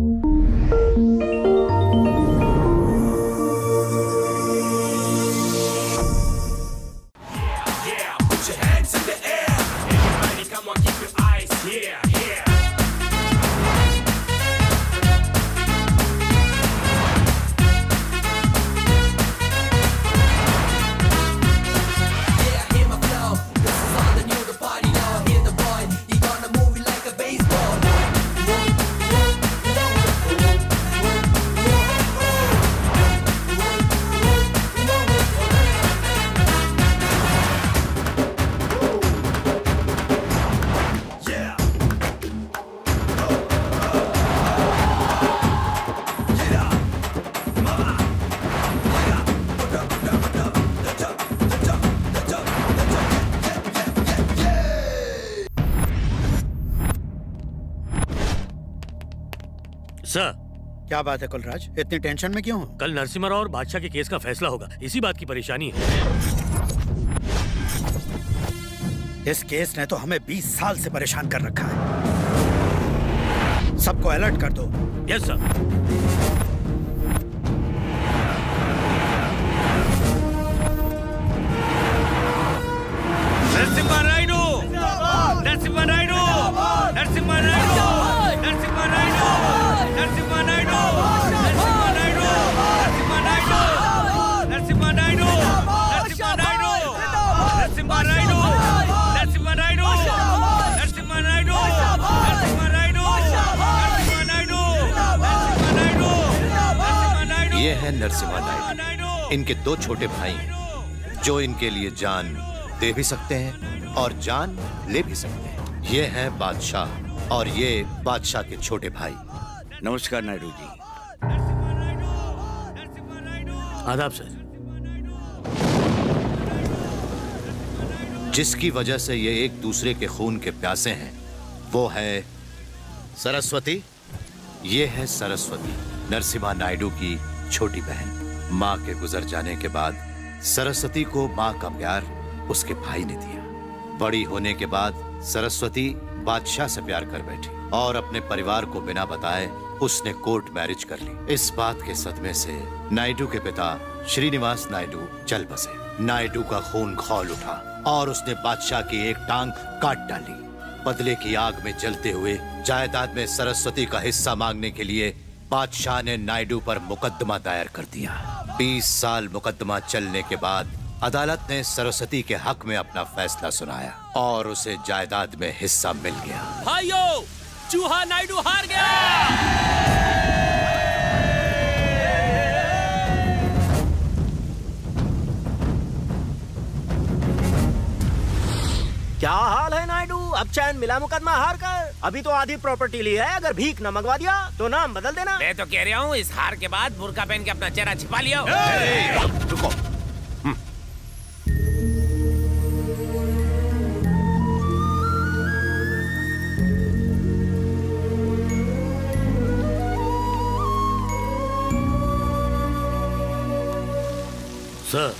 Música क्या बात है कुलराज? इतनी टेंशन में क्यों हो? कल नरसिम्हा राव और बादशाह के केस का फैसला होगा। इसी बात की परेशानी है। इस केस ने तो हमें 20 साल से परेशान कर रखा है। सबको अलर्ट कर दो। यस सर इनके दो छोटे भाई हैं जो इनके लिए जान दे भी सकते हैं और जान ले भी सकते हैं। ये हैं बादशाह और ये बादशाह के छोटे भाई। नमस्कार नायडू जी। आदाब सर। जिसकी वजह से ये एक दूसरे के खून के प्यासे हैं वो है सरस्वती। ये है सरस्वती नरसिम्हा नायडू की छोटी बहन। माँ के गुजर जाने के बाद सरस्वती को माँ का प्यार उसके भाई ने दिया। बड़ी होने के बाद सरस्वती बादशाह से प्यार कर बैठी और अपने परिवार को बिना बताए उसने कोर्ट मैरिज कर ली। इस बात के सदमे से नायडू के पिता श्रीनिवास नायडू चल बसे। नायडू का खून खौल उठा और उसने बादशाह की एक टांग काट डाली। बदले की आग में जलते हुए जायदाद में सरस्वती का हिस्सा मांगने के लिए बादशाह ने नायडू पर मुकदमा दायर कर दिया। बीस साल मुकदमा चलने के बाद अदालत ने सरस्वती के हक में अपना फैसला सुनाया और उसे जायदाद में हिस्सा मिल गया। भाइयों, चूहा नायडू हार गया। क्या हाल है नायडू? अब चैन मिला मुकदमा हार कर। अभी तो आधी प्रॉपर्टी ली है अगर भीख न मंगवा दिया तो नाम बदल देना। मैं तो कह रहा हूँ इस हार के बाद बुरका पहन के अपना चेहरा छिपा लिया। रुको सर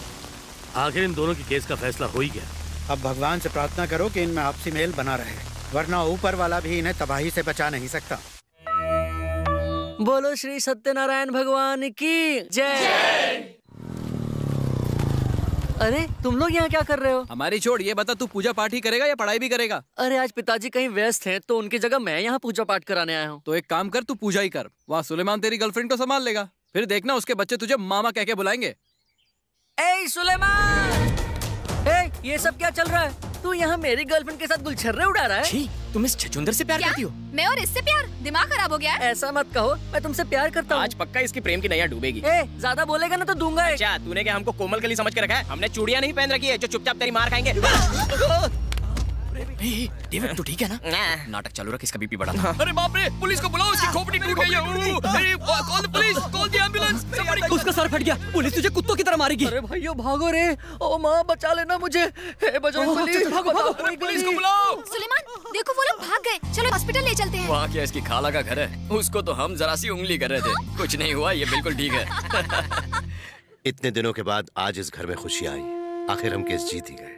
आखिर इन दोनों की केस का फैसला हो ही गया। अब भगवान से प्रार्थना करो कि इनमें आपसी मेल बना रहे। वरना ऊपर वाला भी इन्हें तबाही से बचा नहीं सकता। बोलो श्री सत्यनारायण भगवान की जय। अरे तुम लोग यहाँ क्या कर रहे हो? हमारी छोड़ ये बता तू पूजा पाठ ही करेगा या पढ़ाई भी करेगा? अरे आज पिताजी कहीं व्यस्त हैं तो उनकी जगह मैं यहाँ पूजा पाठ कराने आया हूँ। तो एक काम कर तू पूजा ही कर। वहाँ सुलेमान तेरी गर्लफ्रेंड को संभाल लेगा। फिर देखना उसके बच्चे तुझे मामा कह के बुलाएँगे। ए सुलेमान! ए ये सब क्या चल रहा है? तू यहाँ मेरी गर्लफ्रेंड के साथ गुलछर्रे उड़ा रहा है? तुम इस छचुंदर से प्यार करती हो? मैं और इससे प्यार? दिमाग खराब हो गया है? ऐसा मत कहो मैं तुमसे प्यार करता हूँ। आज पक्का इसकी प्रेम की नया डूबेगी। ए ज़्यादा बोलेगा ना तो दूँगा अच्छा तूने क्या हमको कोमल कली समझ के रखा है? हमने चूड़िया नहीं पहन रखी है जो चुपचाप तेरी मार खाएँगे। डेविड तू ठीक है ना? नाटक चालू रख इसका बीपी बढ़ा अरे बाप रे पुलिस को बुलाओ इसकी खोपड़ी टूट गई है। Call the police call the ambulance. उसका सर फट गया। पुलिस तुझे कुत्तों की तरह मारेगी। अरे भाइयों भागो रे। ओ माँ बचा लेना मुझे। हे बजरंगबली भागो भागो। पुलिस को बुलाओ। सुलेमान देखो वो लोग भाग गए। चलो हॉस्पिटल ले चलते हैं। वहाँ क्या इसकी खाला का घर है? उसको तो हम जरा सी उंगली कर रहे थे। कुछ नहीं हुआ ये बिल्कुल ठीक है। इतने दिनों के बाद आज इस घर में खुशी आई। आखिर हम केस जीत ही गए।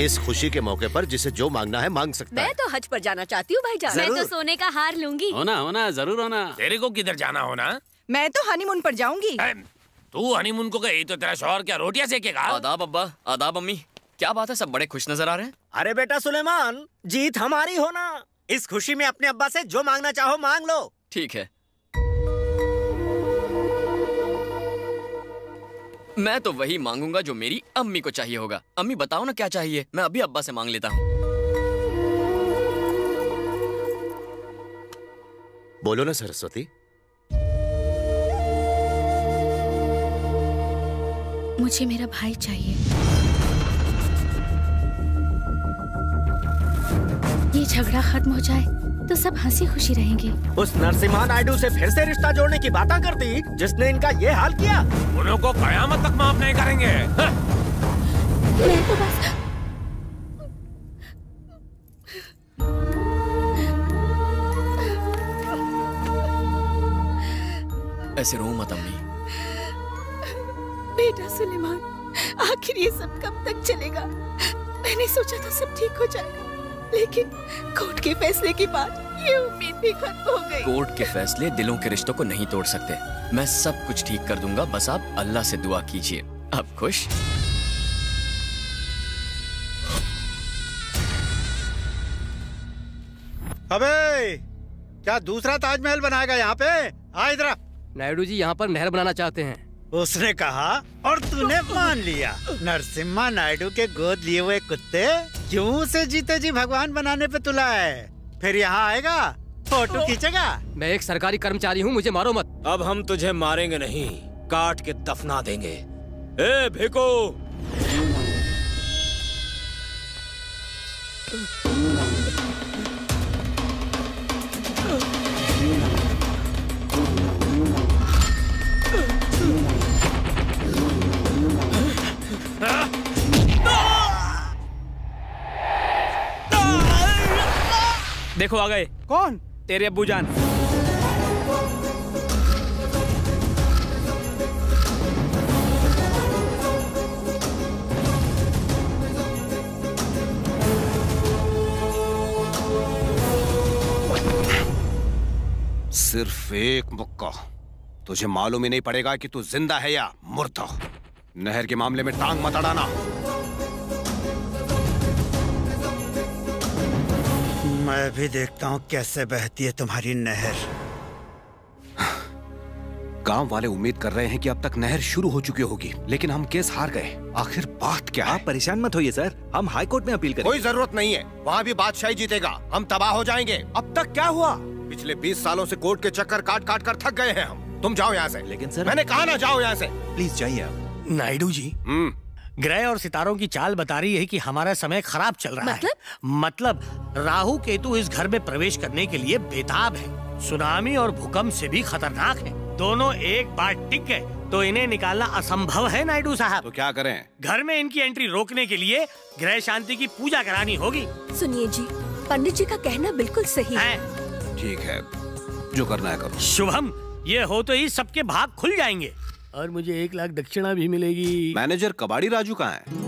इस खुशी के मौके पर जिसे जो मांगना है मांग सकता मैं है। तो हज पर जाना चाहती हूँ भाईजान मैं तो सोने का हार लूँगी। होना होना ज़रूर होना। तेरे को किधर जाना होना मैं तो हनीमून पर जाऊँगी। तू हनीमून को गई तो तेरा शौहर क्या रोटियाँ सेकेगा? आदाब अब्बा आदाब अम्मी। क्या बात है सब बड़े खुश नज़र आ रहे हैं? अरे बेटा सुलेमान जीत हमारी होना इस खुशी में अपने अब्बा से जो मांगना चाहो मांग लो। ठीक है मैं तो वही मांगूँगा जो मेरी अम्मी को चाहिए होगा। अम्मी बताओ ना क्या चाहिए? मैं अभी अब्बा से मांग लेता हूँ। बोलो ना सरस्वती। मुझे मेरा भाई चाहिए। ये झगड़ा खत्म हो जाए। तो सब हँसी खुशी रहेंगे। उस नरसिम्हा नायडू से फिर से रिश्ता जोड़ने की बात कर दी जिसने इनका ये हाल किया। उन्हों को कयामत तक माफ़ नहीं करेंगे। हाँ। मैं तो बस ऐसे रो मत अम्मी। बेटा सुलेमान आखिर ये सब कब तक चलेगा? मैंने सोचा था सब ठीक हो जाएगा। लेकिन कोर्ट के फैसले के बाद ये उम्मीद भी खत्म हो गई। कोर्ट के फैसले दिलों के रिश्तों को नहीं तोड़ सकते। मैं सब कुछ ठीक कर दूँगा बस आप अल्लाह से दुआ कीजिए। आप खुश? अबे क्या दूसरा ताजमहल बनाएगा यहाँ पे? आ इधर नायडू जी यहाँ पर नहर बनाना चाहते हैं। उसने कहा और तूने मान लिया। नरसिम्हा नायडू के गोद लिए हुए कुत्ते क्यों उसे जीते जी भगवान बनाने पे तुला है? फिर यहाँ आएगा फ़ोटो खींचेगा? मैं एक सरकारी कर्मचारी हूँ मुझे मारो मत। अब हम तुझे मारेंगे नहीं काट के दफना देंगे। ए भिको! देखो आ गए। कौन? तेरे अब्बू जान। सिर्फ़ एक मुक्का। तुझे मालूम ही नहीं पड़ेगा कि तू ज़िंदा है या मुर्दा। नहर के मामले में टांग मत अड़ाना। मैं भी देखता हूँ कैसे बहती है तुम्हारी नहर। गाँव वाले उम्मीद कर रहे हैं कि अब तक नहर शुरू हो चुकी होगी लेकिन हम केस हार गए। आखिर बात क्या आप परेशान मत होइए सर। हम हाई कोर्ट में अपील करेंगे कोई ज़रूरत नहीं है। वहाँ भी बादशाही जीतेगा। हम तबाह हो जाएँगे। अब तक क्या हुआ? पिछले 20 सालों से कोर्ट के चक्कर काट काट कर थक गए हैं हम। तुम जाओ यहाँ से। लेकिन सर मैंने कहा ना जाओ यहाँ से। प्लीज़ जाइए आप। नायडू जी। ग्रह और सितारों की चाल बता रही है कि हमारा समय खराब चल रहा मतलब? है। मतलब? राहु केतु इस घर में प्रवेश करने के लिए बेताब है। सुनामी और भूकंप से भी खतरनाक है। दोनों एक बार टिक गए तो इन्हें निकालना असंभव है नायडू साहब। तो क्या करें? घर में इनकी एंट्री रोकने के लिए ग्रह शांति की पूजा करानी होगी। सुनिए जी पंडित जी का कहना बिल्कुल सही है। ठीक है जो करना है करो। शुभम ये हो तो ही सबके भाग खुल जाएँगे। और मुझे एक लाख दक्षिणा भी मिलेगी। मैनेजर कबाड़ी राजू कहाँ है?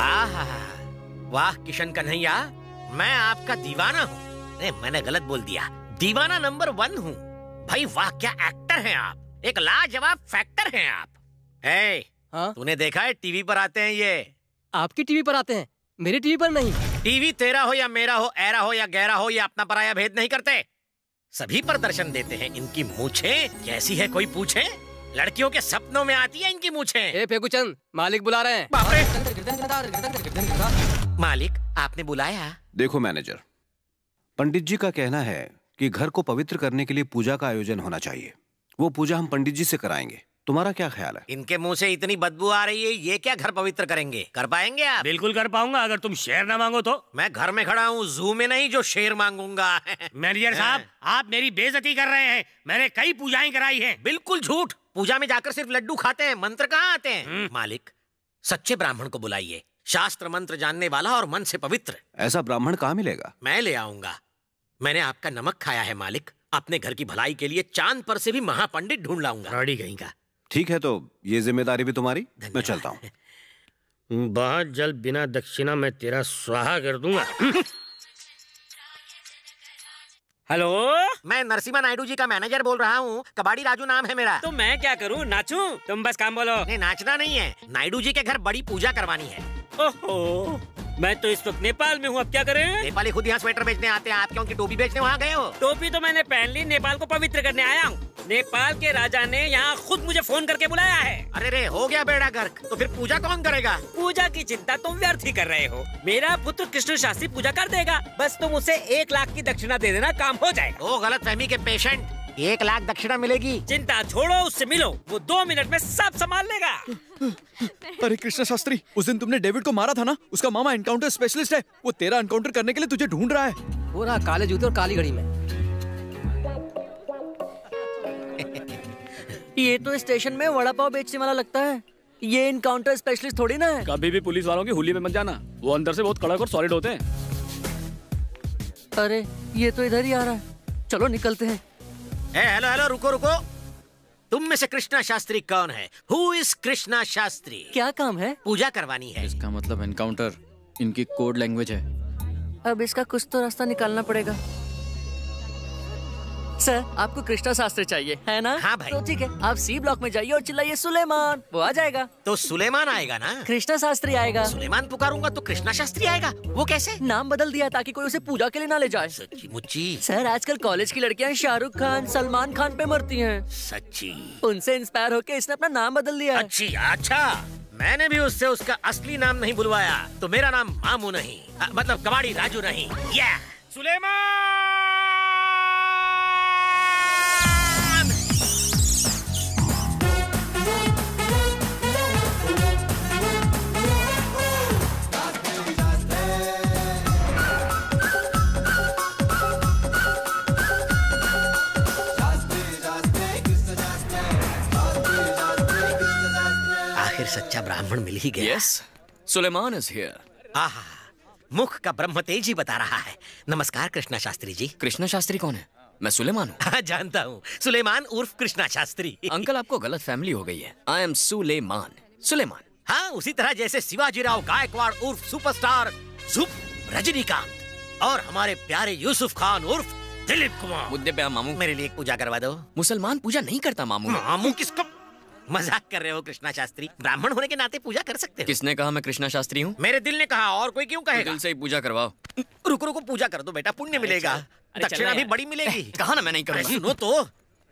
आहा वाह किशन कन्हैया मैं आपका दीवाना हूँ। मैंने गलत बोल दिया। दीवाना नंबर वन हूँ। भाई वाह क्या एक्टर हैं आप। एक लाजवाब फैक्टर हैं आप। ए, हाँ? तूने देखा है टीवी पर आते हैं ये। आपकी टीवी पर आते हैं? मेरी टीवी पर नहीं। टीवी तेरा हो या मेरा हो ऐरा हो या गहरा हो या अपना पराया भेद नहीं करते। सभी पर दर्शन देते हैं इनकी मूछे। कैसी है कोई पूछे? लड़कियों के सपनों में आती है इनकी मूछे। ए फेकुचंद मालिक बुला रहे हैं। मालिक आपने बुलाया? देखो मैनेजर पंडित जी का कहना है कि घर को पवित्र करने के लिए पूजा का आयोजन होना चाहिए। वो पूजा हम पंडित जी से कराएँगे। तुम्हारा क्या ख्याल है? इनके मुँह से इतनी बदबू आ रही है ये क्या घर पवित्र करेंगे? कर पाएँगे आप? बिल्कुल कर पाऊँगा अगर तुम शेर ना मांगो तो। मैं घर में खड़ा हूँ जू में नहीं जो शेर मांगूँगा। मैनेजर साहब आप मेरी बेजती कर रहे हैं। मैंने कई पूजाएँ कराई हैं। बिल्कुल झूठ। पूजा में जाकर सिर्फ़ लड्डू खाते हैं मंत्र कहाँ आते हैं? मालिक सच्चे ब्राह्मण को बुलाइए। शास्त्र मंत्र जानने वाला और मन से पवित्र। ऐसा ब्राह्मण कहाँ मिलेगा? मैं ले आऊँगा। मैंने आपका नमक खाया है मालिक। अपने घर की भलाई के लिए चाँद पर से भी महापंडित ढूंढ लाऊँगा। रड़ी गई का। ठीक है तो ये ज़िम्मेदारी भी तुम्हारी? मैं चलता हूँ। बहुत जल्द बिना दक्षिणा मैं तेरा स्वाहा कर दूँगा। हेलो? मैं नरसिम्हा नायडू जी का मैनेजर बोल रहा हूँ। कबाड़ी राजू नाम है मेरा। तो मैं क्या करूँ? नाचूं? तुम बस काम बोलो। नहीं नाचना नहीं है। नायडू जी के घर बड़ी पूजा करवानी है। ओहो मैं तो इस वक्त नेपाल में हूँ। अब क्या करें? नेपाली खुद यहाँ स्वेटर बेचने आते हैं। आप क्योंकि टोपी बेचने वहाँ गए हो? टोपी तो मैंने पहन ली नेपाल को पवित्र करने आया हूँ। नेपाल के राजा ने यहाँ खुद मुझे फ़ोन करके बुलाया है। अरे रे हो गया बेड़ा गर्क। तो फिर पूजा कौन करेगा? पूजा की चिंता तुम व्यर्थ ही कर रहे हो। मेरा पुत्र कृष्ण शास्त्री पूजा कर देगा। बस तुम उसे एक लाख की दक्षिणा दे देना काम हो जाएगा वो गलत फहमी के पेशेंट। एक लाख दक्षिणा मिलेगी। चिंता छोड़ो उससे मिलो। वो दो मिनट में सब संभाल लेगा। अरे कृष्ण शास्त्री उस दिन तुमने डेविड को मारा था ना? उसका मामा एनकाउंटर स्पेशलिस्ट है। वो तेरा एनकाउंटर करने के लिए तुझे ढूंढ रहा है। पूरा काले जूते और काली घड़ी में। ये तो स्टेशन में वड़ा पाव बेचने वाला लगता है। ये इनकाउंटर स्पेशलिस्ट थोड़ी ना है। कभी भी पुलिस वालों की हुली में मत जाना। वो अंदर से बहुत कड़क और सॉलिड होते हैं। अरे ये तो इधर ही आ रहा है। चलो निकलते हैं। ए, हेलो हेलो रुको रुको। तुम में से कृष्णा शास्त्री कौन है? Who is Krishna Shastri? क्या काम है? पूजा करवानी है। इसका मतलब एनकाउंटर इनकी कोड लैंग्वेज है। अब इसका कुछ तो रास्ता निकालना पड़ेगा। सर आपको कृष्णा शास्त्री चाहिए है ना? हाँ भाई। तो ठीक है आप सी ब्लॉक में जाइए और चिल्लाइए सुलेमान वो आ जाएगा। तो सुलेमान आएगा ना? कृष्णा शास्त्री आएगा। सुलेमान पुकारूँगा तो कृष्णा शास्त्री आएगा वो कैसे? नाम बदल दिया ताकि कोई उसे पूजा के लिए ना ले जाए। सच्ची मुच्ची। सर आजकल कॉलेज की लड़कियाँ शाहरुख खान सलमान खान पे मरती है। सच्ची। उनसे इंस्पायर होके इसने अपना नाम बदल दिया अच्छी अच्छा। मैंने भी उससे उसका असली नाम नहीं बुलवाया तो मेरा नाम मामू नहीं मतलब कबाड़ी राजू नहीं। सुलेमान! ब्राह्मण मिल ही गया। यस सुलेमान इज़ हियर आहा मुख का ब्रह्म तेज ही बता रहा है। नमस्कार कृष्णा शास्त्री जी। कृष्णा शास्त्री कौन है? मैं सुलेमान हूँ। हाँ जानता हूँ। सुलेमान उर्फ़ कृष्णा शास्त्री। अंकल आपको गलत फैमिली हो गई है। I am Suleman Suleman. हाँ उसी तरह जैसे शिवाजीराव गायकवाड़ उर्फ़ सुपरस्टार रजनीकांत और हमारे प्यारे यूसुफ खान उर्फ़ दिलीप कुमार। मुद्दे पे मामू। मेरे लिए पूजा करवा दो। मुसलमान पूजा नहीं करता मामू। मामू किसको? मज़ाक कर रहे हो कृष्णा शास्त्री? ब्राह्मण होने के नाते पूजा कर सकते हो। किसने कहा मैं कृष्णा शास्त्री हूँ? मेरे दिल ने कहा और कोई क्यों कहेगा? दिल से ही पूजा करवाओ। रुको रुको पूजा कर दो बेटा पुण्य मिलेगा। दक्षिणा भी बड़ी मिलेगी। कहा ना मैं नहीं करूँगा। सुनो तो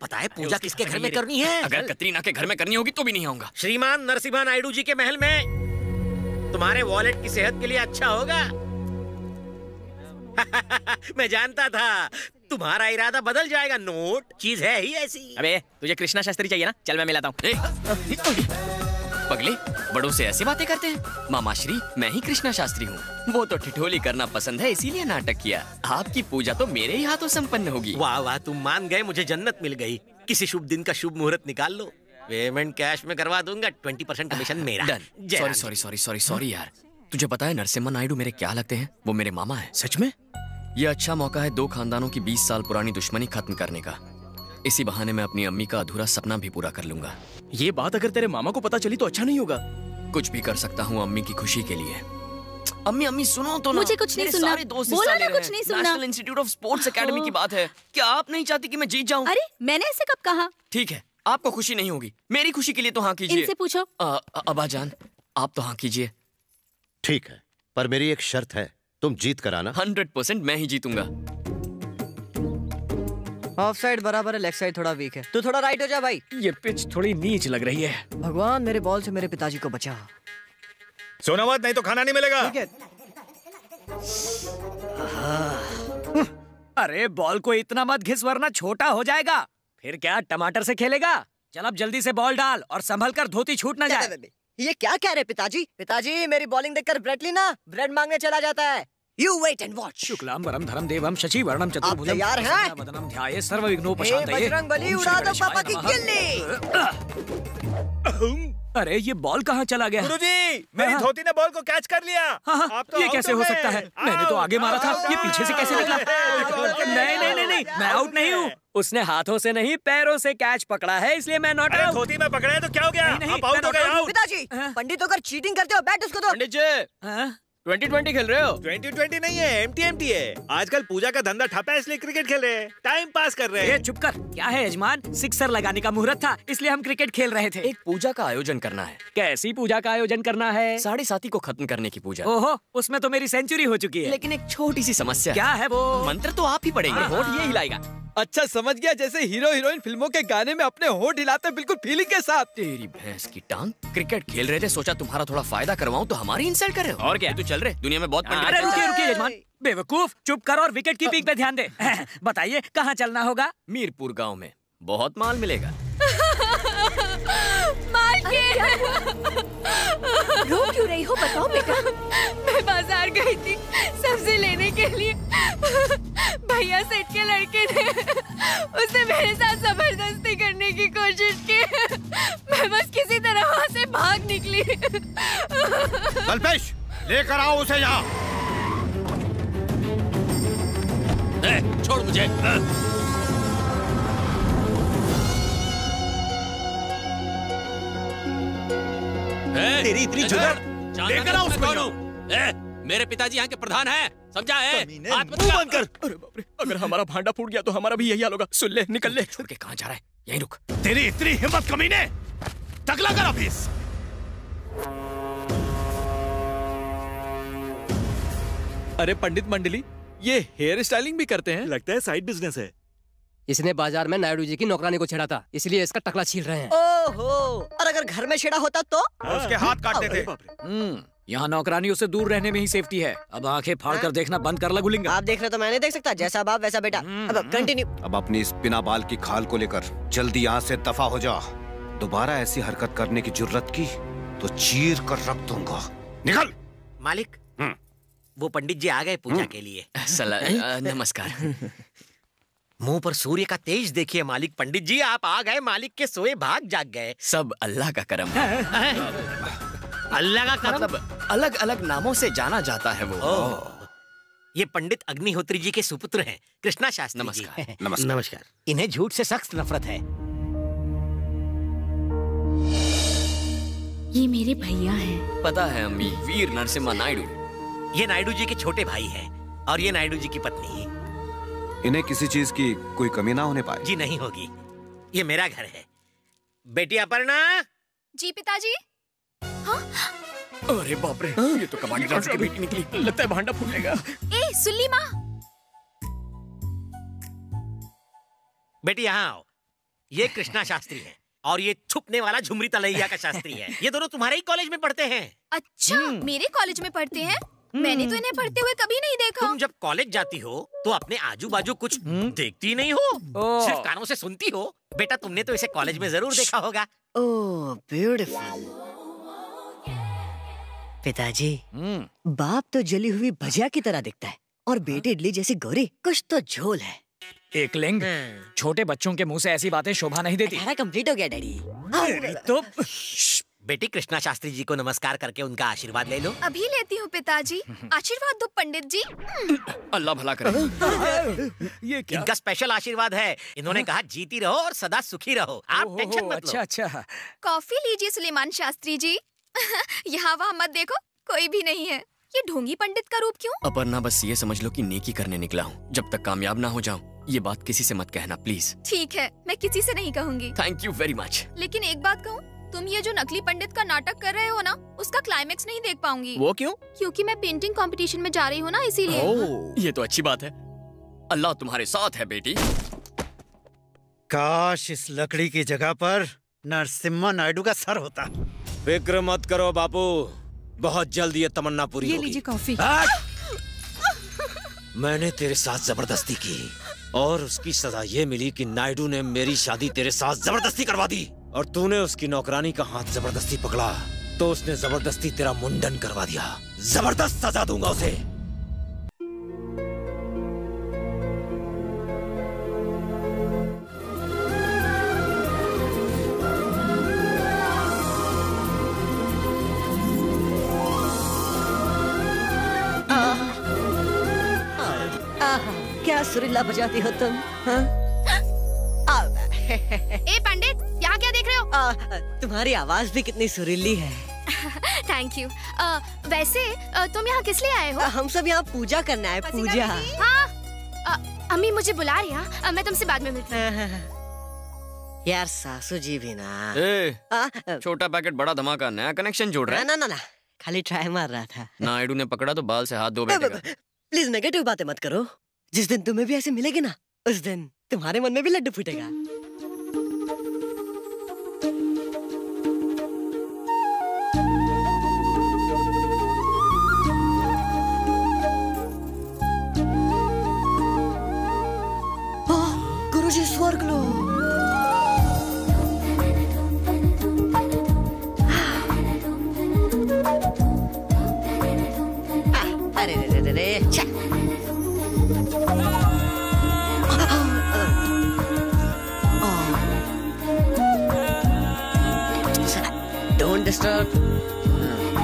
पता है पूजा किसके घर में करनी है? अगर कतरीना के घर में करनी होगी तो भी नहीं आऊँगा। श्रीमान नरसिम्हा नायडू जी के महल में तुम्हारे वॉलेट की सेहत के लिए अच्छा होगा। मैं जानता था तुम्हारा इरादा बदल जाएगा नोट। चीज़ है ही ऐसी। अबे तुझे कृष्णा शास्त्री चाहिए ना? चल मैं मिलाता हूँ। पगले बड़ों से ऐसी बातें करते हैं। मामा श्री मैं ही कृष्णा शास्त्री हूँ। वो तो ठिठोली करना पसंद है इसीलिए नाटक किया। आपकी पूजा तो मेरे ही हाथों संपन्न होगी। वाह वाह तुम मान गए मुझे जन्नत मिल गई। किसी शुभ दिन का शुभ मुहूर्त निकाल लो। पेमेंट कैश में करवा दूँगा ट्वेंटी परसेंट कमीशन मेरा। Done sorry sorry sorry sorry sorry यार। तुझे पता है नरसिम्हा नायडू मेरे क्या लगते हैं? वो मेरे मामा है। सच में? ये अच्छा मौका है दो खानदानों की 20 साल पुरानी दुश्मनी खत्म करने का। इसी बहाने मैं अपनी अम्मी का अधूरा सपना भी पूरा कर लूँगा। ये बात अगर तेरे मामा को पता चली तो अच्छा नहीं होगा। कुछ भी कर सकता हूँ अम्मी की खुशी के लिए। अम्मी अम्मी सुनो तो ना। मुझे कुछ नहीं सुनना। बोला ना कुछ नहीं सुनना। National institute of sports academy की बात है। क्या आप नहीं चाहती कि मैं जीत जाऊँ? अरे मैंने ऐसे कब कहा? ठीक है आपको खुशी नहीं होगी। मेरी खुशी के लिए तो हाँ कीजिए। इनसे पूछो। अ, अ- अबा जान आप तो हाँ कीजिए। ठीक है पर मेरी एक शर्त है। तुम जीत कर आना। हंड्रेड परसेंट मैं ही जीतूँगा। ऑफ़ साइड बराबर है लेफ़्ट साइड थोड़ा वीक है। तू थोड़ा राइट हो जा भाई। ये पिच थोड़ी नीच लग रही है। भगवान मेरे बॉल से मेरे पिताजी को बचा। सोना मत नहीं तो खाना नहीं मिलेगा। ठीक है। अरे बॉल को इतना मत घिस वरना छोटा हो जाएगा। फिर क्या टमाटर से खेलेगा? चल अब जल्दी से बॉल डाल और संभल कर धोती छूट ना जाए। ये क्या कह रहे पिताजी? पिताजी मेरी बॉलिंग देखकर ब्रेड ली ना। ब्रेड मांगने चला जाता है। यू वेट एंड वॉच शुक्लाम वरम धरम देवम शशि वर्णम चतुर्भुजम तैयार हैं? वदनम ध्याये सर्व विघ्नों हे बजरंग बली उड़ा दो पापा की गिल्ली। अरे ये बॉल कहाँ चला गया? गुरुजी मेरी हाँ। धोती ने बॉल को कैच कर लिया। हाँ, आप तो ये कैसे हो सकता है? मैंने तो आगे मारा था। ये पीछे से कैसे निकला? नहीं नहीं नहीं नहीं मैं आउट नहीं हूँ। उसने हाथों से नहीं पैरों से कैच पकड़ा है इसलिए मैं नॉट आउट धोती में पकड़े तो क्या हो गया? नहीं, आप आउट हो गए पिताजी पंडित होकर चीटिंग करते हो बैट उसको दो। पंडित जी। ट्वेंटी ट्वेंटी खेल रहे हो? ट्वेंटी ट्वेंटी नहीं है एमटी एमटी है। आजकल पूजा का धंधा ठप्पा है इसलिए क्रिकेट खेल रहे हैं। टाइम पास कर रहे हैं। चुप कर। क्या है यजमान? सिक्सर लगाने का मुहूर्त था इसलिए हम क्रिकेट खेल रहे थे। एक पूजा का आयोजन करना है। कैसी पूजा का आयोजन करना है? साढ़े साथी को खत्म करने की पूजा। ओहो उसमें तो मेरी सेंचुरी हो चुकी है। लेकिन एक छोटी सी समस्या क्या है वो? मंत्र तो आप ही पढ़ेंगे। हाँ, हाँ, ये हिलाएगा अच्छा समझ गया जैसे हीरो हीरोइन फ़िल्मों के गाने में अपने होठ हिलाते बिल्कुल फीलिंग के साथ। तेरी भैंस की टांग क्रिकेट खेल रहे थे सोचा तुम्हारा थोड़ा फ़ायदा करवाऊँ तो हमारी इंसल्ट कर रहे हो। और क्या? तू चल रहे दुनिया में बहुत अरे रुकिए रुकिए यजमान। बेवकूफ़ चुप कर और विकेट कीपिंग पे ध्यान दे। बताइए कहाँ चलना होगा? मीरपुर गाँव में बहुत माल मिलेगा। रो क्यों रही हो बताओ बेटा। मैं बाज़ार गई थी सब्ज़ी लेने के लिए। भैया सेठ के लड़के ने उसने मेरे साथ ज़बरदस्ती करने की कोशिश की। मैं बस किसी तरह वहाँ से भाग निकली। कल्पेश लेकर आओ उसे यहाँ। छोड़ मुझे। तेरी इतनी जुगत लेकर आओ उसको ए, मेरे पिताजी यहाँ के प्रधान हैं समझा है। बंद कर। अरे बाप रे अगर हमारा भांडा फूट गया तो हमारा भी यही हाल होगा। सुन ले निकल ले। छोड़ के कहाँ जा रहा है? यहीं रुक। तेरी इतनी हिम्मत कमी ने टकला कर ऑफ़िस। अरे पंडित मंडली ये हेयर स्टाइलिंग भी करते हैं? लगता है साइड बिज़नेस है। इसने बाज़ार में नायडू जी की नौकरानी को छेड़ा था इसलिए इसका टकला छील रहे हैं। ओहो और अगर घर में छेड़ा होता तो? उसके हाथ काटते थे। हम्म, यहाँ नौकरानियों से दूर रहने में ही सेफ्टी है। अब आँखें फाड़ कर देखना बंद कर लगुलिंगा आप देख रहे तो मैं नहीं देख सकता जैसा बाप वैसा बेटा। अब कंटिन्यू अब अपनी इस बिना बाल की खाल को लेकर जल्दी यहाँ से दफ़ा हो जा। दोबारा ऐसी हरकत करने की ज़रूरत की तो चीर कर रख दूँगा। निकल! मालिक वो पंडित जी आ गए पूजा के लिए। नमस्कार। मुँह पर सूर्य का तेज देखिए मालिक पंडित जी आप आ गए मालिक के सोए भाग जाग गए। सब अल्लाह का करम। अल्लाह का करम? मतलब अलग अलग नामों से जाना जाता है वो। ये पंडित अग्निहोत्री जी के सुपुत्र हैं कृष्णा शास्त्री नमस्कार। जी नमस्कार। नमस्कार। इन्हें झूठ से सख्त नफरत है। ये मेरे भैया हैं। पता है अम्मी वीर नरसिम्हा नायडू। ये नायडू जी के छोटे भाई हैं और ये नायडू जी की पत्नी है। इन्हें किसी चीज़ की कोई कमी ना होने पाए। जी नहीं होगी। ये मेरा घर है। बेटी अपर्णा? जी पिताजी? अरे बाप रे ये तो कमांडर राजू की बेटी निकली। लगता है भांडा फूटेगा। ए सुल्ली माँ। बेटी यहाँ आओ। ये कृष्णा शास्त्री है और ये छुपने वाला झुमरी तलैया का शास्त्री है। ये दोनों तुम्हारे ही कॉलेज में पढ़ते हैं। अच्छा मेरे कॉलेज में पढ़ते हैं? मैंने तो इन्हें पढ़ते हुए कभी नहीं देखा। तुम जब कॉलेज जाती हो तो अपने आजू बाजू कुछ देखती नहीं हो? सिर्फ़ कानों से सुनती हो? बेटा तुमने तो इसे कॉलेज में ज़रूर देखा होगा। Oh beautiful. पिताजी बाप तो जली हुई भजिया की तरह दिखता है और बेटी इडली जैसी गोरी कुछ तो झोल है। एक लिंग छोटे बच्चों के मुँह से ऐसी बातें शोभा नहीं देती। कंप्लीट हो गया डैडी। तो बेटी कृष्णा शास्त्री जी को नमस्कार करके उनका आशीर्वाद ले लो। अभी लेती हूँ पिताजी। आशीर्वाद दो पंडित जी। अल्लाह भला करे। ये क्या? इनका स्पेशल आशीर्वाद है। इन्होंने कहा जीती रहो और सदा सुखी रहो। आप टेंशन मत अच्छा लो। अच्छा। कॉफ़ी लीजिए सुलेमान शास्त्री जी। यहाँ वहाँ मत देखो कोई भी नहीं है। ये ढोंगी पंडित का रूप क्यों? अपर्णा बस ये समझ लो कि नेकी करने निकला हूँ। जब तक कामयाब ना हो जाऊँ ये बात किसी से मत कहना प्लीज़ ठीक है मैं किसी से नहीं कहूँगी। थैंक यू वेरी मच लेकिन एक बात कहूँ तुम ये जो नकली पंडित का नाटक कर रहे हो ना उसका क्लाइमेक्स नहीं देख पाऊँगी। वो क्यों? क्योंकि मैं पेंटिंग कंपटीशन में जा रही हूँ ना इसीलिए। ओह ये तो अच्छी बात है। अल्लाह तुम्हारे साथ है बेटी। काश इस लकड़ी की जगह पर नरसिम्हा नायडू का सर होता। फ़िक्र मत करो बापू। बहुत जल्द ये तमन्ना पूरी ये लीजिए कॉफ़ी। मैंने तेरे साथ ज़बरदस्ती की और उसकी सजा ये मिली कि नायडू ने मेरी शादी तेरे साथ ज़बरदस्ती करवा दी। और तूने उसकी नौकरानी का हाथ ज़बरदस्ती पकड़ा तो उसने ज़बरदस्ती तेरा मुंडन करवा दिया। ज़बरदस्त सजा दूँगा उसे। क्या सुरीला बजाती हो तुम हाँ? हो तुम्हारी आवाज़ भी कितनी सुरीली है। थैंक यू वैसे तुम यहाँ किस लिए आए हो? हम सब यहाँ पूजा करना है पूजा। हाँ। अम्मी मुझे बुला रही हैं अ, मैं तुमसे बाद में मिलती हूँ। यार सासू जी भी ना। ए, आ, छोटा पैकेट बड़ा धमाका नया कनेक्शन जोड़ रहा है। ना ना ना खाली ट्राई मार रहा था। नायडू ने पकड़ा तो बाल से हाथ धो बैठेगा। प्लीज़ नेगेटिव बातें मत करो। जिस दिन तुम्हें भी ऐसे मिलेगी ना उस दिन तुम्हारे मन में भी लड्डू फूटेगा। Disturb.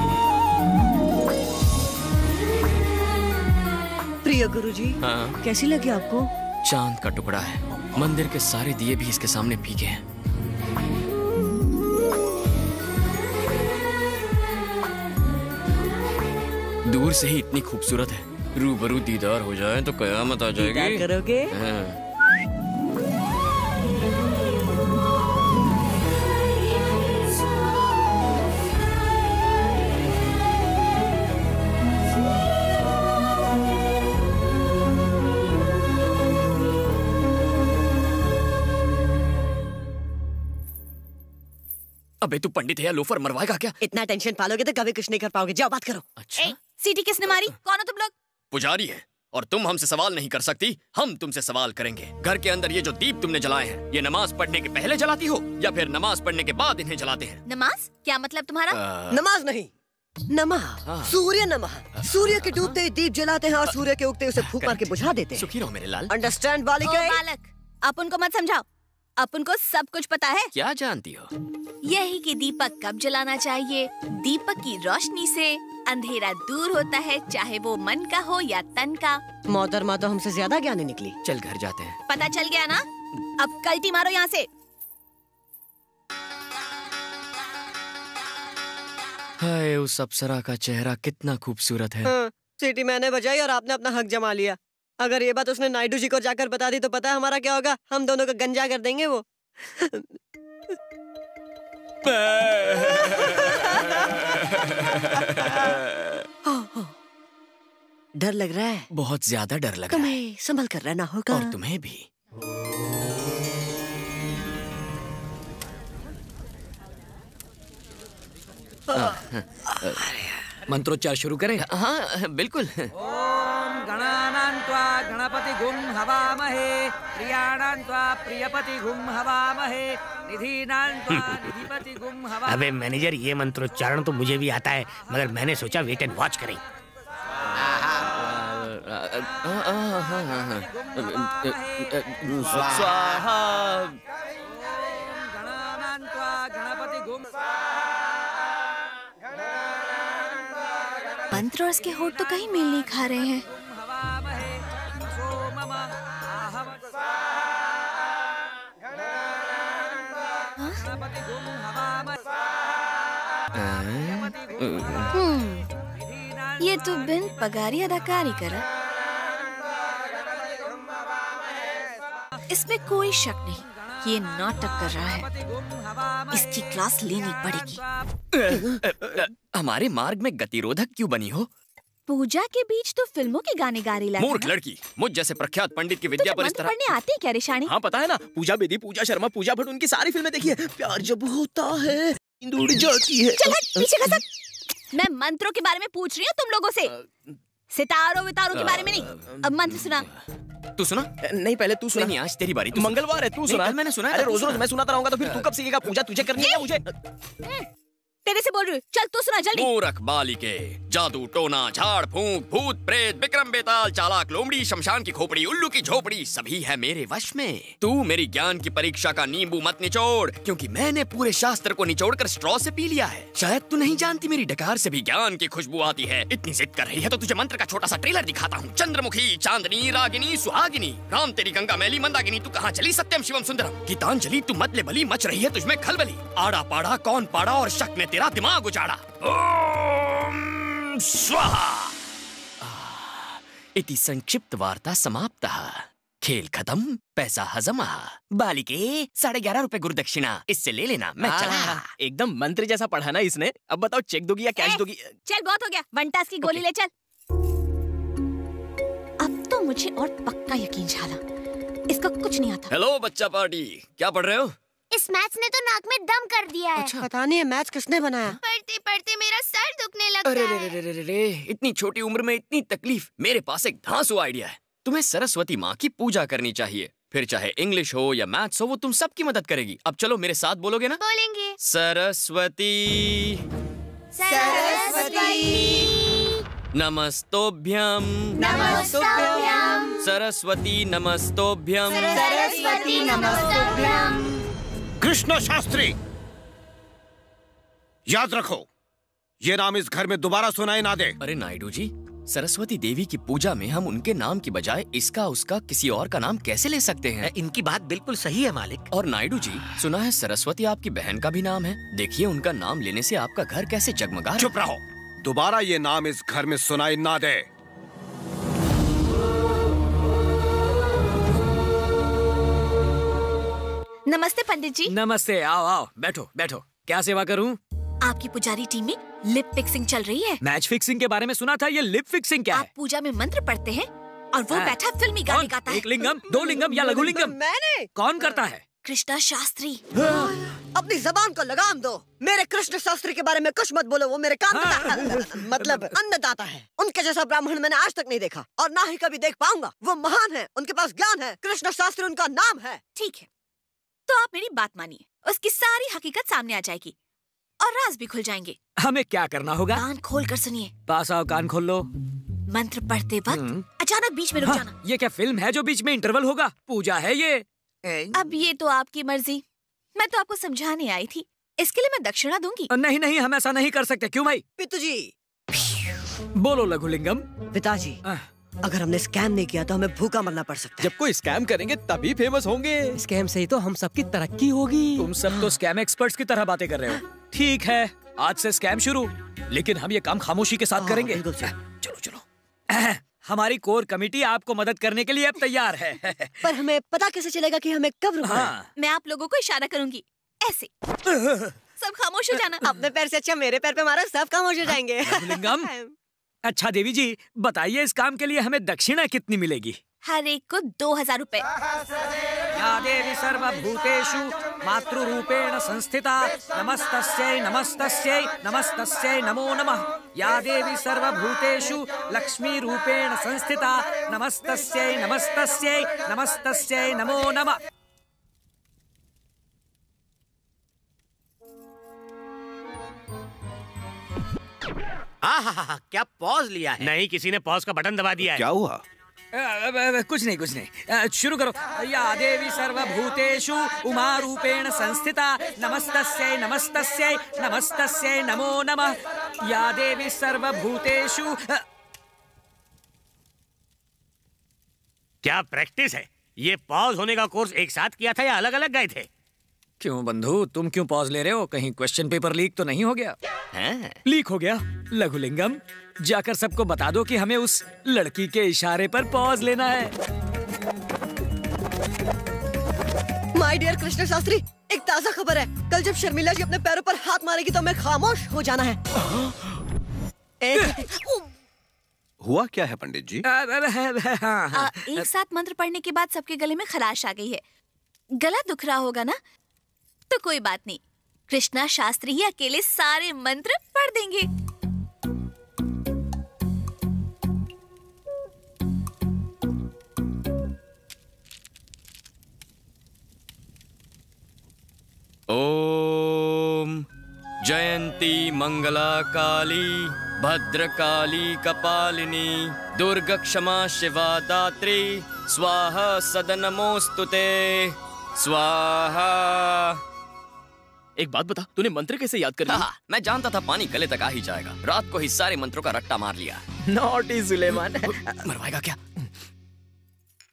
प्रिय गुरुजी हाँ कैसी लगी आपको चाँद का टुकड़ा है मंदिर के सारे दिए भी इसके सामने फीके हैं दूर से ही इतनी खूबसूरत है रूबरू दीदार हो जाए तो कयामत आ जाएगी दीदार करोगे? हाँ। अबे तू पंडित है या लोफर मरवाएगा क्या? इतना टेंशन पालोगे तो कभी कुछ नहीं कर पाओगे। जाओ बात करो। ए, सीटी किसने मारी? कौन हो तुम लोग? पुजारी है और तुम हमसे सवाल नहीं कर सकती। हम तुमसे सवाल करेंगे। घर के अंदर ये जो दीप तुमने जलाए हैं ये नमाज़ पढ़ने के पहले जलाती हो या फिर नमाज़ पढ़ने के बाद इन्हें जलाते हैं? नमाज़? क्या मतलब तुम्हारा? आ, नमाज़ नहीं। नमः। हाँ। सूर्य नमः। सूर्य के डूबते ही दीप जलाते हैं और सूर्य के उगते उसे फूक मार के बुझा देते हैं। सुखी रहो मेरे लाल। अंडरस्टैंड बालिका? बालक अपन को मत समझाओ। अपन को सब कुछ पता है? क्या जानती हो? यही कि दीपक कब जलाना चाहिए। दीपक की रोशनी से अंधेरा दूर होता है चाहे वो मन का हो या तन का। मोहतरमा तो हमसे ज़्यादा ज्ञानी निकली। चल घर जाते हैं। पता चल गया ना? अब कल्टी मारो यहाँ से। हाय उस अप्सरा का चेहरा कितना खूबसूरत है। हाँ, सीटी मैंने बजाई और आपने अपना हक जमा लिया। अगर ये बात उसने नायडू जी को जाकर बता दी तो पता है हमारा क्या होगा? हम दोनों का गंजा कर देंगे वो। डर लग रहा है? बहुत ज़्यादा डर लग रहा है। तुम्हें संभल कर रहना होगा। और तुम्हें भी। मंत्रोच्चार शुरू करें? हाँ बिल्कुल। गणपति गुम हवामहे प्रियाणां त्वा प्रियपति गुम हवामहे निधीनां त्वा निधिपति गुम हवा अबे मैनेजर ये मंत्रोच्चारण तो मुझे भी आता है मगर मैंने सोचा वेट एंड वॉच करें। स्वाहा। गणानां त्वा मंत्र और इसके होठ तो कहीं मेल नहीं खा रहे हैं। ये तो बिन पगारी अदाकारी करा। इसमें कोई शक नहीं ये नाटक कर रहा है। इसकी क्लास लेनी पड़ेगी। हमारे मार्ग में गतिरोधक क्यों बनी हो? पूजा के बीच तो फ़िल्मों के गाने गा रही मूर्ख लड़की मुझ जैसे प्रख्यात पंडित की विद्या पर इस तरह पढ़ने आते हैं क्या रिशानी? हाँ पता है ना पूजा बेदी पूजा शर्मा पूजा भट्ट उनकी सारी फ़िल्में देखी है। प्यार जब होता है जाती है। चल पीछे मैं मंत्रों के बारे में पूछ रही हूँ तुम लोगों से। सितारों वितारों के बारे में नहीं। अब मंत्र सुना। तू सुना? नहीं पहले तू सुना। नहीं आज तेरी बारी तू मंगलवार है तू सुना। मैंने सुना अरे रोज रोज मैं सुनाता रहूँगा तो फिर तू कब सीखेगा पूजा? तुझे करनी है मुझे? तेरे से बोल रही हूँ। चल तू सुना, जल्दी। मूरख बालिके, जादू, टोना, झाड़, फूंक, भूत, प्रेत, विक्रम, बेताल, चालाक, लोमड़ी, शमशान की खोपड़ी, उल्लू की झोपड़ी, सभी है मेरे वश में। तू मेरी ज्ञान की परीक्षा का नींबू मत निचोड़, क्योंकि मैंने पूरे शास्त्र को निचोड़ कर स्ट्रॉ से पी लिया है। शायद तू नहीं जानती मेरी डकार से भी ज्ञान की खुशबू आती है। इतनी जिद कर रही है तो तुझे मंत्र का छोटा सा ट्रेलर दिखाता हूँ। चंद्रमुखी, चांदनी, रागिनी, सुहागिनी। राम तेरी गंगा मैली मंदागिनी तू कहाँ चली? सत्यम, शिवम, सुंदरम। गीतांजलि, तू मत ले बली मच रही है तुझमें खलबली। आड़ा पाड़ा, कौन पाड़ा और शक ने तेरा दिमाग उजाड़ा। स्वाहा। इति संक्षिप्त वार्ता समाप्त। खेल खत्म पैसा हजम। बालिके साढ़े ग्यारह रुपए गुरुदक्षिणा इससे ले लेना मैं चला। एकदम मंत्र जैसा पढ़ा ना इसने। अब बताओ चेक दोगी या कैश दोगी? चल बहुत हो गया। वन टास्क की गोली ले चल। अब तो मुझे और पक्का यकीन झाला। इसका कुछ नहीं आता। हेलो बच्चा पार्टी। क्या पढ़ रहे हो? इस मैथ्स ने तो नाक में दम कर दिया है। अच्छा। पता नहीं मैच किसने बनाया? पढ़ते पढ़ते मेरा सर दुखने लगता अरे रे रे रे रे रे इतनी छोटी उम्र में इतनी तकलीफ़ मेरे पास एक धांसू आइडिया है। तुम्हें सरस्वती माँ की पूजा करनी चाहिए। फिर चाहे इंग्लिश हो या मैथ्स हो वो तुम सबकी मदद करेगी। अब चलो मेरे साथ बोलोगे ना? बोलेंगे। सरस्वती। सरस्वती। नमस्तोभ्यम। नमस्तोभ्यम। सरस्वती नमस्तोभ्यम। सरस्वती नमस्तोभ्यम। कृष्ण शास्त्री। याद रखो ये नाम इस घर में दोबारा सुनाई ना दे। अरे नायडू जी सरस्वती देवी की पूजा में हम उनके नाम की बजाय इसका उसका किसी और का नाम कैसे ले सकते हैं? इनकी बात बिल्कुल सही है मालिक। और नायडू जी सुना है सरस्वती आपकी बहन का भी नाम है? देखिए उनका नाम लेने से आपका घर कैसे जगमगा चुप रहो दोबारा ये नाम इस घर में सुनाई ना दे। नमस्ते पंडित जी। नमस्ते आओ आओ बैठो बैठो। क्या सेवा करूँ? आपकी पुजारी टीम में लिप फिक्सिंग चल रही है। मैच फिक्सिंग के बारे में सुना था ये लिप फिक्सिंग क्या आप है? पूजा में मंत्र पढ़ते हैं और वो हाँ। बैठा फिल्मी गाने गाता है। एक लिंगम दो लिंगम या लघु लिंगम? मैंने कौन करता है? कृष्णा शास्त्री। अपनी जबान को लगाम दो। मेरे कृष्ण शास्त्री के बारे में कुछ मत बोलो वो मेरे काम का मतलब अन्नदाता है। उनके जैसा ब्राह्मण मैंने आज तक नहीं देखा। और ना ही कभी देख पाऊँगा। वो महान है उनके पास ज्ञान है। कृष्ण शास्त्री उनका नाम है। ठीक है। तो आप मेरी बात मानिए। उसकी सारी हकीकत सामने आ जाएगी। और राज भी खुल जाएँगे। हमें क्या करना होगा? कान खोल कर सुनिए। पास आओ कान खोल लो। मंत्र पढ़ते वक्त अचानक बीच में रुक हाँ, जाना। ये क्या फ़िल्म है जो बीच में इंटरवल होगा? पूजा है ये। अब ये तो आपकी मर्ज़ी। मैं तो आपको समझाने आई थी। इसके लिए मैं दक्षिणा दूँगी। नहीं नहीं हम ऐसा नहीं कर सकते। क्यों भाई? पितु जी बोलो लघुलिंगम। पिताजी। अगर हमने स्कैम नहीं किया तो हमें भूखा मरना पड़ सकता है। जब कोई स्कैम करेंगे तभी फ़ेमस होंगे। स्कैम से ही तो हम सबकी तरक्की होगी। तुम सब तो स्कैम एक्सपर्ट्स की तरह बातें कर रहे हो। ठीक है आज से स्कैम शुरू। लेकिन हम ये काम खामोशी के साथ करेंगे। चलो चलो। हमारी कोर कमेटी आपको मदद करने के लिए अब तैयार है। पर हमें पता कैसे चलेगा कि हमें कब रुकना है? मैं आप लोगों को इशारा करूँगी। ऐसे। सब खामोश हो जाना। अपने पैर से अच्छा मेरे पैर पे मारो सब खामोश हो जाएँगे। अच्छा देवी जी बताइए इस काम के लिए हमें दक्षिणा कितनी मिलेगी? हर एक को दो हज़ार रूपए। या देवी सर्वभूतेषु मातृरूपेण संस्थिता नमस्तस्यै नमस्तस्यै नमस्तस्यै नमो नमः। या देवी सर्वभूतेषु लक्ष्मीरूपेण संस्थिता नमस्तस्यै नमस्तस्यै नमस्तस्यै नमो नमः। क्या पॉज लिया है? नहीं किसी ने पॉज का बटन दबा दिया है। क्या हुआ? कुछ नहीं कुछ नहीं। शुरू करो। या देवी सर्वभूतेषु उमारूपेण संस्थिता नमस्तस्यै नमस्तस्यै नमस्तस्यै नमो नमः। या देवी सर्वभूतेषु क्या प्रैक्टिस है? ये पॉज होने का कोर्स एक साथ किया था या अलग अलग गए थे? क्यों बंधु? तुम क्यों पॉज ले रहे हो? कहीं क्वेश्चन पेपर लीक तो नहीं हो गया? है? लीक हो गया। लघुलिंगम जाकर सबको बता दो कि हमें उस लड़की के इशारे पर पॉज लेना है। माय डियर कृष्ण शास्त्री एक ताज़ा खबर है। कल जब शर्मिला जी अपने पैरों पर हाथ मारेगी तो हमें खामोश हो जाना है। हुआ क्या है पंडित जी? आ, एक साथ मंत्र पढ़ने के बाद सबके गले में खराश आ गई है। गला दुख रहा होगा ना? तो कोई बात नहीं। कृष्णा शास्त्री ही अकेले सारे मंत्र पढ़ देंगे। ओम जयंती मंगला काली भद्रकाली कपालिनी दुर्ग क्षमा शिवा दात्री, स्वाहा सदनमोस्तुते स्वाहा। एक बात बता तूने मंत्र कैसे याद कर लिया? हाँ, मैं जानता था पानी गले तक आ ही जाएगा। रात को ही सारे मंत्रों का रट्टा मार लिया। नॉट इज़ मरवाएगा क्या?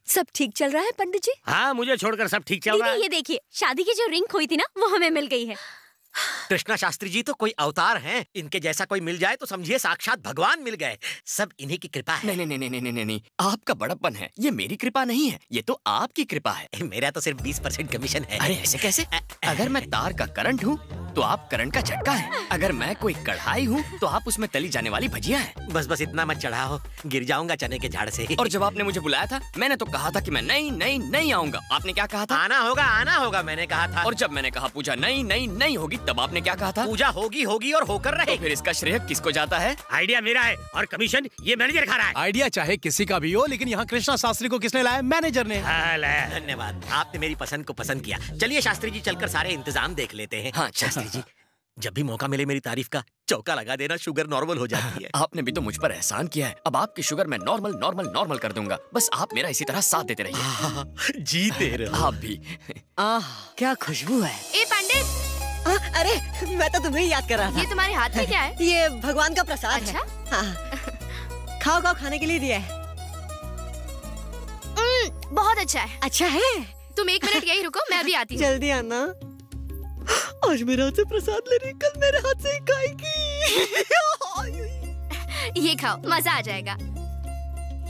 सब ठीक चल रहा है पंडित जी? हाँ मुझे छोड़कर सब ठीक चल रहा है। ये देखिए शादी की जो रिंग खोई थी ना वो हमें मिल गई है। कृष्णा शास्त्री जी तो कोई अवतार हैं। इनके जैसा कोई मिल जाए तो समझिए साक्षात भगवान मिल गए। सब इन्हीं की कृपा है। नहीं नहीं नहीं नहीं नहीं नहीं। आपका बड़प्पन है। ये मेरी कृपा नहीं है। ये तो आपकी कृपा है। मेरा तो सिर्फ़ बीस परसेंट कमीशन है। अरे ऐसे कैसे? अगर मैं तार का करंट हूँ तो आप करंट का झटका है। अगर मैं कोई कढ़ाई हूँ तो आप उसमें तली जाने वाली भजिया है। बस बस इतना मत चढ़ाओ। गिर जाऊँगा चने के झाड़ से। और जब आपने मुझे बुलाया था मैंने तो कहा था कि मैं नहीं नहीं नहीं आऊँगा। आपने क्या कहा था? आना होगा आना होगा मैंने कहा था। और जब मैंने कहा पूजा नहीं नहीं नहीं होगी तब आपने क्या कहा था? पूजा होगी होगी और होकर रहे। तो फिर इसका श्रेय किसको जाता है? आइडिया मेरा है और कमीशन ये मैनेजर खा रहा है। आइडिया चाहे किसी का भी हो लेकिन यहाँ कृष्णा शास्त्री को किसने लाया? मैनेजर ने। धन्यवाद आपने मेरी पसंद को पसंद किया। चलिए शास्त्री जी चलकर सारे इंतज़ाम देख लेते हैं। हाँ शास्त्री जी। जब भी मौका मिले मेरी तारीफ़ का चौका लगा देना शुगर नॉर्मल हो जाती है। आपने भी तो मुझ पर एहसान किया है। अब आपकी शुगर मैं नॉर्मल नॉर्मल नॉर्मल कर दूँगा। बस आप मेरा इसी तरह साथ देते रहिए। जीते रहो। आप भी। आह क्या खुशबू है। ए पंडित! आ, अरे मैं तो तुम्हें याद कर रहा था। ये तुम्हारे हाथ में क्या है? ये भगवान का प्रसाद अच्छा? है। हाँ खाओ खाओ खाने के लिए दिया है। हम्म, बहुत अच्छा है। अच्छा है? तुम एक मिनट यही रुको मैं अभी आती हूँ। जल्दी आना। आज मेरे हाथ से प्रसाद ले रही कल मेरे हाथ से ही खाएगी। ये खाओ मज़ा आ जाएगा।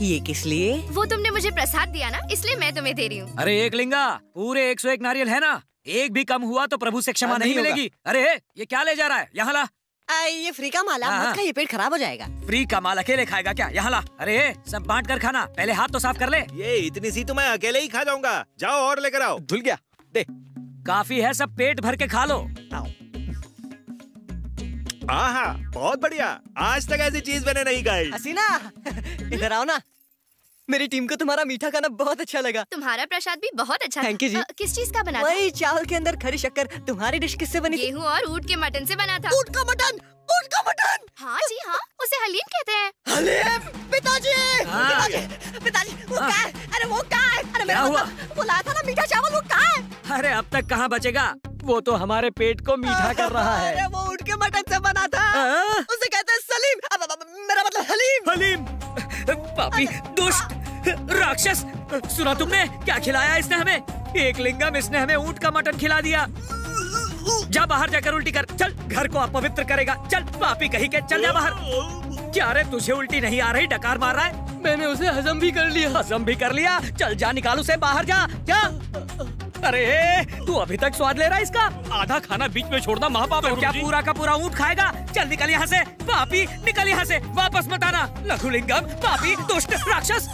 ये किस लिए? वो तुमने मुझे प्रसाद दिया ना इसलिए मैं तुम्हें दे रही हूँ। अरे एक लिंगा पूरे 101 नारियल है ना? एक भी कम हुआ तो प्रभु से क्षमा हाँ, नहीं नहीं मिलेगी। अरे ये क्या ले जा रहा है? यहाँ ला। आ, ये फ्री का माला हाँ, मत हाँ। खाइए पेट खराब हो जाएगा। फ्री का माल अकेले खाएगा क्या? यहाँ ला। अरे सब बांट कर खाना पहले हाथ तो साफ़ कर ले। ये इतनी सी तो मैं अकेले ही खा जाऊँगा। जाओ और लेकर आओ। धुल गया। दे। काफ़ी है सब पेट भर के खा लो। आहा बहुत बढ़िया। आज तक ऐसी चीज़ मैंने नहीं खाई। हसीना इधर आओ ना। मेरी टीम को तुम्हारा मीठा खाना बहुत अच्छा लगा। तुम्हारा प्रसाद भी बहुत अच्छा थैंक यू जी। आ, किस चीज़ का बना वही चावल के अंदर खरी शक्कर। तुम्हारी डिश किससे बनी गेहूँ और ऊट के मटन से बना था। ऊट का मटन! ऊट का मटन हाँ जी हाँ उसे हलीम कहते हैं। हलीम! पिताजी! हाँ। पिताजी! पिताजी वो क्या है? अरे वो क्या है? अरे मेरा हुआ? मतलब, वो लाया था ना मीठा चावल वो क्या है? अरे अब तक कहाँ बचेगा? वो तो हमारे पेट को मीठा कर रहा है। अरे वो ऊट के मटन से बना था। हाँ? उसे कहते हैं सलीम। अब, अब, अब, मेरा मतलब हलीम। हलीम! पापी दुष्ट राक्षस! सुना तुमने? क्या खिलाया इसने हमें? एक लिंगम इसने हमें ऊँट का मटन खिला दिया। जा बाहर जाकर उल्टी कर। चल घर को अपवित्र करेगा। चल पापी कहीं के। चल जा बाहर। क्या रे तुझे उल्टी नहीं आ रही? डकार मार रहा है। मैंने उसे हजम भी कर लिया। हजम भी कर लिया। चल जा निकाल उसे बाहर जा जा। अरे तू अभी तक स्वाद ले रहा है इसका? आधा खाना बीच में छोड़ना महापाप है। क्या पूरा का पूरा ऊँट खाएगा? चल निकल यहाँ से। पापी निकल यहाँ से। वापस मत आना। लघुलिंगम पापी दुष्ट राक्षस।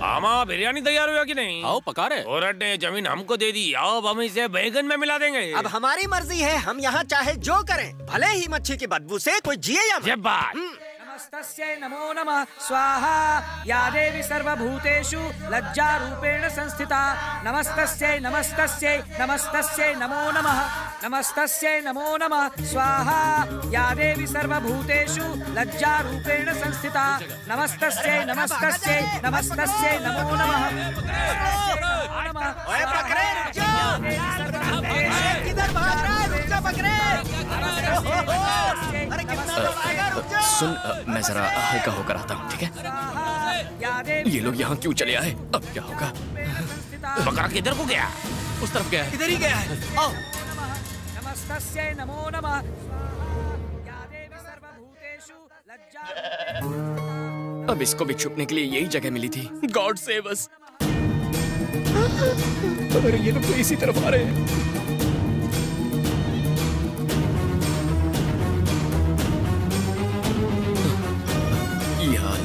मामा बिरयानी तैयार हुआ कि नहीं? आओ पका रहे। औरत ने ज़मीन हमको दे दी। आओ अब हम इसे बैगन में मिला देंगे। अब हमारी मर्ज़ी है हम यहाँ चाहे जो करें भले ही मच्छी की बदबू से कोई जिए या जब बात नमो नमः स्वाहा या देवी सर्वभूतेषु लज्जारूपेण संस्थिता नमस्तस्यै नमस्तस्यै नमस्तस्यै नमो नमः नमस्तस्यै नमो नमः स्वाहा या देवी सर्वभूतेषु लज्जारूपेण संस्थिता नमस्तस्यै नमस्तस्यै नमस्तस्यै नमो नमः ओए जा बकरे। अरे कितना सुन मैं जरा हल्का होकर आता हूँ ठीक है? ये लोग यहाँ क्यों चले आए? अब क्या होगा? बकरा किधर को गया? उस तरफ़ गया इधर ही गया है। आओ। नमस्तस्यै नमो नमः। अब इसको भी छुपने के लिए यही जगह मिली थी। गॉड सेव अस अरे ये लोग तो इसी तरफ़ आ रहे हैं।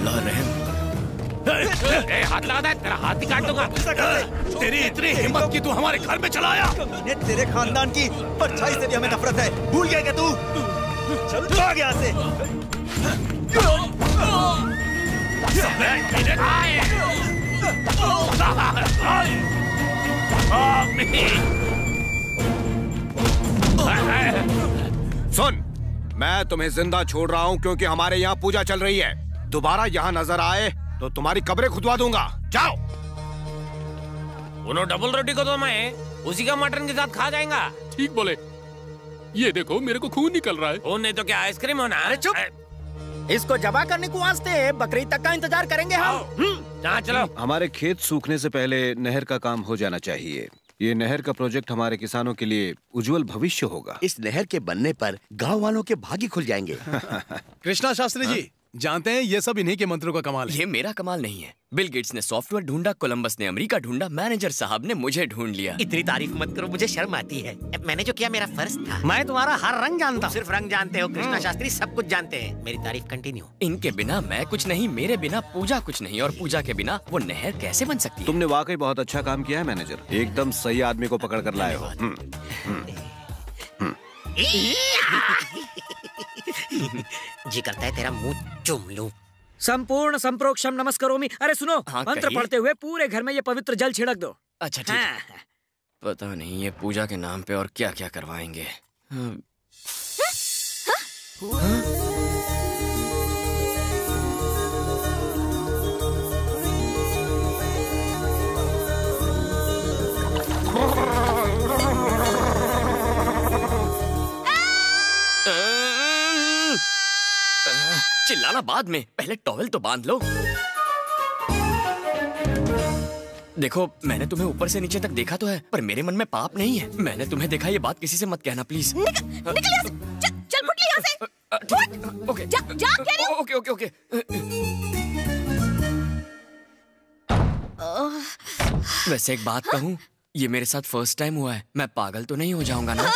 अल्लाह रहम ए, हाथ लगा दे तेरा हाथ ही काट दूँगा। तेरी इतनी हिम्मत की तू हमारे घर में चला आया। तेरे खानदान की परछाई से भी हमें नफरत है। भूल गया क्या तू? चल भाग यहाँ से। सुन मैं तुम्हें ज़िंदा छोड़ रहा हूँ क्योंकि हमारे यहाँ पूजा चल रही है। दोबारा यहाँ नज़र आए तो तुम्हारी कब्रें खुदवा दूँगा। जाओ। उन्होंने डबल रोटी को तो मैं उसी का मटन के साथ खा जाएगा। ठीक बोले। ये देखो मेरे को खून निकल रहा है। खून नहीं तो क्या आइसक्रीम होना? अरे चुप। इसको जमा करने को वास्ते बकरीद तक का इंतज़ार करेंगे हम। जहाँ चलो। हमारे खेत सूखने से पहले नहर का काम हो जाना चाहिए। ये नहर का प्रोजेक्ट हमारे किसानों के लिए उज्जवल भविष्य होगा। इस नहर के बनने पर गाँव वालों के भागी खुल जाएँगे। कृष्णा शास्त्री जी जानते हैं ये सब इन्हीं के मंत्रों का कमाल है। ये मेरा कमाल नहीं है। बिल गेट्स ने सॉफ्टवेयर ढूंढा कोलंबस ने अमेरिका ढूंढा मैनेजर साहब ने मुझे ढूंढ लिया। इतनी तारीफ़ मत करो मुझे शर्म आती है। मैंने जो किया मेरा फ़र्ज़ था। मैं तुम्हारा हर रंग जानता तुम सिर्फ़ रंग जानते हो कृष्णा शास्त्री सब कुछ जानते हैं। मेरी तारीफ़ कंटिन्यू इनके बिना मैं कुछ नहीं मेरे बिना पूजा कुछ नहीं और पूजा के बिना वो नहर कैसे बन सकती तुमने वाकई बहुत अच्छा काम किया है मैनेजर एकदम सही आदमी को पकड़ कर लाए हो। हम्म, हम्म, हम्म। जी करता है तेरा मुँह चुम लूँ संपूर्ण संप्रोक्षम नमस्कारोमी अरे सुनो हाँ, मंत्र पढ़ते हुए पूरे घर में ये पवित्र जल छिड़क दो अच्छा ठीक हाँ। पता नहीं ये पूजा के नाम पे और क्या क्या करवाएँगे हाँ। हाँ? हाँ? हाँ, चिल्लाना बाद में पहले टॉवेल तो बाँध लो। देखो मैंने तुम्हें ऊपर से नीचे तक देखा तो है पर मेरे मन में पाप नहीं है। मैंने तुम्हें देखा ये बात किसी से मत कहना प्लीज़ निकल यहाँ से। चल चल फुट यहाँ से। ओके। जा जा कह रही ओके ओके ओके। वैसे एक बात कहूँ ये मेरे साथ फ़र्स्ट टाइम हुआ है मैं पागल तो नहीं हो जाऊँगा ना?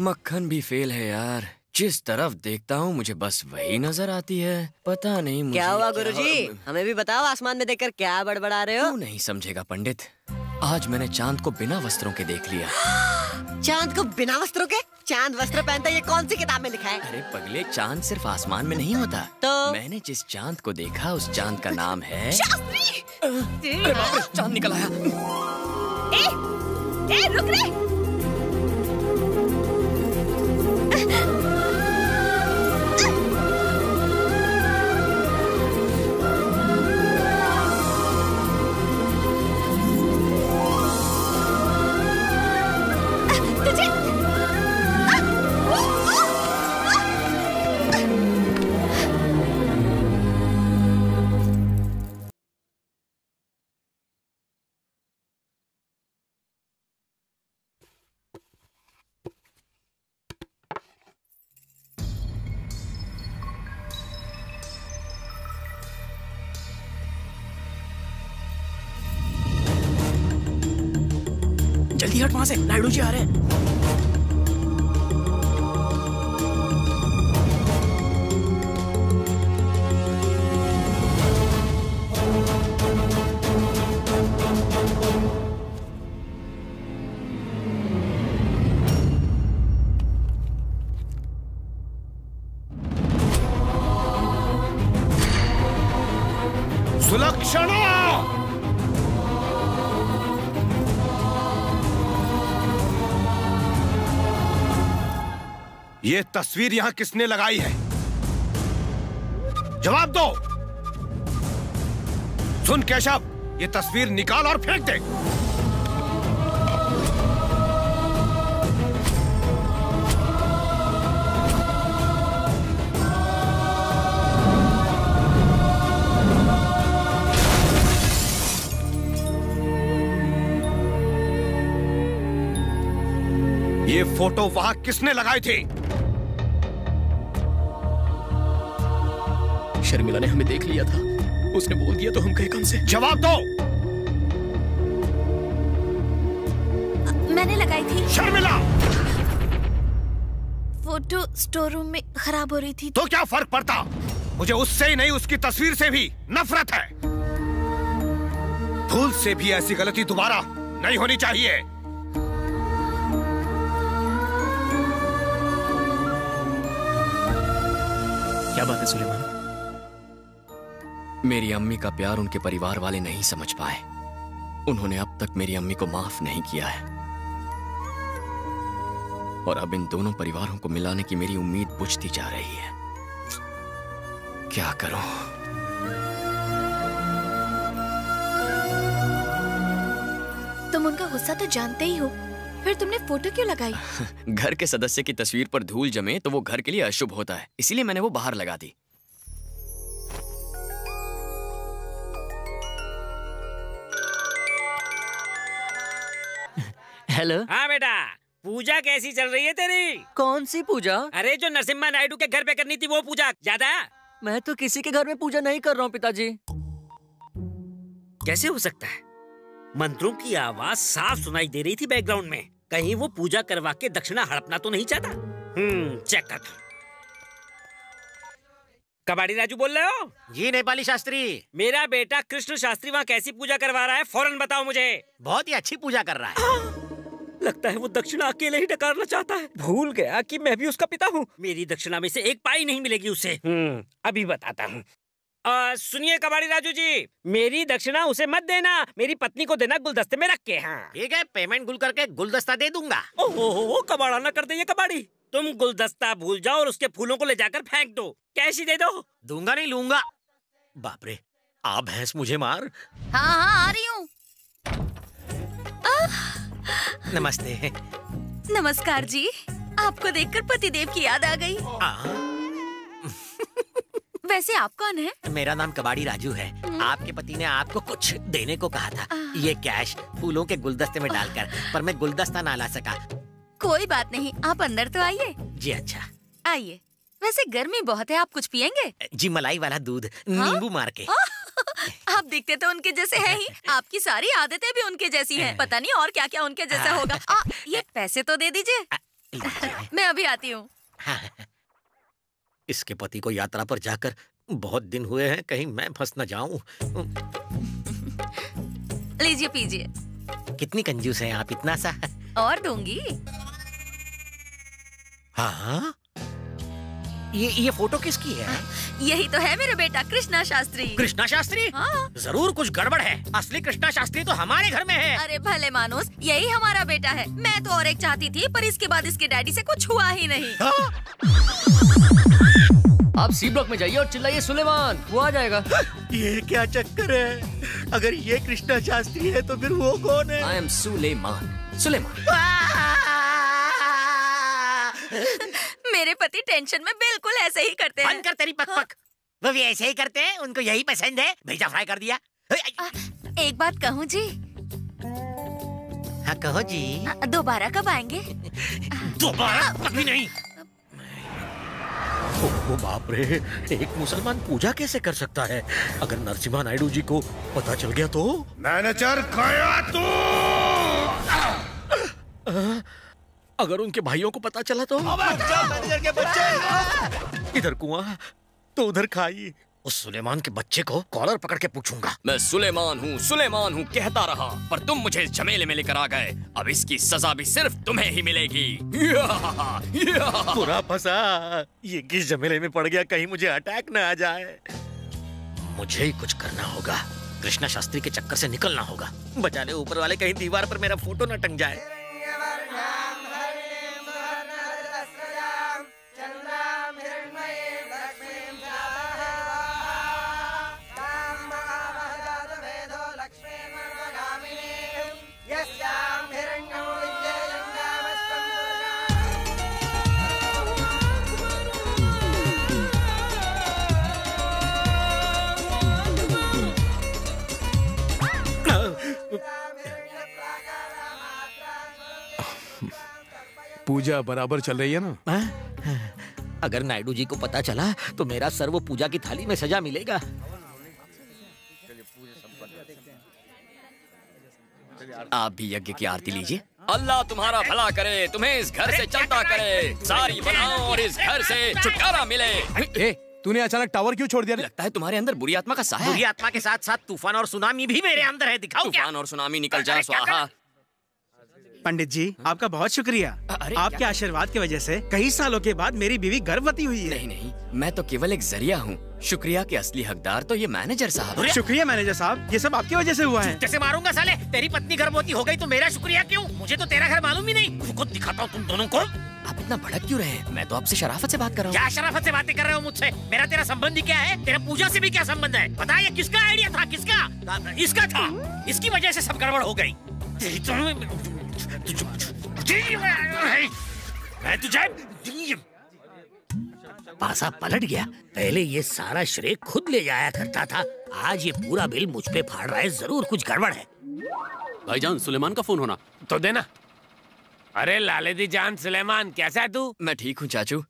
मक्खन भी फेल है यार। जिस तरफ़ देखता हूँ मुझे बस वही नज़र आती है। पता नहीं मुझे क्या हुआ गुरुजी? हमें भी बताओ आसमान में देखकर क्या बड़बड़ा रहे हो? तू नहीं समझेगा पंडित? आज मैंने चाँद को बिना वस्त्रों के देख लिया। चाँद को बिना वस्त्रों के? चाँद वस्त्र पहनता ये कौन सी किताब में लिखा है? अरे पगले चाँद सिर्फ़ आसमान में नहीं होता। तो? मैंने जिस चाँद को देखा उस चाँद का नाम है चाँद निकल आया। ए ए रुक रे! वहाँ से नायडू जी आ रहे हैं। ये तस्वीर यहाँ किसने लगाई है? जवाब दो। सुन केशव, ये तस्वीर निकाल और फेंक दे। ये फ़ोटो वहाँ किसने लगाई थी? शर्मिला ने हमें देख लिया था। उसने बोल दिया तो हम गए कम से? जवाब दो। मैंने लगाई थी। शर्मिला! फ़ोटो स्टोर रूम में खराब हो रही थी। तो क्या फ़र्क पड़ता? मुझे उससे ही नहीं उसकी तस्वीर से भी नफरत है। भूल से भी ऐसी गलती दोबारा नहीं होनी चाहिए। क्या बात है सुलेमान? मेरी अम्मी का प्यार उनके परिवार वाले नहीं समझ पाए। उन्होंने अब तक मेरी अम्मी को माफ़ नहीं किया है। और अब इन दोनों परिवारों को मिलाने की मेरी उम्मीद बुझती जा रही है। क्या करूँ? तुम उनका गुस्सा तो जानते ही हो। फिर तुमने फ़ोटो क्यों लगाई? घर के सदस्य की तस्वीर पर धूल जमे तो वो घर के लिए अशुभ होता है। इसीलिए मैंने वो बाहर लगा दी। हेलो हाँ बेटा पूजा कैसी चल रही है तेरी? कौन सी पूजा? अरे जो नरसिम्हा नायडू के घर पे करनी थी वो पूजा ज़्यादा मैं तो किसी के घर में पूजा नहीं कर रहा हूँ पिताजी। कैसे हो सकता है? मंत्रों की आवाज़ साफ़ सुनाई दे रही थी बैकग्राउंड में। कहीं वो पूजा करवा के दक्षिणा हड़पना तो नहीं चाहता? हम्म चेक कर। कबाड़ी राजू बोल रहे हो? जी नेपाली शास्त्री। मेरा बेटा कृष्ण शास्त्री वहाँ कैसी पूजा करवा रहा है फ़ौरन बताओ मुझे। बहुत ही अच्छी पूजा कर रहा है। लगता है वो दक्षिणा अकेले ही डकारना चाहता है। भूल गया कि मैं भी उसका पिता हूँ। मेरी दक्षिणा में से एक पाई नहीं मिलेगी उसे। हम्म, अभी बताता हूँ। सुनिए कबाड़ी राजू जी। मेरी दक्षिणा उसे मत देना। मेरी पत्नी को देना गुलदस्ते में रख के हाँ। ठीक है पेमेंट गुल करके गुलदस्ता दे दूँगा। ओहो हो कबाड़ा ना कर दे ये कबाड़ी। तुम गुलदस्ता भूल जाओ और उसके फूलों को ले जाकर फेंक दो। कैसी दे दो? दूँगा नहीं लूँगा। बाप रे आप भैंस मुझे मार। हाँ हाँ आ रही हूँ। नमस्ते। नमस्कार जी आपको देखकर पतिदेव की याद आ गई। वैसे आप कौन है? मेरा नाम कबाड़ी राजू है। आपके पति ने आपको कुछ देने को कहा था। ये कैश फूलों के गुलदस्ते में डालकर पर मैं गुलदस्ता ना ला सका। कोई बात नहीं आप अंदर तो आइए। जी अच्छा। आइए। वैसे गर्मी बहुत है आप कुछ पियेंगे? जी मलाई वाला दूध नींबू मार के। आप दिखते तो उनके जैसे हैं ही। आपकी सारी आदतें भी उनके जैसी हैं। पता नहीं और क्या क्या उनके जैसा होगा। आ, ये पैसे तो दे दीजिए। मैं अभी आती हूँ। इसके पति को यात्रा पर जाकर बहुत दिन हुए हैं कहीं मैं फंस न जाऊँ। लीजिए पीजिए। कितनी कंजूस हैं आप इतना सा? और दूँगी। हाँ। ये ये फ़ोटो किसकी है? यही तो है मेरा बेटा कृष्णा शास्त्री। कृष्णा शास्त्री? हाँ। ज़रूर कुछ गड़बड़ है। असली कृष्णा शास्त्री तो हमारे घर में है। अरे भले मानुस यही हमारा बेटा है। मैं तो और एक चाहती थी पर इसके बाद इसके डैडी से कुछ हुआ ही नहीं। आप सी ब्लॉक में जाइए और चिल्लाइए सुलेमान। वो आ जाएगा। ये क्या चक्कर है? अगर ये कृष्णा शास्त्री है तो फिर वो कौन है? I am Suleman. सुलेमान। पति टेंशन में बिल्कुल ऐसे ही करते हैं। बंद कर तेरी पक पक। वो भी ऐसे ही करते हैं उनको यही पसंद है। भेजा फ्राई कर दिया। एक बात कहूँ जी? हाँ कहो जी। दोबारा कब आएँगे? दोबारा कभी नहीं। ओ बाप रे एक मुसलमान पूजा कैसे कर सकता है? अगर नरसिम्हा नायडू जी को पता चल गया तो? मैनेजर गया तू! अगर उनके भाइयों को पता चला तो? के बच्चे। इधर कुआँ तो उधर खाई। उस सुलेमान के बच्चे को कॉलर पकड़ के पूछूँगा। मैं सुलेमान हूँ सुलेमान हूँ कहता रहा पर तुम मुझे इस झमेले में लेकर आ गए। अब इसकी सजा भी सिर्फ़ तुम्हें ही मिलेगी। पूरा फंसा। ये किस झमेले में पड़ गया कहीं मुझे अटैक न आ जाए। मुझे ही कुछ करना होगा। कृष्णा शास्त्री के चक्कर से निकलना होगा। बचा ले ऊपर वाले कहीं दीवार पर मेरा फ़ोटो न टंग जाए। पूजा बराबर चल रही है ना? आ? अगर नायडू जी को पता चला तो मेरा सर्व पूजा की थाली में सजा मिलेगा। आप भी यज्ञ की आरती लीजिए। अल्लाह तुम्हारा भला करे तुम्हें इस घर से चलता करे। सारी बनाओ और इस घर से छुटकारा मिले। ए, तूने अचानक टावर क्यों छोड़ दिया? लगता है तुम्हारे अंदर बुरी आत्मा का साया बुरी आत्मा के साथ साथ तूफ़ान और सुनामी भी मेरे अंदर है दिखाओ तूफ़ान और सुनामी निकल जाए स्वाहा। पंडित जी आपका बहुत शुक्रिया। आपके आशीर्वाद की वजह से कई सालों के बाद मेरी बीवी गर्भवती हुई है। नहीं नहीं मैं तो केवल एक ज़रिया हूँ। शुक्रिया के असली हकदार तो ये मैनेजर साहब शुक्रिया मैनेजर साहब। ये सब आपकी वजह से हुआ है। जैसे मारूँगा साले। तेरी पत्नी गर्भवती हो गई तो मेरा शुक्रिया क्यों? मुझे तो तेरा घर मालूम ही नहीं। खुद दिखाता हूँ तुम दोनों को। आप इतना भड़क क्यों रहे हैं? मैं तो आपसे शराफत से बात कर रहा हूँ। क्या शराफत से बातें कर रहे हो मुझसे? मेरा तेरा संबंधी क्या है? तेरा पूजा से भी क्या संबंध है? पता है किसका आइडिया था किसका? इसका था। इसकी वजह से सब गड़बड़ हो तो मैं तुझे पासा पलट गया। पहले ये सारा श्रेय खुद ले जाया करता था। आज ये पूरा बिल मुझ पे फाड़ रहा है। ज़रूर कुछ गड़बड़ है। भाईजान सुलेमान का फ़ोन होना। तो देना। अरे लालेदी जान सुलेमान कैसा है तू? मैं ठीक हूँ चाचू।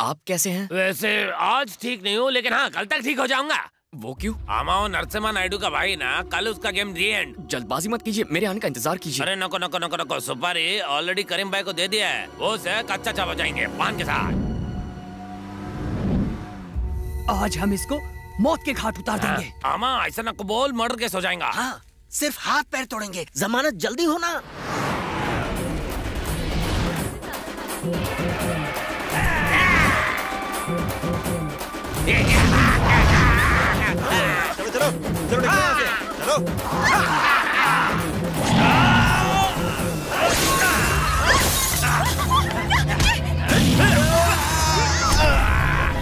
आप कैसे हैं? वैसे आज ठीक नहीं हूँ लेकिन हाँ कल तक ठीक हो जाऊँगा। वो क्यों? आमाओ नरसिम्हा नायडू का भाई ना कल उसका गेम दी एंड जल्दबाजी मत कीजिए मेरे आने का इंतज़ार कीजिए। अरे नको नको नको नको सुपारी ऑलरेडी करीम भाई को दे दिया है। वो से कच्चा चावा जाएँगे पान के साथ। आज हम इसको मौत के घाट उतार देंगे। आमा ऐसा ना बोल मर्डर केस हो जाएगा। हाँ सिर्फ़ हाथ पैर तोड़ेंगे। जमानत जल्दी होना चलो चलो चलो चलो।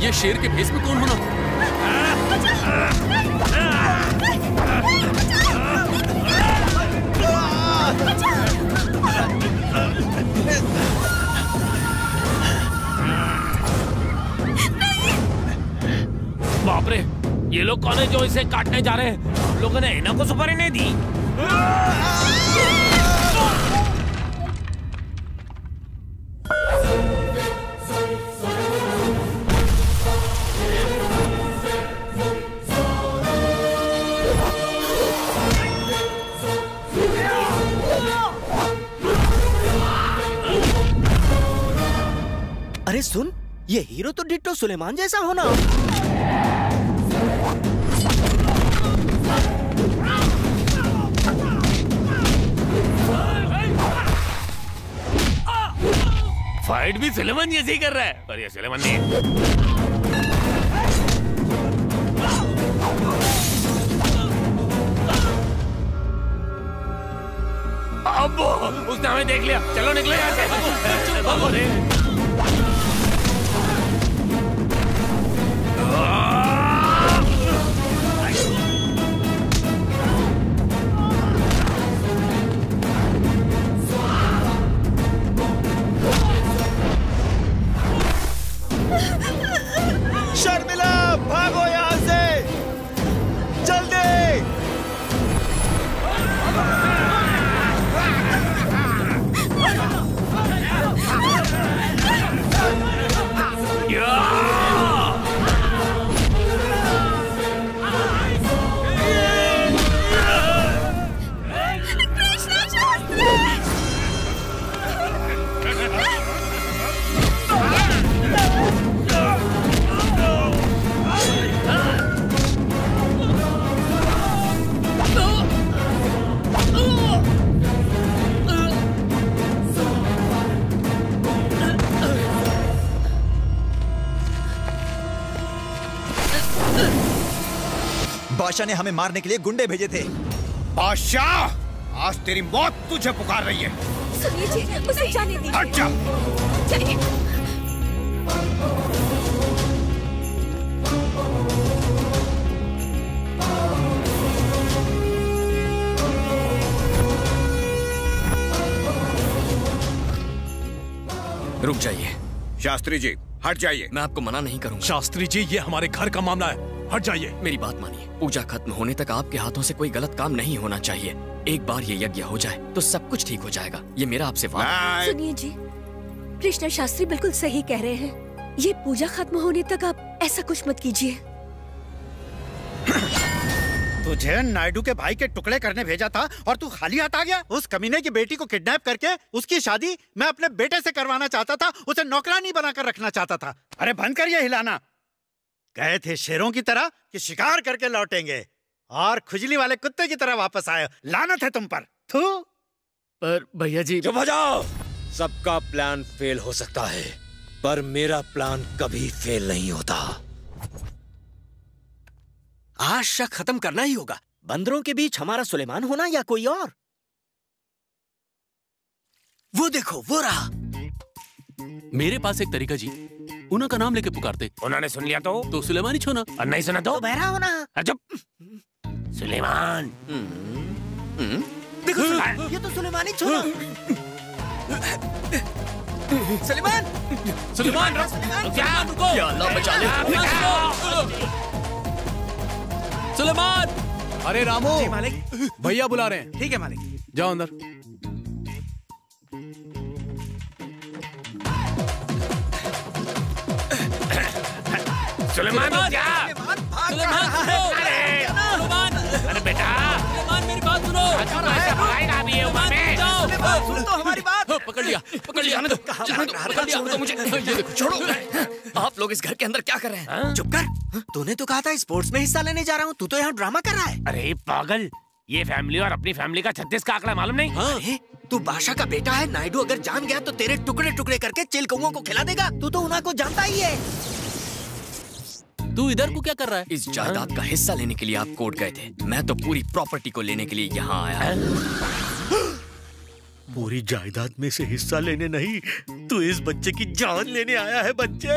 ये शेर के भेस में कौन होना? बाप रे ये लोग कौन है जो इसे काटने जा रहे हैं? लोगों ने इन्हें को सुपारी नहीं दी। अरे सुन, ये हीरो तो डिट्टो सुलेमान जैसा होना। फाइट भी सुलेमान जैसे ही कर रहा है। पर ये सुलेमान नहीं अब उसने हमें देख लिया। चलो निकलो यहाँ से। बादशाह ने हमें मारने के लिए गुंडे भेजे थे। बादशाह आज तेरी मौत तुझे पुकार रही है। सुनिए उसे जाने दीजिए। हट जा। जाइए। रुक जाइए। शास्त्री जी हट जाइए। मैं आपको मना नहीं करूँगा। शास्त्री जी ये हमारे घर का मामला है। हट जाइए। मेरी बात मानिए। पूजा खत्म होने तक आपके हाथों से कोई गलत काम नहीं होना चाहिए। एक बार ये यज्ञ हो जाए तो सब कुछ ठीक हो जाएगा। ये मेरा आपसे वादा सुनिए जी कृष्णा शास्त्री बिल्कुल सही कह रहे हैं। ये पूजा खत्म होने तक आप ऐसा कुछ मत कीजिए। तुझे नायडू के भाई के टुकड़े करने भेजा था और तू खाली हाथ आ गया? उस कमीने की बेटी को किडनैप करके उसकी शादी मैं अपने बेटे से करवाना चाहता था उसे नौकरानी बनाकर रखना चाहता था। अरे बंद कर ये हिलाना। गए थे शेरों की तरह कि शिकार करके लौटेंगे। और खुजली वाले कुत्ते की तरह वापस आए। लानत है तुम पर। थू। पर भैया जी चुप हो जाओ। सबका प्लान फेल हो सकता है पर मेरा प्लान कभी फेल नहीं होता। आज शक खत्म करना ही होगा। बंदरों के बीच हमारा सुलेमान होना या कोई और? वो देखो वो रहा। मेरे पास एक तरीका जी। उन्हों का नाम लेके पुकारते। उन्होंने सुन लिया तो? तो सुलेमानी छोना और नहीं सुना तो? बहरा होना चुप। सुलेमान। देखो सुलेमान, ये तो सुलेमानी छोरा सलीमान। सुलेमान रुक। जा। रुको। या अल्लाह बचा ले सुलेमान! अरे रामू मालिक। भैया बुला रहे हैं। ठीक है मालिक। जाओ अंदर। सुलेमान सुलेमान अरे। सुलेमान अरे बेटा। सुलेमान मेरी बात सुनो। ऐसा अभी ये उम्र में। सुन तो हमारी बात। पकड़ लिया पकड़ लिया। जाने दो जाने दो पकड़ लिया। तो मुझे ये देखो छोड़ो आप लोग इस घर के अंदर क्या कर रहे हैं? चुप कर। तूने तो कहा था स्पोर्ट्स में हिस्सा लेने जा रहा हूँ। तू तो यहाँ ड्रामा कर रहा है। अरे पागल। ये फैमिली और अपनी फैमिली का छत्तीस का आंकड़ा मालूम नहीं? अरे तू बादशाह का बेटा है। नायडू अगर जान गया तो तेरे टुकड़े टुकड़े करके चिलकुओं को खिला देगा। तू तो उन्हें को जानता ही है। तू इधर को क्या कर रहा है? इस जायदाद का हिस्सा लेने के लिए आप कोर्ट गए थे। मैं तो पूरी प्रॉपर्टी को लेने के लिए यहाँ आया पूरी जायदाद में से हिस्सा लेने नहीं तू इस बच्चे की जान लेने आया है बच्चे।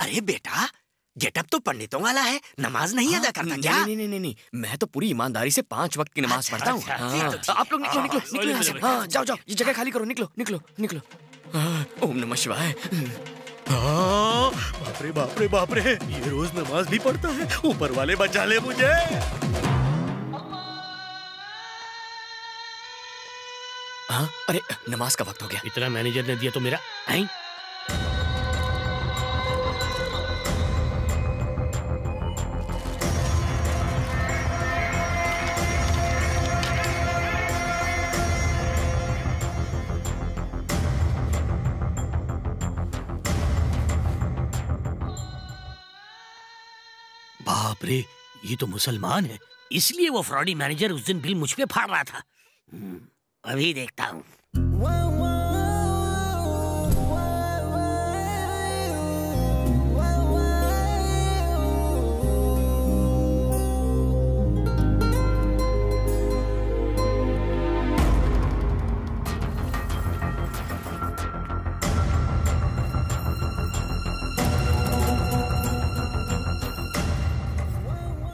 अरे बेटा गेटअप तो पंडितों वाला है नमाज़ नहीं अदा करता नहीं, क्या? नहीं नहीं नहीं नहीं मैं तो पूरी ईमानदारी से पाँच वक्त की नमाज़ पढ़ता हूँ। अच्छा, हाँ, तो आप लोग निकलो निकलो निकलो हाँ जाओ जाओ ये जगह खाली करो निकलो निकलो। निकलो हाँ, ओम नमः शिवाय। हाँ, बाप रे बापरे बाप रे ये रोज नमाज़ भी पढ़ता है ऊपर वाले बचा ले मुझे। हाँ अरे नमाज़ का वक्त हो गया। इतना मैनेजर ने दिया तो मेरा आई ये तो मुसलमान है। इसलिए वो फ्रॉडी मैनेजर उस दिन बिल मुझ पे फाड़ रहा था। हम्म, अभी देखता हूँ।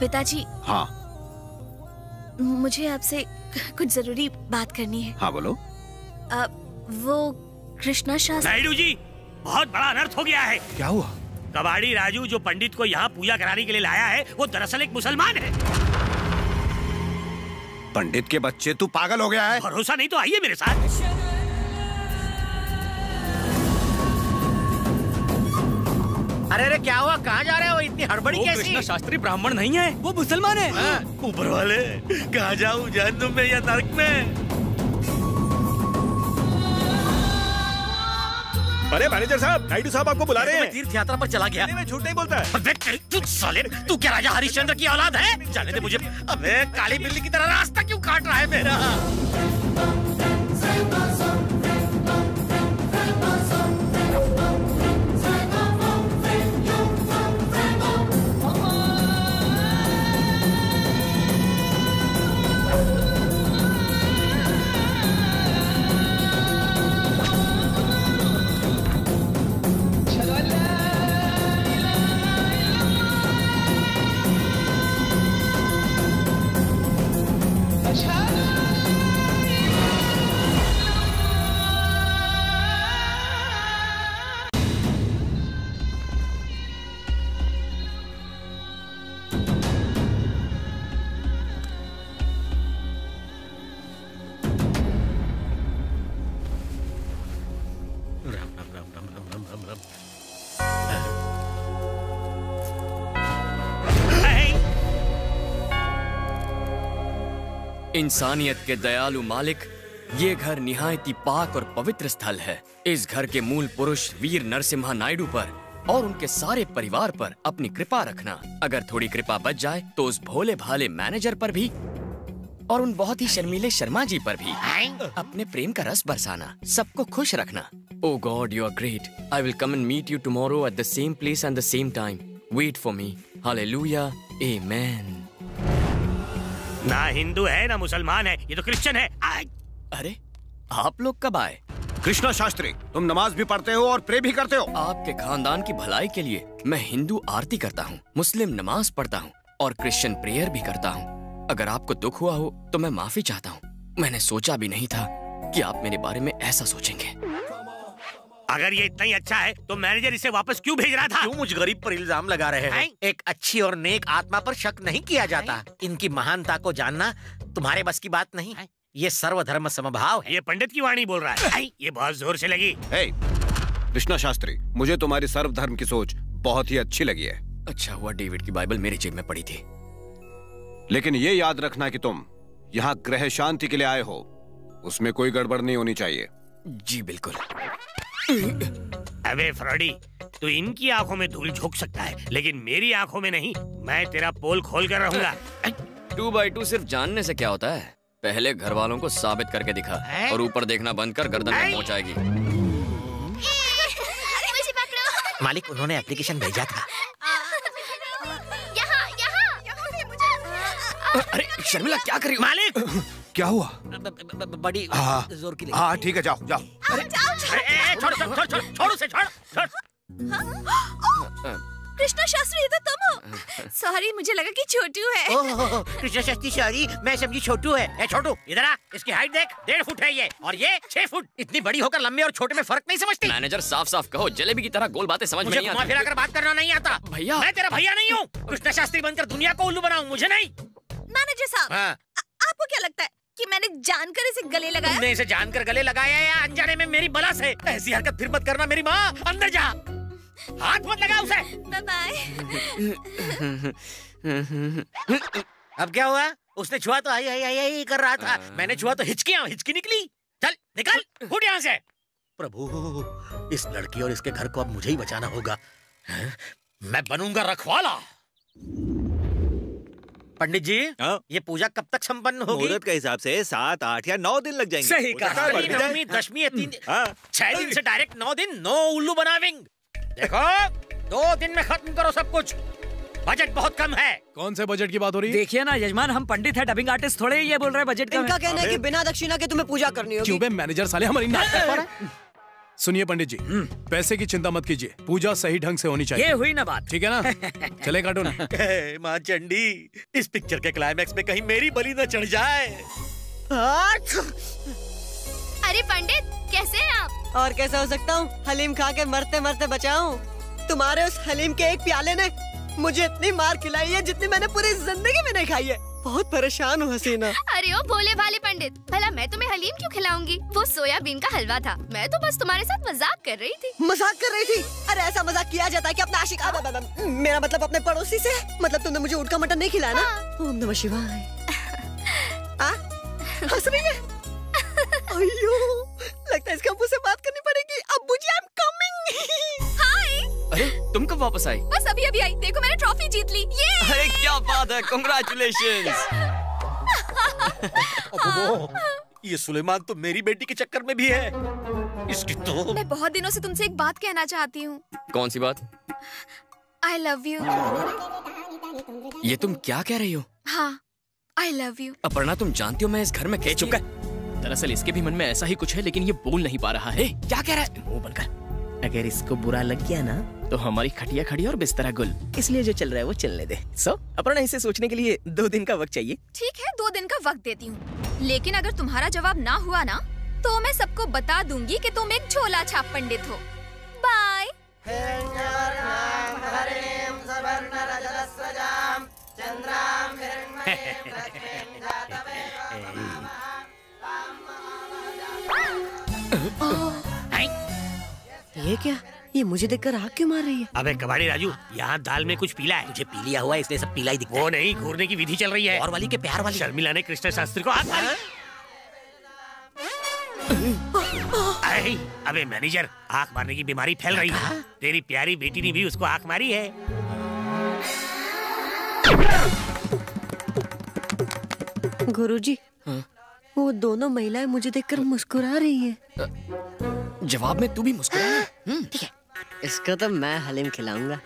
पिताजी। हाँ। मुझे आपसे कुछ ज़रूरी बात करनी है। हाँ बोलो। आ, वो कृष्णा शास्त्री। नायडू जी बहुत बड़ा अनर्थ हो गया है। क्या हुआ? कबाड़ी राजू जो पंडित को यहाँ पूजा कराने के लिए लाया है वो दरअसल एक मुसलमान है। पंडित के बच्चे तू पागल हो गया है। भरोसा नहीं तो आइए मेरे साथ। अरे अरे क्या हुआ? कहाँ जा रहे हो? इतनी हड़बड़ी कैसी? कृष्णा शास्त्री ब्राह्मण नहीं है। वो मुसलमान है। ऊपर वाले कहा जाऊँ? जहन्नुम में या नरक में? अरे मैनेजर साहब नायडू साहब आपको बुला रहे हैं। तीर्थ यात्रा पर चला गया। मैं झूठ नहीं बोलता। अबे तू साले तू क्या राजा हरिश्चंद्र की औलाद है? जाने दे मुझे। अबे काली बिल्ली की तरह रास्ता क्यों काट रहा है मेरा? इंसानियत के दयालु मालिक, ये घर निहायती पाक और पवित्र स्थल है। इस घर के मूल पुरुष वीर नरसिम्हा नायडू पर और उनके सारे परिवार पर अपनी कृपा रखना। अगर थोड़ी कृपा बच जाए तो उस भोले भाले मैनेजर पर भी और उन बहुत ही शर्मीले शर्मा जी पर भी। अपने प्रेम का रस बरसाना, सबको खुश रखना। ओ God, you are great. I will come and meet you tomorrow at the same place and the same time. Wait for me. Hallelujah. Amen ना हिंदू है ना मुसलमान है ये तो क्रिश्चियन है। आ, अरे आप लोग कब आए? कृष्णा शास्त्री तुम नमाज़ भी पढ़ते हो और प्रे भी करते हो। आपके खानदान की भलाई के लिए मैं हिंदू आरती करता हूँ मुस्लिम नमाज़ पढ़ता हूँ और क्रिश्चियन प्रेयर भी करता हूँ। अगर आपको दुख हुआ हो तो मैं माफ़ी चाहता हूँ। मैंने सोचा भी नहीं था कि आप मेरे बारे में ऐसा सोचेंगे। अगर ये इतना ही अच्छा है तो मैनेजर इसे वापस क्यों भेज रहा था? क्यों मुझ गरीब पर इल्ज़ाम लगा रहे हैं? एक अच्छी और नेक आत्मा पर शक नहीं किया जाता। इनकी महानता को जानना तुम्हारे बस की बात नहीं। ये सर्वधर्म समभाव है। ये पंडित की वाणी बोल रहा है। ये बहुत ज़ोर से लगी। कृष्णा शास्त्री मुझे तुम्हारी सर्वधर्म की सोच बहुत ही अच्छी लगी है। अच्छा हुआ डेविड की बाइबल मेरी जेब में पड़ी थी। लेकिन ये याद रखना कि तुम यहाँ ग्रह शांति के लिए आए हो। उसमें कोई गड़बड़ नहीं होनी चाहिए। जी बिल्कुल। अबे फ्रॉडी तू इनकी आँखों में धूल झोंक सकता है लेकिन मेरी आँखों में नहीं मैं तेरा पोल खोल कर रहूँगा टू बाई टू सिर्फ़ जानने से क्या होता है? पहले घर वालों को साबित करके दिखा और ऊपर देखना बंद कर गर्दन में पहुंचाएगी। मालिक उन्होंने एप्लीकेशन भेजा था। यहाँ यहाँ। अरे शर्मिला क्या कर रही हो? मालिक! क्या हुआ? बड़ी हाँ ज़ोर की हाँ ठीक है जाओ जाओ। छोड़ छोड़ छोड़ छोड़ छोड़ उसे छोड़ छोड़। कृष्णा शास्त्री ये तो तुम। हो सॉरी मुझे लगा कि छोटू है। कृष्ण शक्ति सॉरी मैं समझी छोटू है। ए छोटू इधर आ इसकी हाइट देख डेढ़ फुट है ये और ये छह फुट। इतनी बड़ी होकर लंबे और छोटे में फ़र्क नहीं समझती? मैनेजर साफ़ साफ़ कहो जलेबी की तरह गोल बातें समझ में मुझे नहीं आती। फिरा बात करना नहीं आता। भैया। मैं तेरा भैया नहीं हूँ। कृष्ण शास्त्री बनकर दुनिया को उल्लू बनाऊ मुझे नहीं। मैनेजर साहब हाँ। आपको क्या लगता है? कि मैंने जानकर इसे गले लगाया? तुमने इसे जानकर गले लगाया या अनजाने में मेरी बला से ऐसी हरकत फिर मत करना मेरी माँ। अंदर जा। हाथ मत लगा उसे। बाय बाय अब क्या हुआ? उसने छुआ तो आई आई आई आई कर रहा था। मैंने छुआ तो हिचकियाँ हिचकी निकली। चल निकल। उठ यहाँ से। प्रभु इस लड़की और इसके घर को अब मुझे ही बचाना होगा। हैं? मैं बनूँगा रखवाला। पंडित जी आ? ये पूजा कब तक संपन्न होगी? मुहूर्त के हिसाब से सात आठ या नौ दिन लग जाएँगे। सही कहा। है। नवमी दशमी या तीन हाँ। छह दिन से डायरेक्ट नौ दिन नौ उल्लू बनाविंग। देखो दो दिन में खत्म करो सब कुछ। बजट बहुत कम है। कौन से बजट की बात हो रही है? देखिए ना यजमान हम पंडित है डबिंग आर्टिस्ट थोड़े ही ये बोल रहे हैं बजट इनका कहना है कि बिना दक्षिणा के तुम्हें पूजा करनी होगी। क्यों बे मैनेजर साले हमारी नाक कर पा है। सुनिए पंडित जी पैसे की चिंता मत कीजिए पूजा सही ढंग से होनी चाहिए। ये हुई ना बात। ठीक है ना? चले कार्टून ए, माँ चंडी इस पिक्चर के क्लाइमैक्स में कहीं मेरी बलि न चढ़ जाए। अरे पंडित कैसे हैं आप? और कैसे हो सकता हूँ? हलीम खा के मरते मरते बचाऊं? तुम्हारे उस हलीम के एक प्याले ने मुझे इतनी मार खिलाई है जितनी मैंने पूरी ज़िंदगी में नहीं खाई है। बहुत परेशान हूँ हसीना। अरे ओ भोले भाले पंडित भला मैं तुम्हें हलीम क्यों खिलाऊँगी? वो सोयाबीन का हलवा था। मैं तो बस तुम्हारे साथ मज़ाक कर रही थी। मज़ाक कर रही थी? अरे ऐसा मज़ाक किया जाता है कि अपना आशिक अब- अब- अब- मेरा मतलब अपने पड़ोसी से मतलब तुमने मुझे ऊँट का मटन नहीं खिलाया ना? ओम नमः शिवाय। हंस रही है? अयो लगता है इसका मुझसे बात करनी पड़ेगी। अब्बू जी आई एम कमिंग हाय अरे तुम कब वापस आई? बस अभी अभी आई। देखो मैंने ट्रॉफी जीत ली। ये! अरे क्या बात है! कॉन्ग्रेचुलेशन ये सुलेमान तो मेरी बेटी के चक्कर में भी है। इसकी तो मैं बहुत दिनों से तुमसे एक बात कहना चाहती हूँ। कौन सी बात? आई लव यू ये तुम क्या कह रही हो? हाँ आई लव यू अपर्णा तुम जानती हो मैं इस घर में कह चुका दरअसल इसके भी मन में ऐसा ही कुछ है लेकिन ये बोल नहीं पा रहा है। क्या कह रहा है? मुँह बनकर अगर इसको बुरा लग गया ना तो हमारी खटिया खड़ी और बिस्तरा गुल। इसलिए जो चल रहा है वो चलने दे। सो अपर्णा इसे सोचने के लिए दो दिन का वक्त चाहिए। ठीक है दो दिन का वक्त देती हूँ। लेकिन अगर तुम्हारा जवाब ना हुआ ना तो मैं सबको बता दूँगी कि तुम एक झोला छाप पंडित हो। बाय ये क्या? ये मुझे देखकर आग क्यों मार रही है? अबे कबाड़ी राजू यहाँ दाल में कुछ पीला है। मुझे पीलिया हुआ इसलिए सब पीला ही दिखता वो नहीं घूरने की विधि चल रही है। और वाली के प्यार वाली। शर्मिला ने कृष्ण शास्त्री को हाथ मारी। अरे, अबे मैनेजर आँख मारने की बीमारी फैल रही है। तेरी प्यारी बेटी ने भी उसको आँख मारी है। गुरु गुरुजी वो दोनों महिलाएँ मुझे देखकर मुस्कुरा रही हैं। जवाब में तू भी मुस्कुरा ठीक है। इसको तो मैं हलीम खिलाऊँगा।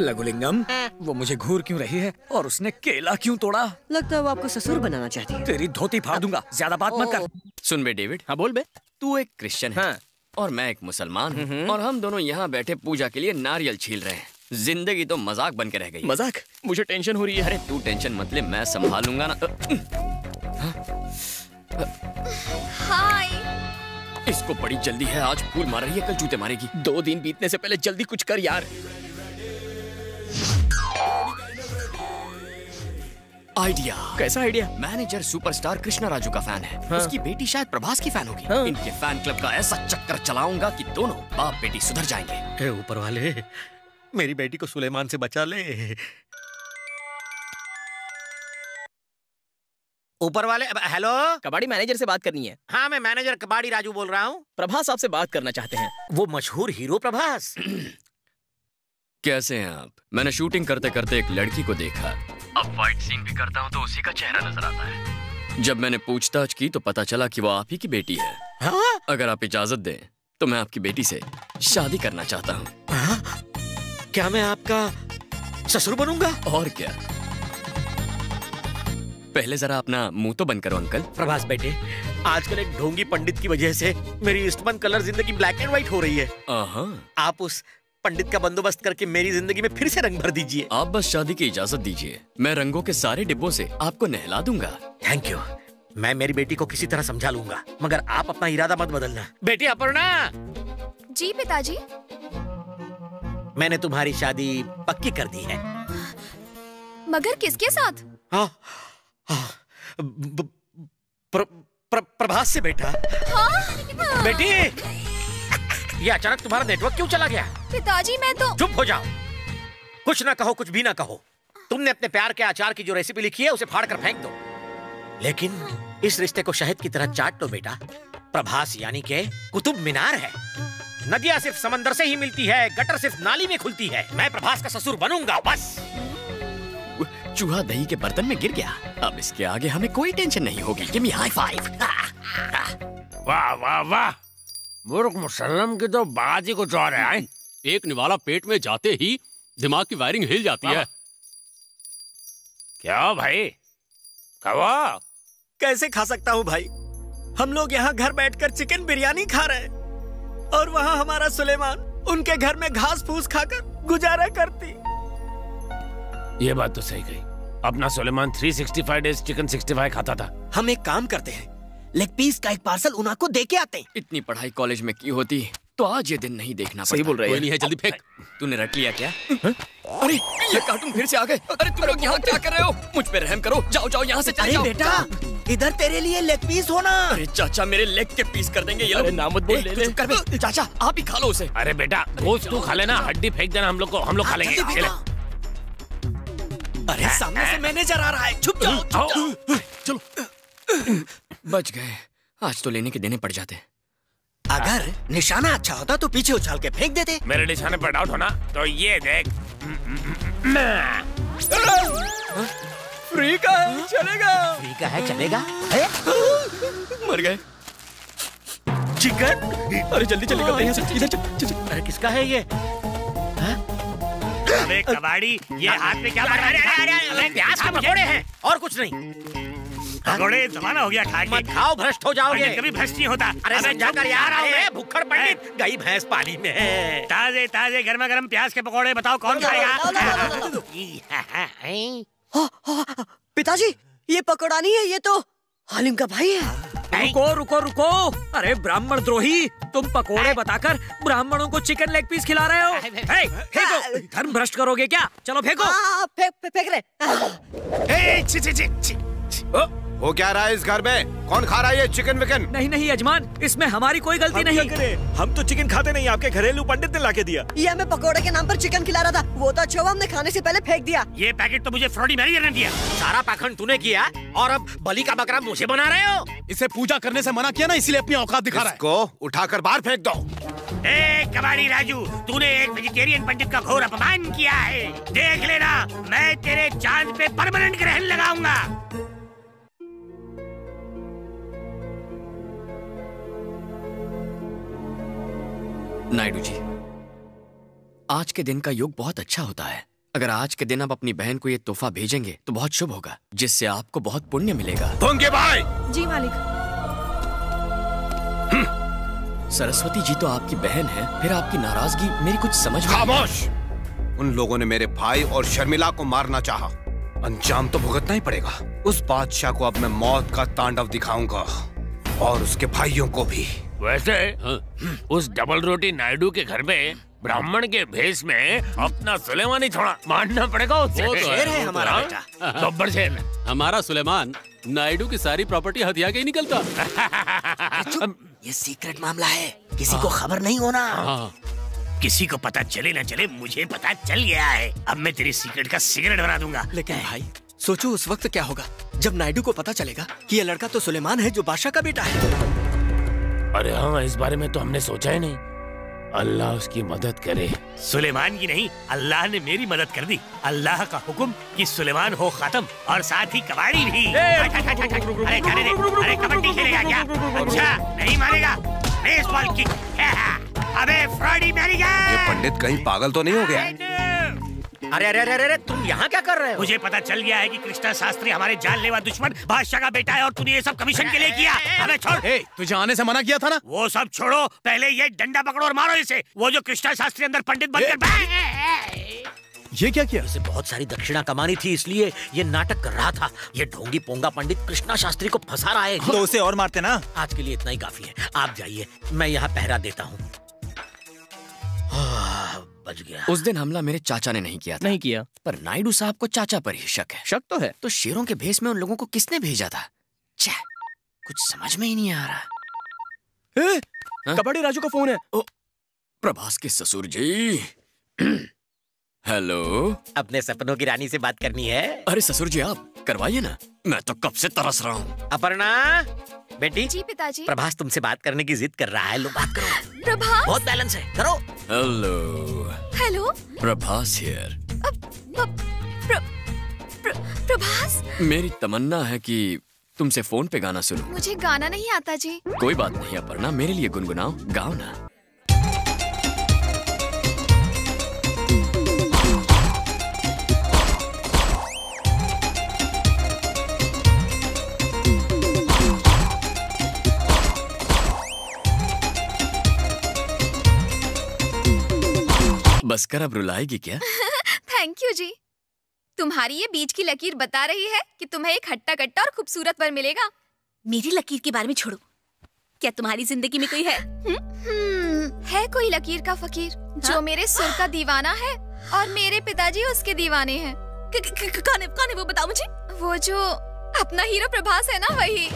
लघुलिंगम वो मुझे घूर क्यों रही है? और उसने केला क्यों तोड़ा? लगता है वो आपको ससुर बनाना चाहती है। तेरी धोती फाड़ दूँगा ज़्यादा बात मत कर। सुन बे डेविड। हाँ बोल बे। तू एक क्रिश्चियन है। और मैं एक मुसलमान हूँ और हम दोनों यहाँ बैठे पूजा के लिए नारियल छील रहे हैं। ज़िंदगी तो मज़ाक बन के रह गई मज़ाक? मुझे टेंशन हो रही है। अरे तू टेंशन मत ले मैं संभालूँगा ना। हाय। इसको बड़ी जल्दी है आज फूल मार रही है कल जूते मारेगी। दो दिन बीतने से पहले जल्दी कुछ कर यार। आइडिया। कैसा idea? Manager superstar Krishna Raju का फ़ैन है। हाँ। उसकी बेटी शायद प्रभास की फ़ैन होगी। हाँ। इनके फ़ैन क्लब का ऐसा चक्कर चलाऊँगा कि दोनों बाप बेटी सुधर जाएँगे। हे ऊपर वाले मेरी बेटी को सुलेमान से बचा ले। ऊपर वाले अब- हेलो? कबाड़ी मैनेजर से बात करनी है। हाँ मैं मैनेजर कबाड़ी राजू बोल रहा हूँ। प्रभास आपसे बात करना चाहते हैं। वो मशहूर हीरो प्रभास। कैसे हैं आप? मैंने शूटिंग करते करते एक लड़की को देखा। अब फाइट सीन भी करता हूँ तो उसी का चेहरा नज़र आता है। जब मैंने पूछताछ की तो पता चला कि वो आप ही की बेटी है। हाँ? अगर आप इजाज़त दें तो मैं आपकी बेटी से शादी करना चाहता हूँ। क्या मैं आपका ससुर बनूँगा? और क्या? पहले जरा अपना मुँह तो बंद करो अंकल। प्रभास बेटे आजकल एक ढोंगी पंडित की वजह से मेरी ईस्टमन कलर ज़िंदगी ब्लैक एंड व्हाइट हो रही है। आप उस पंडित का बंदोबस्त करके मेरी ज़िंदगी में फिर से रंग भर दीजिए। आप बस शादी की इजाज़त दीजिए। मैं रंगों के सारे डिब्बों से आपको नहला दूँगा। थैंक यू मैं मेरी बेटी को किसी तरह समझा लूँगा मगर आप अपना इरादा मत बदलना। बेटी अपर्णा! जी पिताजी। मैंने तुम्हारी शादी पक्की कर दी है। मगर किसके साथ? हाँ, हाँ, ब- प्र, प्र, प्रभास से बेटा। हाँ? बेटी! ये अचानक तुम्हारा नेटवर्क क्यों चला गया? पिताजी मैं तो चुप हो जाओ। कुछ ना कहो कुछ भी ना कहो। तुमने अपने प्यार के अचार की जो रेसिपी लिखी है उसे फाड़ कर फेंक दो। लेकिन इस रिश्ते को शहद की तरह चाट लो बेटा। प्रभास यानी के कुतुब मीनार है। नदियाँ सिर्फ़ समंदर से ही मिलती है गटर सिर्फ़ नाली में खुलती है। मैं प्रभास का ससुर बनूँगा बस। चूहा दही के बर्तन में गिर गया। अब इसके आगे हमें कोई टेंशन नहीं होगी। गिव मी हाई फाइव वाह वाह वाह। मुर्ख मुसल्लम की तो बात ही कुछ और है एक निवाला पेट में जाते ही दिमाग की वायरिंग हिल जाती है। क्या भाई? कहो कैसे खा सकता हूँ भाई? हम लोग यहाँ घर बैठकर चिकन बिरयानी खा रहे हैं। और वहाँ हमारा सुलेमान उनके घर में घास फूस खाकर गुजारा करती। ये बात तो सही कही। अपना सुलेमान 365 डेज़ चिकन 65 खाता था। हम एक काम करते हैं। लेग पीस का एक पार्सल उना को दे के आते हैं। इतनी पढ़ाई कॉलेज में की होती? तो आज ये दिन नहीं देखना सही बोल रहे नहीं है जल्दी फेंक। तूने रट लिया क्या? अरे ये कार्टून फिर से आ गए। अरे तुम लोग यहाँ क्या कर रहे हो? मुझ पे रहम करो। जाओ जाओ यहाँ से चले जाओ। बेटा इधर तेरे लिए लेग पीस होना। अरे चाचा मेरे लेग के पीस कर देंगे ये लोग अरे ना मत बोल, ले ले। कर। चाचा आप ही खा लो उसे। अरे बेटा गोश्त तू खा लेना हड्डी फेंक देना हम लोग को हम लोग खा लेंगे। जल्दी अरे सामने से मैनेजर आ रहा है। छुप जाओ छुप जाओ। चलो। बच गए आज तो लेने के देने पड़ जाते अगर निशाना अच्छा होता तो पीछे उछाल के फेंक देते मेरे निशाने पर डाउट होना तो ये देख फ्री का है चलेगा फ्री का है चलेगा मर गए चिकन अरे जल्दी चले करते हैं यहाँ से। इधर चल। अरे किसका है ये अबे कबाड़ी ये हाथ में क्या अरे अरे अरे प्याज के पकौड़े हैं और कुछ नहीं पकौड़े जमाना हो गया खा के मत खाओ भ्रष्ट हो जाओगे। कभी भ्रष्ट नहीं होता। अरे समझा कर यार अरे भुक्खड़ पंडित गई भैंस पानी में। ताजे ताजे गर्मा गर्म प्याज के पकौड़े बताओ कौन खाएगा? हाँ, हाँ, पिताजी ये पकौड़ा नहीं है ये तो हालिम का भाई है। रुको रुको रुको। अरे ब्राह्मण द्रोही तुम पकोड़े बताकर ब्राह्मणों को चिकन लेग पीस खिला रहे हो। हे, फेंको। धर्म भ्रष्ट करोगे क्या? चलो फेंको। हाँ, फेंक फेंक- रहे। ए, छी, छी, छी, छी। हो क्या रहा है इस घर में? कौन खा रहा है ये चिकन विकन? नहीं नहीं यजमान इसमें हमारी कोई गलती हम नहीं। करें? हम तो चिकन खाते नहीं आपके घरेलू पंडित ने ला के दिया। ये हमें पकौड़े के नाम पर चिकन खिला रहा था। वो तो अच्छा हुआ हमने खाने से पहले फेंक दिया। ये पैकेट तो मुझे फ्रॉडी मैनेजर ने दिया। सारा पाखंड तूने किया और अब बलि का बकरा मुझे बना रहे हो। इसे पूजा करने से मना किया ना इसलिए अपनी औकात दिखा रहा है। इसको उठाकर बाहर फेंक दो। ए कबाड़ी राजू तूने एक वेजिटेरियन पंडित का घोर अपमान किया है। देख लेना मैं तेरे चाँद पे परमानेंट ग्रहण लगाऊँगा। नायडू जी। आज के दिन का योग बहुत अच्छा होता है। अगर आज के दिन आप अपनी बहन को ये तोहफा भेजेंगे तो बहुत शुभ होगा जिससे आपको बहुत पुण्य मिलेगा। भोंगे भाई! जी मालिक। सरस्वती जी तो आपकी बहन है फिर आपकी नाराज़गी मेरी कुछ समझ खामोश! उन लोगों ने मेरे भाई और शर्मिला को मारना चाहा। अंजाम तो भुगतना ही पड़ेगा। उस बादशाह को अब मैं मौत का तांडव दिखाऊँगा और उसके भाइयों को भी। वैसे उस डबल रोटी नायडू के घर में ब्राह्मण के भेष में अपना सुलेमान ही छोड़ा मानना पड़ेगा उसे वो तो है, वो तो बेटा। गब्बर शेर हमारा सुलेमान नायडू की सारी प्रॉपर्टी हथिया के ही निकलता। ये सीक्रेट मामला है। किसी को खबर नहीं होना। किसी को पता चले ना चले मुझे पता चल गया है। अब मैं तेरी सीक्रेट का सिगरेट बना दूँगा। लेकिन भाई सोचो उस वक्त क्या होगा। जब नायडू को पता चलेगा कि ये लड़का तो सुलेमान है जो बादशाह का बेटा है। अरे हाँ इस बारे में तो हमने सोचा ही नहीं। अल्लाह उसकी मदद करे। सुलेमान की नहीं अल्लाह ने मेरी मदद कर दी। अल्लाह का हुक्म कि सुलेमान हो खत्म और साथ ही कबाड़ी भी। अरे जाने दे। अरे कबड्डी खेलेगा क्या? अच्छा नहीं मानेगा बेसबॉल किक। अबे फ्रॉडी मैरी ये पंडित कहीं पागल तो नहीं हो गया? अरे अरे अरे अरे तुम यहाँ क्या कर रहे हो? मुझे पता चल गया है कि कृष्णा शास्त्री हमारे जानलेवा दुश्मन बादशाह का बेटा है और तूने ये सब कमीशन के लिए किया। अबे छोड़। ए, तुझे आने से मना किया था ना? वो सब छोड़ो पहले ये डंडा पकड़ो और मारो इसे। वो जो कृष्णा शास्त्री अंदर पंडित बनकर ये क्या किया? इसे बहुत सारी दक्षिणा कमानी थी इसलिए ये नाटक कर रहा था। ये ढोंगी पोंगा पंडित कृष्णा शास्त्री को फंसा रहा है। तो उसे और मारते ना? आज के लिए इतना ही काफ़ी है। आप जाइए मैं यहाँ पहरा देता हूँ। बच गया। उस दिन हमला मेरे चाचा ने नहीं किया था। नहीं किया। पर नायडू साहब को चाचा पर ही शक है। शक तो है। तो शेरों के भेस में उन लोगों को किसने भेजा था? कुछ समझ में ही नहीं आ रहा। कबड्डी राजू का फ़ोन है। ओ, प्रभास के ससुर जी। हेलो? अपने सपनों की रानी से बात करनी है। अरे ससुर जी आप करवाइए ना। मैं तो कब से तरस रहा हूँ। अपर्णा? बेटी? जी पिताजी। प्रभास तुमसे बात करने की जिद कर रहा है। लो बात करो। प्रभास? बहुत बैलेंस है। करो। हेलो? हेलो? प्रभास हियर प्र, प्र, प्रभास? मेरी तमन्ना है कि तुमसे फ़ोन पे गाना सुनो। मुझे गाना नहीं आता जी। कोई बात नहीं अपर्णा मेरे लिए गुनगुनाओ। गाओ ना। बस कर अब रुलाएगी क्या? थैंक यू जी। तुम्हारी ये बीच की लकीर बता रही है कि तुम्हें एक हट्टा कट्टा और खूबसूरत पर मिलेगा। मेरी लकीर के बारे में छोड़ो। क्या तुम्हारी ज़िंदगी में कोई है? हम्म, है कोई लकीर का फकीर जो मेरे सुर का दीवाना है और मेरे पिताजी उसके दीवाने हैं। कौन है कौन है वो बताओ मुझे? वो जो अपना हीरो प्रभास है ना वही।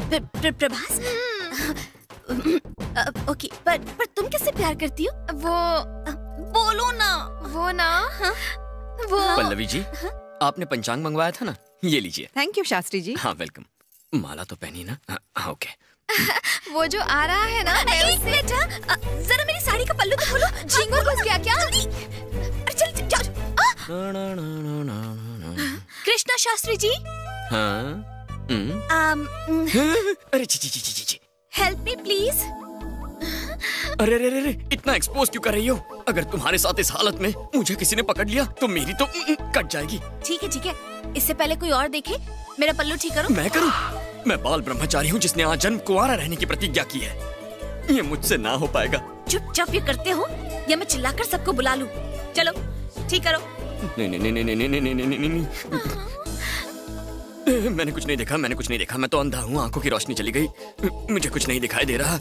प्र, प्र, प्रभास? अ, ओके पर पर तुम किससे प्यार करती हो? वो बोलो ना। वो ना। वो पल्लवी जी आपने पंचांग मंगवाया था ना? ये लीजिए। Thank you Shastri ji. हाँ वेलकम माला तो पहनी ना? हाँ, हाँ, ओके वो जो आ रहा है ना मैं एक मिनट हाँ। जरा मेरी साड़ी का पल्लू तो खोलो। झींगुर घुस गया क्या? अरे चल चल जाओ कृष्णा शास्त्री जी? हाँ हम्म, अरे ची ची ची ची ची। हेल्प मी प्लीज़ अरे अरे अरे इतना एक्सपोज क्यों कर रही हो अगर तुम्हारे साथ इस हालत में मुझे किसी ने पकड़ लिया तो मेरी तो कट जाएगी ठीक है ठीक है इससे पहले कोई और देखे मेरा पल्लू ठीक करो मैं करूँ मैं बाल ब्रह्मचारी हूँ जिसने आज जन्म कुंवारा रहने की प्रतिज्ञा की है ये मुझसे ना हो पाएगा चुपचाप ये करते हो या मैं चिल्लाकर सबको बुला लूँ चलो ठीक करो नहीं नहीं नहीं नहीं नहीं नहीं नहीं नहीं नहीं नहीं मैंने कुछ नहीं देखा मैंने कुछ नहीं देखा। मैं तो अंधा हूँ आँखों की रोशनी चली गई। मुझे कुछ नहीं दिखाई दे रहा।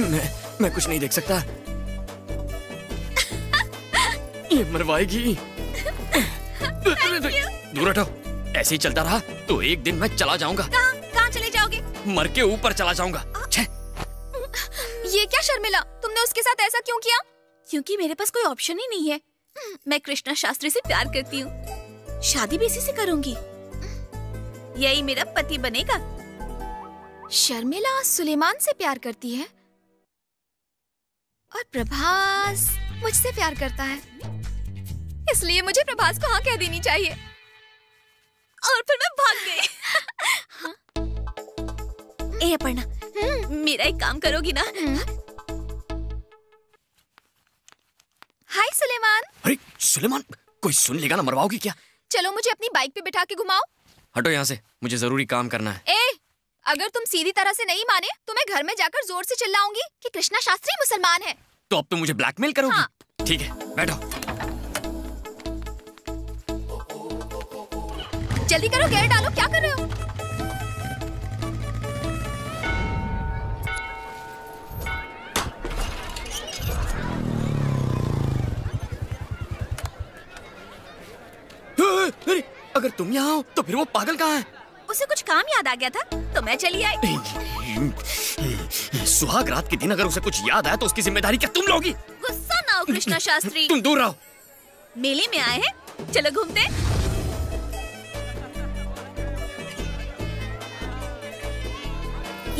मैं मैं कुछ नहीं देख सकता। ये मरवाएगी। दूर हटो। ऐसे ही चलता रहा तो एक दिन मैं चला जाऊँगा। कहाँ कहाँ चले जाओगे? मर के ऊपर चला जाऊँगा। ये क्या शर्मिला? तुमने उसके साथ ऐसा क्यों किया? क्योंकि मेरे पास कोई ऑप्शन ही नहीं है। मैं कृष्णा शास्त्री से प्यार करती हूँ। शादी भी इसी से करूँगी। यही मेरा पति बनेगा। शर्मिला सुलेमान से प्यार करती है। और प्रभास मुझसे प्यार करता है। इसलिए मुझे प्रभास को हाँ कह देनी चाहिए। और फिर मैं भाग गई। ए अपर्णा मेरा एक काम करोगी ना? हाय सुलेमान। अरे सुलेमान कोई सुन लेगा ना मरवाओगी क्या? चलो मुझे अपनी बाइक पे बिठा के घुमाओ। हटो यहाँ से मुझे ज़रूरी काम करना है। ए अगर तुम सीधी तरह से नहीं माने तो मैं घर में जाकर ज़ोर से चिल्लाऊँगी कि कृष्णा शास्त्री मुसलमान है। तो अब तुम मुझे ब्लैकमेल करोगी? हाँ। ठीक है बैठो। जल्दी करो गेयर डालो क्या कर रहे हो? अरे अगर तुम यहाँ हो तो फिर वो पागल कहाँ है? उसे कुछ काम याद आ गया था तो मैं चली आई। सुहाग रात के दिन अगर उसे कुछ याद आया तो उसकी ज़िम्मेदारी क्या तुम लोगी? गुस्सा ना हो कृष्णा शास्त्री। तुम दूर रहो। मेले में आए हैं। चलो घूमते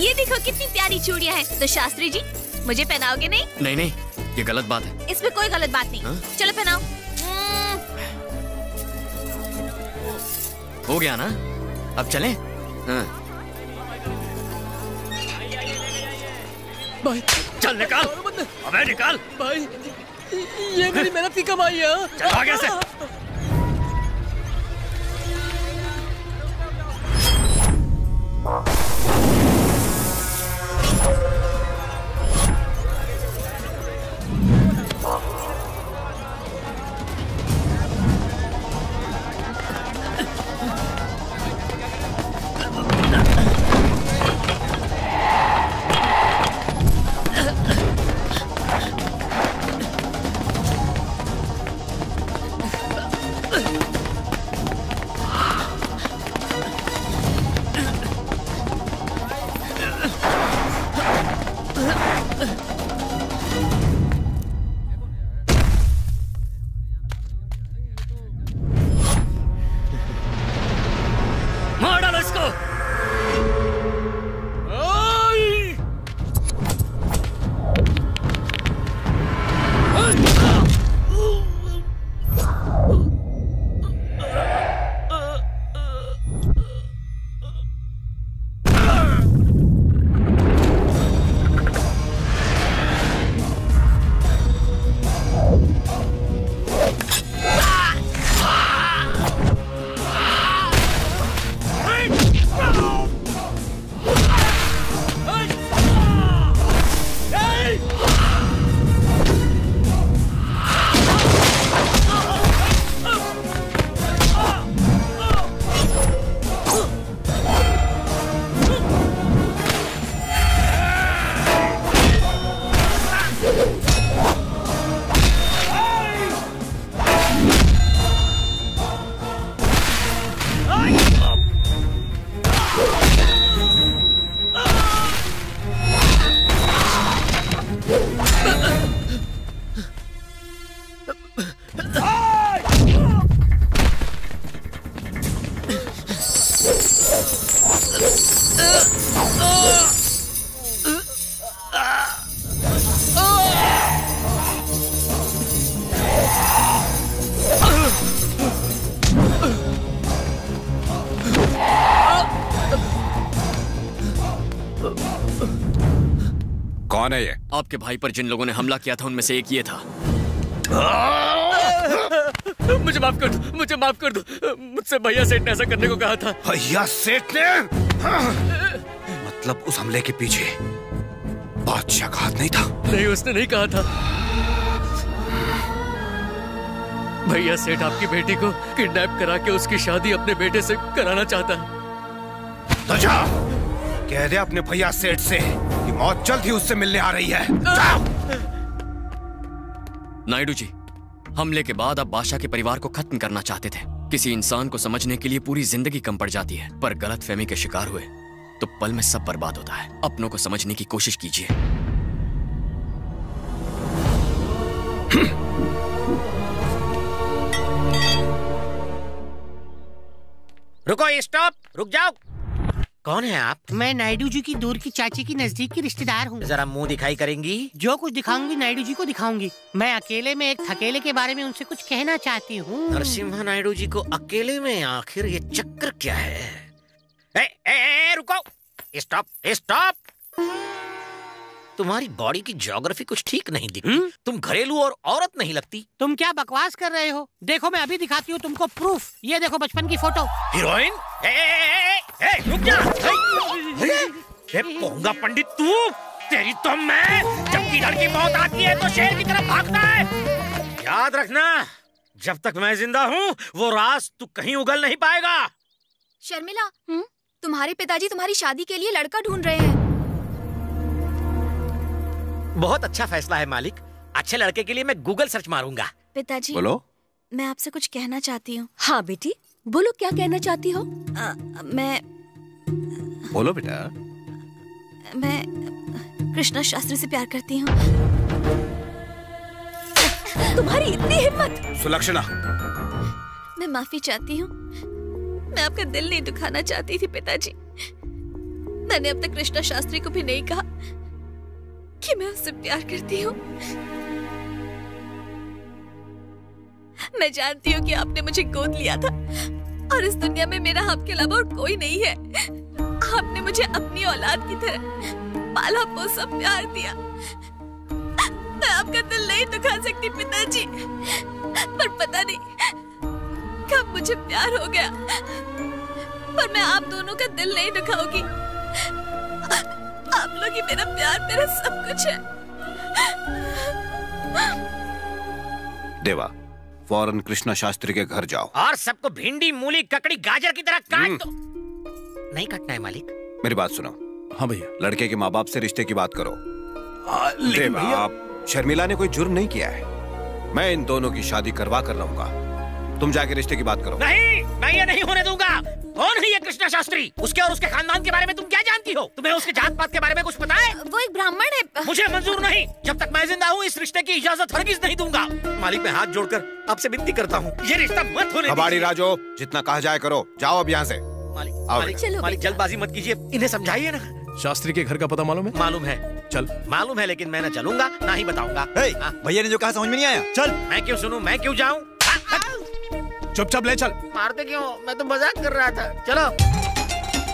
ये देखो कितनी प्यारी चूड़ियाँ हैं। तो शास्त्री जी मुझे पहनाओगे नहीं? नहीं नहीं ये गलत बात है। इसमें कोई गलत बात नहीं। हाँ? चलो पहनाओ। हो गया ना? अब चले? हाँ। भाई। चल निकाल। अबे निकाल। भाई ये मेरी मेहनत की कमाई है चल आगे से। मार कौन है ये? आपके भाई पर जिन लोगों ने हमला किया था उनमें से एक ये था। मुझे माफ़ कर दो मुझे माफ़ कर दो। मुझसे भैया सेठ ने ऐसा करने को कहा था। भैया सेठ ने? मतलब उस हमले के पीछे बादशाह का हाथ नहीं था? नहीं उसने नहीं कहा था। भैया सेठ आपकी बेटी को किडनैप करा के उसकी शादी अपने बेटे से कराना चाहता है। तो जा। कह दे अपने भैया सेठ से। मौत जल्द ही उससे मिलने आ रही है। नायडू जी हमले के बाद आप बादशाह के परिवार को खत्म करना चाहते थे। किसी इंसान को समझने के लिए पूरी ज़िंदगी कम पड़ जाती है पर गलत फहमी के शिकार हुए तो पल में सब बर्बाद होता है। अपनों को समझने की कोशिश कीजिए। रुको स्टॉप रुक जाओ! कौन है आप? मैं नायडू जी की दूर की चाची की नज़दीक की रिश्तेदार हूँ। जरा मुँह दिखाई करेंगी? जो कुछ दिखाऊँगी नायडू जी को दिखाऊँगी। मैं अकेले में एक थकेले के बारे में उनसे कुछ कहना चाहती हूँ। नरसिम्हा नायडू जी को अकेले में आखिर ये चक्कर क्या है? ए, ए, ए, रुको! स्टॉप स्टॉप तुम्हारी बॉडी की ज्योग्राफी कुछ ठीक नहीं दिखती। तुम घरेलू और औरत नहीं लगती। तुम क्या बकवास कर रहे हो? देखो मैं अभी दिखाती हूँ तुमको प्रूफ ये देखो बचपन की फ़ोटो हीरोइन ए, ए, ए, ए, ए, रुक जा। ए, ए, पोंगा पंडित तू? तेरी तो मैं। जब कीड़े की मौत आती है तो शेर की तरफ़ भागता है। याद रखना जब तक मैं ज़िंदा हूँ वो राज तू कहीं उगल नहीं पाएगा। शर्मिला तुम्हारे पिताजी तुम्हारी शादी के लिए लड़का ढूंढ रहे हैं। बहुत अच्छा फैसला है मालिक। अच्छे लड़के के लिए मैं गूगल सर्च मारूँगा। पिताजी बोलो। मैं आपसे कुछ कहना चाहती हूँ। हाँ बेटी बोलो क्या कहना चाहती हो? आ, मैं बोलो बेटा। मैं कृष्णा शास्त्री से प्यार करती हूँ। तुम्हारी इतनी हिम्मत। सुलक्षणा। मैं माफ़ी चाहती हूँ। मैं आपका दिल नहीं दुखाना चाहती थी पिताजी। मैंने अब तक कृष्णा शास्त्री को भी नहीं कहा। कि मैं उससे प्यार करती हूँ। मैं जानती हूँ कि आपने मुझे गोद लिया था और इस दुनिया में मेरा आपके अलावा और कोई नहीं है। आपने मुझे अपनी औलाद की तरह पाला पोसा, प्यार दिया। मैं आपका दिल नहीं दुखा सकती पिताजी, पर पता नहीं कब मुझे प्यार हो गया। पर मैं आप दोनों का दिल नहीं दुखाऊँगी। आप लोग ही मेरा प्यार मेरा सब कुछ है। देवा फ़ौरन कृष्णा शास्त्री के घर जाओ। और सबको भिंडी मूली ककड़ी गाजर की तरह काट दो। नहीं काटना है मालिक। मेरी बात सुनो। हाँ भैया। लड़के के माँ बाप से रिश्ते की बात करो। लेकिन देवा भैया- आप शर्मिला ने कोई जुर्म नहीं किया है। मैं इन दोनों की शादी करवा कर लाऊँगा तुम जाके रिश्ते की बात करो। नहीं मैं ये नहीं होने दूँगा। कौन है ये कृष्णा शास्त्री? उसके और उसके खानदान के बारे में तुम क्या जानती हो? तुम्हें उसके जात पात के बारे में कुछ पता है? वो एक ब्राह्मण है। मुझे मंजूर नहीं। जब तक मैं ज़िंदा हूँ इस रिश्ते की इजाज़त हरगिज नहीं दूँगा। मालिक मैं हाथ जोड़कर आपसे विनती करता हूँ। ये रिश्ता मत होने कबाड़ी राजो जितना कहा जाए करो। जाओ अब यहाँ से। मालिक मालिक, जल्दबाजी मत कीजिए। इन्हें समझाइए ना। शास्त्री के घर का पता मालूम है? मालूम है। चल। मालूम है लेकिन मैं न चलूँगा ना ही बताऊँगा। भैया ने जो कहा समझ में नहीं आया। चल। मैं क्यों सुनूं? मैं क्यों जाऊँ? चुपचाप ले चल। मारते क्यों? मैं तो मज़ाक कर रहा था। चलो।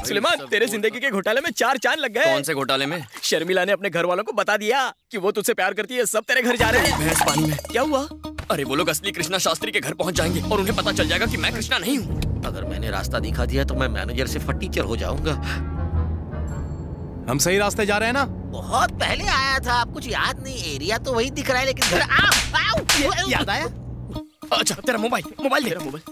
सुलेमान तेरे ज़िंदगी के घोटाले में चार चाँद लग गए। कौन से घोटाले में? शर्मिला ने अपने घर वालों को बता दिया कि वो तुझसे प्यार करती है सब तेरे घर जा रहे हैं। भैंस पानी में। क्या हुआ? अरे वो लोग असली कृष्णा शास्त्री के घर पहुँच जाएँगे और उन्हें पता चल जाएगा कि मैं कृष्णा नहीं हूँ। अगर मैंने रास्ता दिखा दिया तो मैं मैनेजर से फटीचर हो जाऊँगा। हम सही रास्ते जा रहे हैं ना? बहुत पहले आया था आप कुछ याद नहीं? एरिया तो वही दिख रहा है लेकिन घर याद आया? अच्छा तेरा मोबाइल मोबाइल दे। मोबाइल।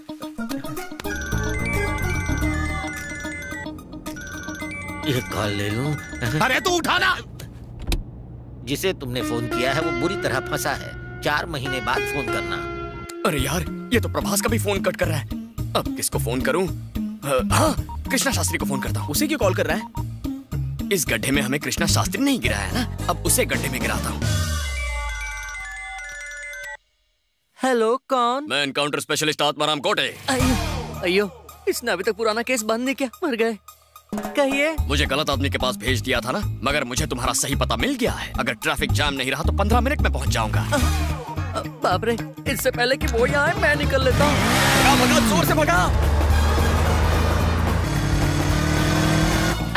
ये कॉल ले लूँ। अरे तू उठाना जिसे तुमने फ़ोन किया है वो बुरी तरह फंसा है। चार महीने बाद फ़ोन करना। अरे यार ये तो प्रभास का भी फ़ोन कट कर रहा है। अब किसको फ़ोन करूँ? हाँ कृष्णा शास्त्री को फ़ोन करता हूँ। उसे क्यों कॉल कर रहा है? इस गड्ढे में हमें कृष्णा शास्त्री नहीं गिराया ना? अब उसे गड्ढे में गिराता हूँ। हेलो कौन? मैं एनकाउंटर स्पेशलिस्ट आत्माराम कोटे। अयो अयो इसने अभी तक पुराना केस बंद नहीं किया मर गए। कहिए। मुझे गलत आदमी के पास भेज दिया था ना मगर मुझे तुम्हारा सही पता मिल गया है। अगर ट्रैफ़िक जाम नहीं रहा तो पंद्रह मिनट में पहुँच जाऊँगा। बाप रे इससे पहले कि वो यहाँ मैं निकल लेता हूँ। भगा भगा ज़ोर से भगा।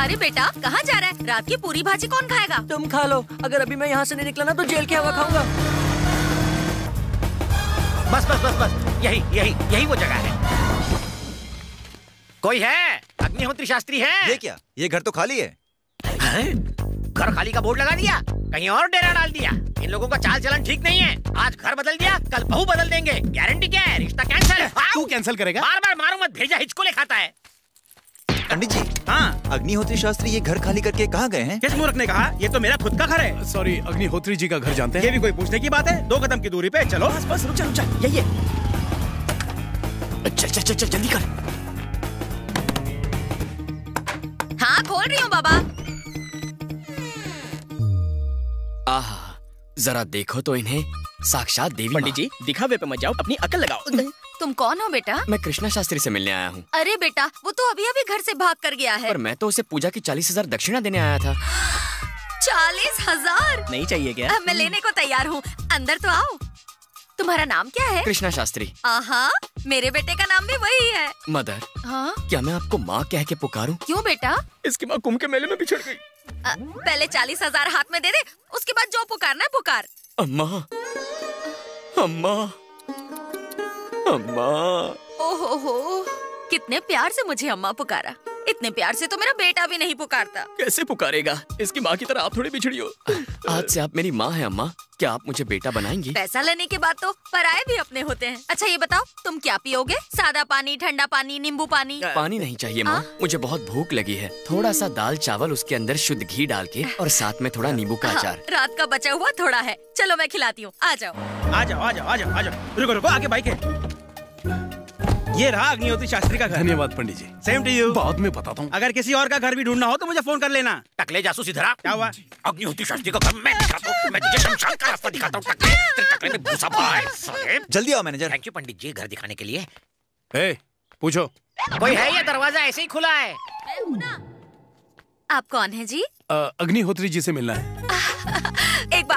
अरे बेटा कहाँ जा रहा है? रात की पूरी भाजी कौन खाएगा? तुम खा लो अगर अभी मैं यहाँ से नहीं निकला ना तो जेल की हवा खाऊँगा। बस बस बस बस। यही यही यही वो जगह है। कोई है? अग्निहोत्री शास्त्री है? ये क्या? ये घर तो खाली है। हैं? घर खाली का बोर्ड लगा दिया? कहीं और डेरा डाल दिया? इन लोगों का चाल चलन ठीक नहीं है। आज घर बदल दिया कल बहू बदल देंगे। गारंटी क्या है? रिश्ता कैंसिल तू कैंसिल करेगा। बार बार मारो मत भेजा हिचको ले खाता है। पंडित जी हाँ। अग्निहोत्री शास्त्री ये घर खाली करके कहाँ गए हैं? किस मूर्ख ने कहा? ये तो मेरा खुद का घर है। सॉरी अग्निहोत्री जी का घर जानते हैं? ये भी कोई पूछने की बात है? दो कदम की दूरी पे चलो। बस बस रुक जा रुक यही है चल चल चल चल जल्दी कर। हाँ खोल रही हूँ बाबा। आहा जरा देखो तो इन्हें। साक्षात देवी पंडित जी दिखावे पे मत जाओ अपनी अकल लगाओ। तुम कौन हो बेटा? मैं कृष्णा शास्त्री से मिलने आया हूँ। अरे बेटा वो तो अभी अभी घर से भाग कर गया है। पर मैं तो उसे पूजा की चालीस हज़ार दक्षिणा देने आया था। चालीस हज़ार? नहीं चाहिए क्या? मैं लेने को तैयार हूँ। अंदर तो आओ। तुम्हारा नाम क्या है? कृष्णा शास्त्री। आहा मेरे बेटे का नाम भी वही है। मदर हाँ? क्या मैं आपको माँ कह के पुकारूं? क्यों बेटा? इसकी माँ कुंभ के मेले में बिछड़ गई। पहले चालीस हज़ार हाथ में दे दे उसके बाद जो पुकारना है पुकार। अम्मा अम्मा। अम्मा ओहो हो कितने प्यार से मुझे अम्मा पुकारा। इतने प्यार से तो मेरा बेटा भी नहीं पुकारता। कैसे पुकारेगा? इसकी माँ की तरह आप थोड़ी बिछड़ी हो। आज से आप मेरी माँ है अम्मा। क्या आप मुझे बेटा बनाएँगी? पैसा लेने के बाद तो पराये भी अपने होते हैं। अच्छा ये बताओ तुम क्या पियोगे? सादा पानी ठंडा पानी नींबू पानी? पानी नहीं चाहिए माँ। मुझे बहुत भूख लगी है। थोड़ा सा दाल चावल उसके अंदर शुद्ध घी डाल के और साथ में थोड़ा नींबू का हाँ, अचार। रात का बचा हुआ थोड़ा है। चलो मैं खिलाती हूँ। आ जाओ। आ जाओ आ जाओ आ जाओ आ जाओ। रुको रुको आगे बाइक है। ये रहा अग्निहोत्री शास्त्री का घर। धन्यवाद Pandit ji. Same to you बाद में बताता हूँ। अगर किसी और का घर भी ढूंढना हो तो मुझे फ़ोन कर लेना। टकले जासूस इधर आ। क्या हुआ? अग्निहोत्री शास्त्री का घर मैं दिखाता हूँ। मैं तुझे शमशान का रास्ता दिखाता हूँ। टकले तेरे टकले में भूसा भरा है जल्दी आओ manager. Thank you Pandit ji घर दिखाने के लिए। ए, पूछो। कोई है या दरवाज़ा? ऐसे ही खुला है। आप कौन है जी? अग्निहोत्री जी से मिलना है।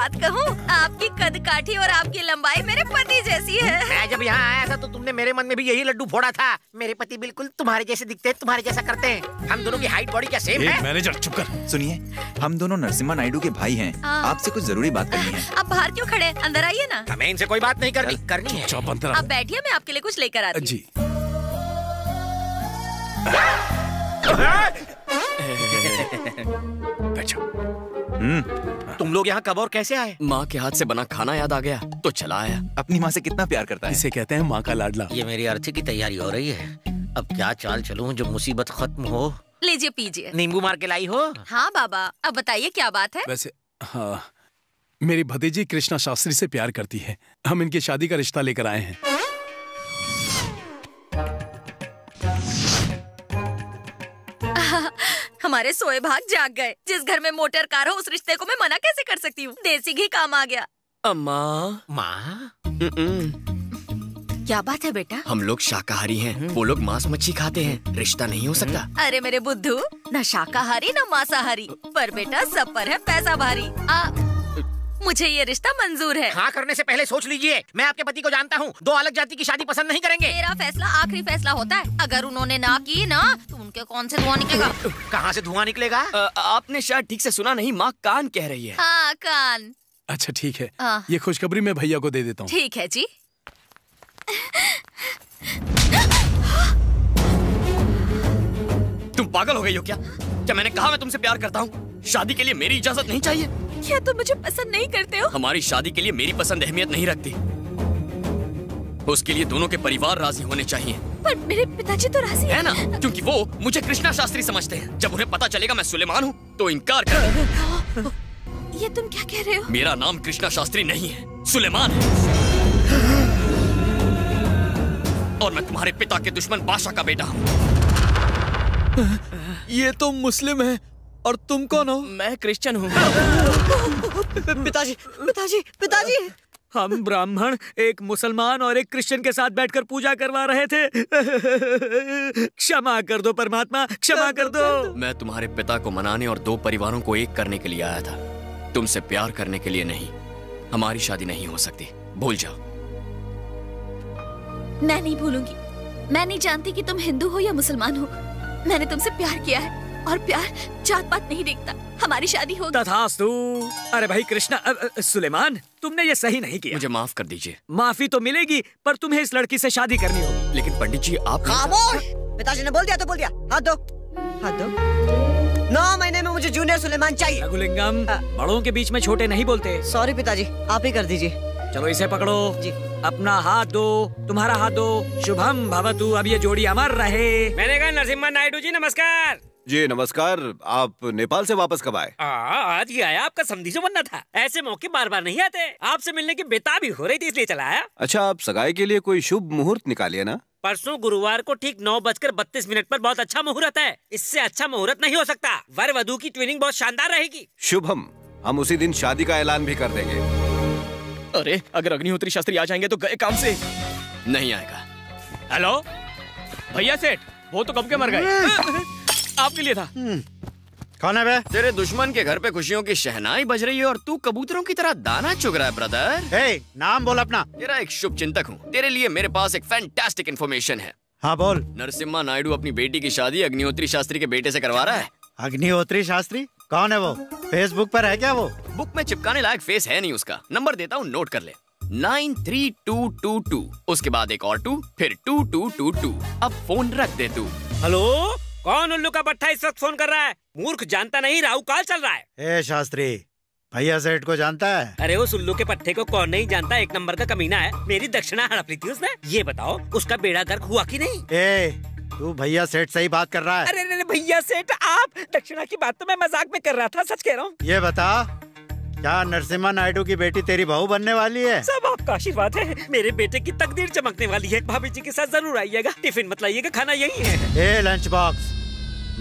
बात कहूँ आपकी कद काठी और आपकी लंबाई मेरे पति जैसी है। मैं जब यहाँ आया था तो तुमने मेरे मन में भी यही लड्डू फोड़ा था। मेरे पति बिल्कुल तुम्हारे जैसे दिखते हैं तुम्हारे जैसा करते हैं। हम दोनों की हाइट बॉडी क्या सेम है? मैनेजर चुप कर। सुनिए हम दोनों नरसिम्हा नायडू के भाई हैं। हाँ। आपसे कुछ ज़रूरी बात करनी है। आप बाहर क्यों खड़े अंदर आइए ना। हमें इनसे कोई बात नहीं करनी करनी है। आप बैठिए मैं आपके लिए कुछ लेकर आती हूँ। जी तुम लोग यहाँ कब और कैसे आए? माँ के हाथ से बना खाना याद आ गया तो चला आया। अपनी माँ से कितना प्यार करता है? इसे कहते हैं माँ का लाडला। ये मेरी अर्थी की तैयारी हो रही है। अब क्या चाल चलूँ जो मुसीबत खत्म हो? लीजिए पीजिए। नींबू मार के लाई हो? हाँ बाबा। अब बताइए क्या बात है? वैसे हाँ मेरी भतीजी कृष्णा शास्त्री से प्यार करती है। हम इनकी शादी का रिश्ता लेकर आए हैं। हमारे सोए भाग जाग गए। जिस घर में मोटर कार हो उस रिश्ते को मैं मना कैसे कर सकती हूँ? देसी घी काम आ गया। अम्मा। माँ? क्या बात है बेटा? हम लोग शाकाहारी हैं वो लोग मांस मच्छी खाते हैं रिश्ता नहीं हो सकता। अरे मेरे बुद्धू न शाकाहारी न मांसाहारी। पर बेटा सब पर है पैसा भारी। आ, मुझे ये रिश्ता मंजूर है। हाँ करने से पहले सोच लीजिए। मैं आपके पति को जानता हूँ। दो अलग जाति की शादी पसंद नहीं करेंगे। मेरा फैसला आखिरी फैसला होता है। अगर उन्होंने ना की ना तो उनके कौन से धुआँ निकलेगा? कहाँ से धुआँ निकलेगा? अ, आपने शायद ठीक से सुना नहीं माँ कान कह रही है। हाँ कान। अच्छा ठीक है। हाँ। ये खुशखबरी मैं भैया को दे देता हूँ। ठीक है जी। तुम पागल हो गई हो क्या? क्या मैंने कहा मैं तुमसे प्यार करता हूँ? शादी के लिए मेरी इजाज़त नहीं चाहिए। क्या तुम मुझे पसंद नहीं करते हो? हमारी शादी के लिए मेरी पसंद अहमियत नहीं रखती। उसके लिए दोनों के परिवार राज़ी होने चाहिए। पर मेरे पिताजी तो राज़ी है ना? क्योंकि वो मुझे कृष्णा शास्त्री समझते हैं। जब उन्हें पता चलेगा मैं सुलेमान हूँ तो इनकार कर। ये तुम क्या कह रहे हो? मेरा नाम कृष्णा शास्त्री नहीं है सुलेमान है। और मैं तुम्हारे पिता के दुश्मन बादशाह का बेटा हूँ। ये तो मुस्लिम है। और तुम कौन हो? मैं क्रिश्चियन हूँ। पिताजी पिताजी पिताजी। हम ब्राह्मण एक मुसलमान और एक क्रिश्चियन के साथ बैठकर पूजा करवा रहे थे। क्षमा कर दो परमात्मा क्षमा कर दो। मैं तुम्हारे पिता को मनाने और दो परिवारों को एक करने के लिए आया था। तुमसे प्यार करने के लिए नहीं। हमारी शादी नहीं हो सकती। भूल जाओ। मैं नहीं भूलूँगी। मैं नहीं जानती कि तुम हिंदू हो या मुसलमान हो। मैंने तुमसे प्यार किया है। और प्यार जात पात नहीं देखता। हमारी शादी होगी। तथास्तु। अरे भाई कृष्णा सुलेमान तुमने ये सही नहीं किया। मुझे माफ़ कर दीजिए। माफ़ी तो मिलेगी पर तुम्हें इस लड़की से शादी करनी होगी। लेकिन पंडित जी आप खामोश! पिताजी ने बोल दिया तो बोल दिया। हाथ दो। हाथ दो। नौ महीने में मुझे जूनियर सुलेमान चाहिए। रघुलिंगम बड़ों के बीच में छोटे नहीं बोलते। सॉरी पिताजी। आप ही कर दीजिए। चलो इसे पकड़ो। जी। अपना हाथ दो तुम्हारा हाथ दो। शुभम भवतु अब ये जोड़ी अमर रहे। मैंने कहा नरसिम्हा नायडू जी नमस्कार। जी नमस्कार। आप नेपाल से वापस कब आए? आ, आज ही आया आपका समझी जो बनना था। ऐसे मौके बार बार नहीं आते। आपसे मिलने की बेताबी हो रही थी इसलिए चला आया। अच्छा आप सगाई के लिए कोई शुभ मुहूर्त निकालिए ना? परसों गुरुवार को ठीक नौ बजकर बत्तीस मिनट पर बहुत अच्छा मुहूर्त है। इससे अच्छा मुहूर्त नहीं हो सकता। वर वधु की ट्विनिंग बहुत शानदार रहेगी। शुभम हम। उसी दिन शादी का ऐलान भी कर देंगे। अरे अगर अग्निहोत्री शास्त्री आ जाएँगे तो गए काम से। नहीं आएगा। हेलो? भैया सेठ वो तो कब के मर गए? आपके लिए था। कौन है बे? तेरे दुश्मन के घर पे खुशियों की शहनाई बज रही है और तू कबूतरों की तरह दाना चुग रहा है ब्रदर ए, नाम बोल अपना। तेरा एक शुभ चिंतक हूँ। तेरे लिए मेरे पास एक फैंटास्टिक इन्फॉर्मेशन है। हाँ बोल। नरसिम्हा नायडू अपनी बेटी की शादी अग्निहोत्री शास्त्री के बेटे से करवा रहा है। अग्निहोत्री शास्त्री? कौन है वो? फेसबुक पर है क्या वो? बुक में चिपकाने लायक फेस है नहीं उसका। नंबर देता हूँ नोट कर ले। Nine three two two two उसके बाद एक और टू फिर टू टू टू टू अब फ़ोन रख दे तू। हेलो? कौन उल्लू का पट्टा इस वक्त फ़ोन कर रहा है? मूर्ख जानता नहीं राहु काल चल रहा है। ए शास्त्री भैया सेठ को जानता है? अरे उस उल्लू के पट्टे को कौन नहीं जानता? एक नंबर का कमीना है। मेरी दक्षिणा हड़प ली थी उसने। ये बताओ उसका बेड़ा गर्क हुआ कि नहीं? ए तू भैया सेठ सही बात कर रहा है। अरे अरे भैया सेठ आप! दक्षिणा की बात तो मैं मज़ाक में कर रहा था सच कह रहा हूँ। ये बता क्या नरसिम्हा नायडू की बेटी तेरी बहू बनने वाली है? सब आपका आशीर्वाद है। मेरे बेटे की तकदीर चमकने वाली है। भाभी जी के साथ ज़रूर आइएगा। टिफ़िन मत लाइएगा खाना यही है। ए लंच बॉक्स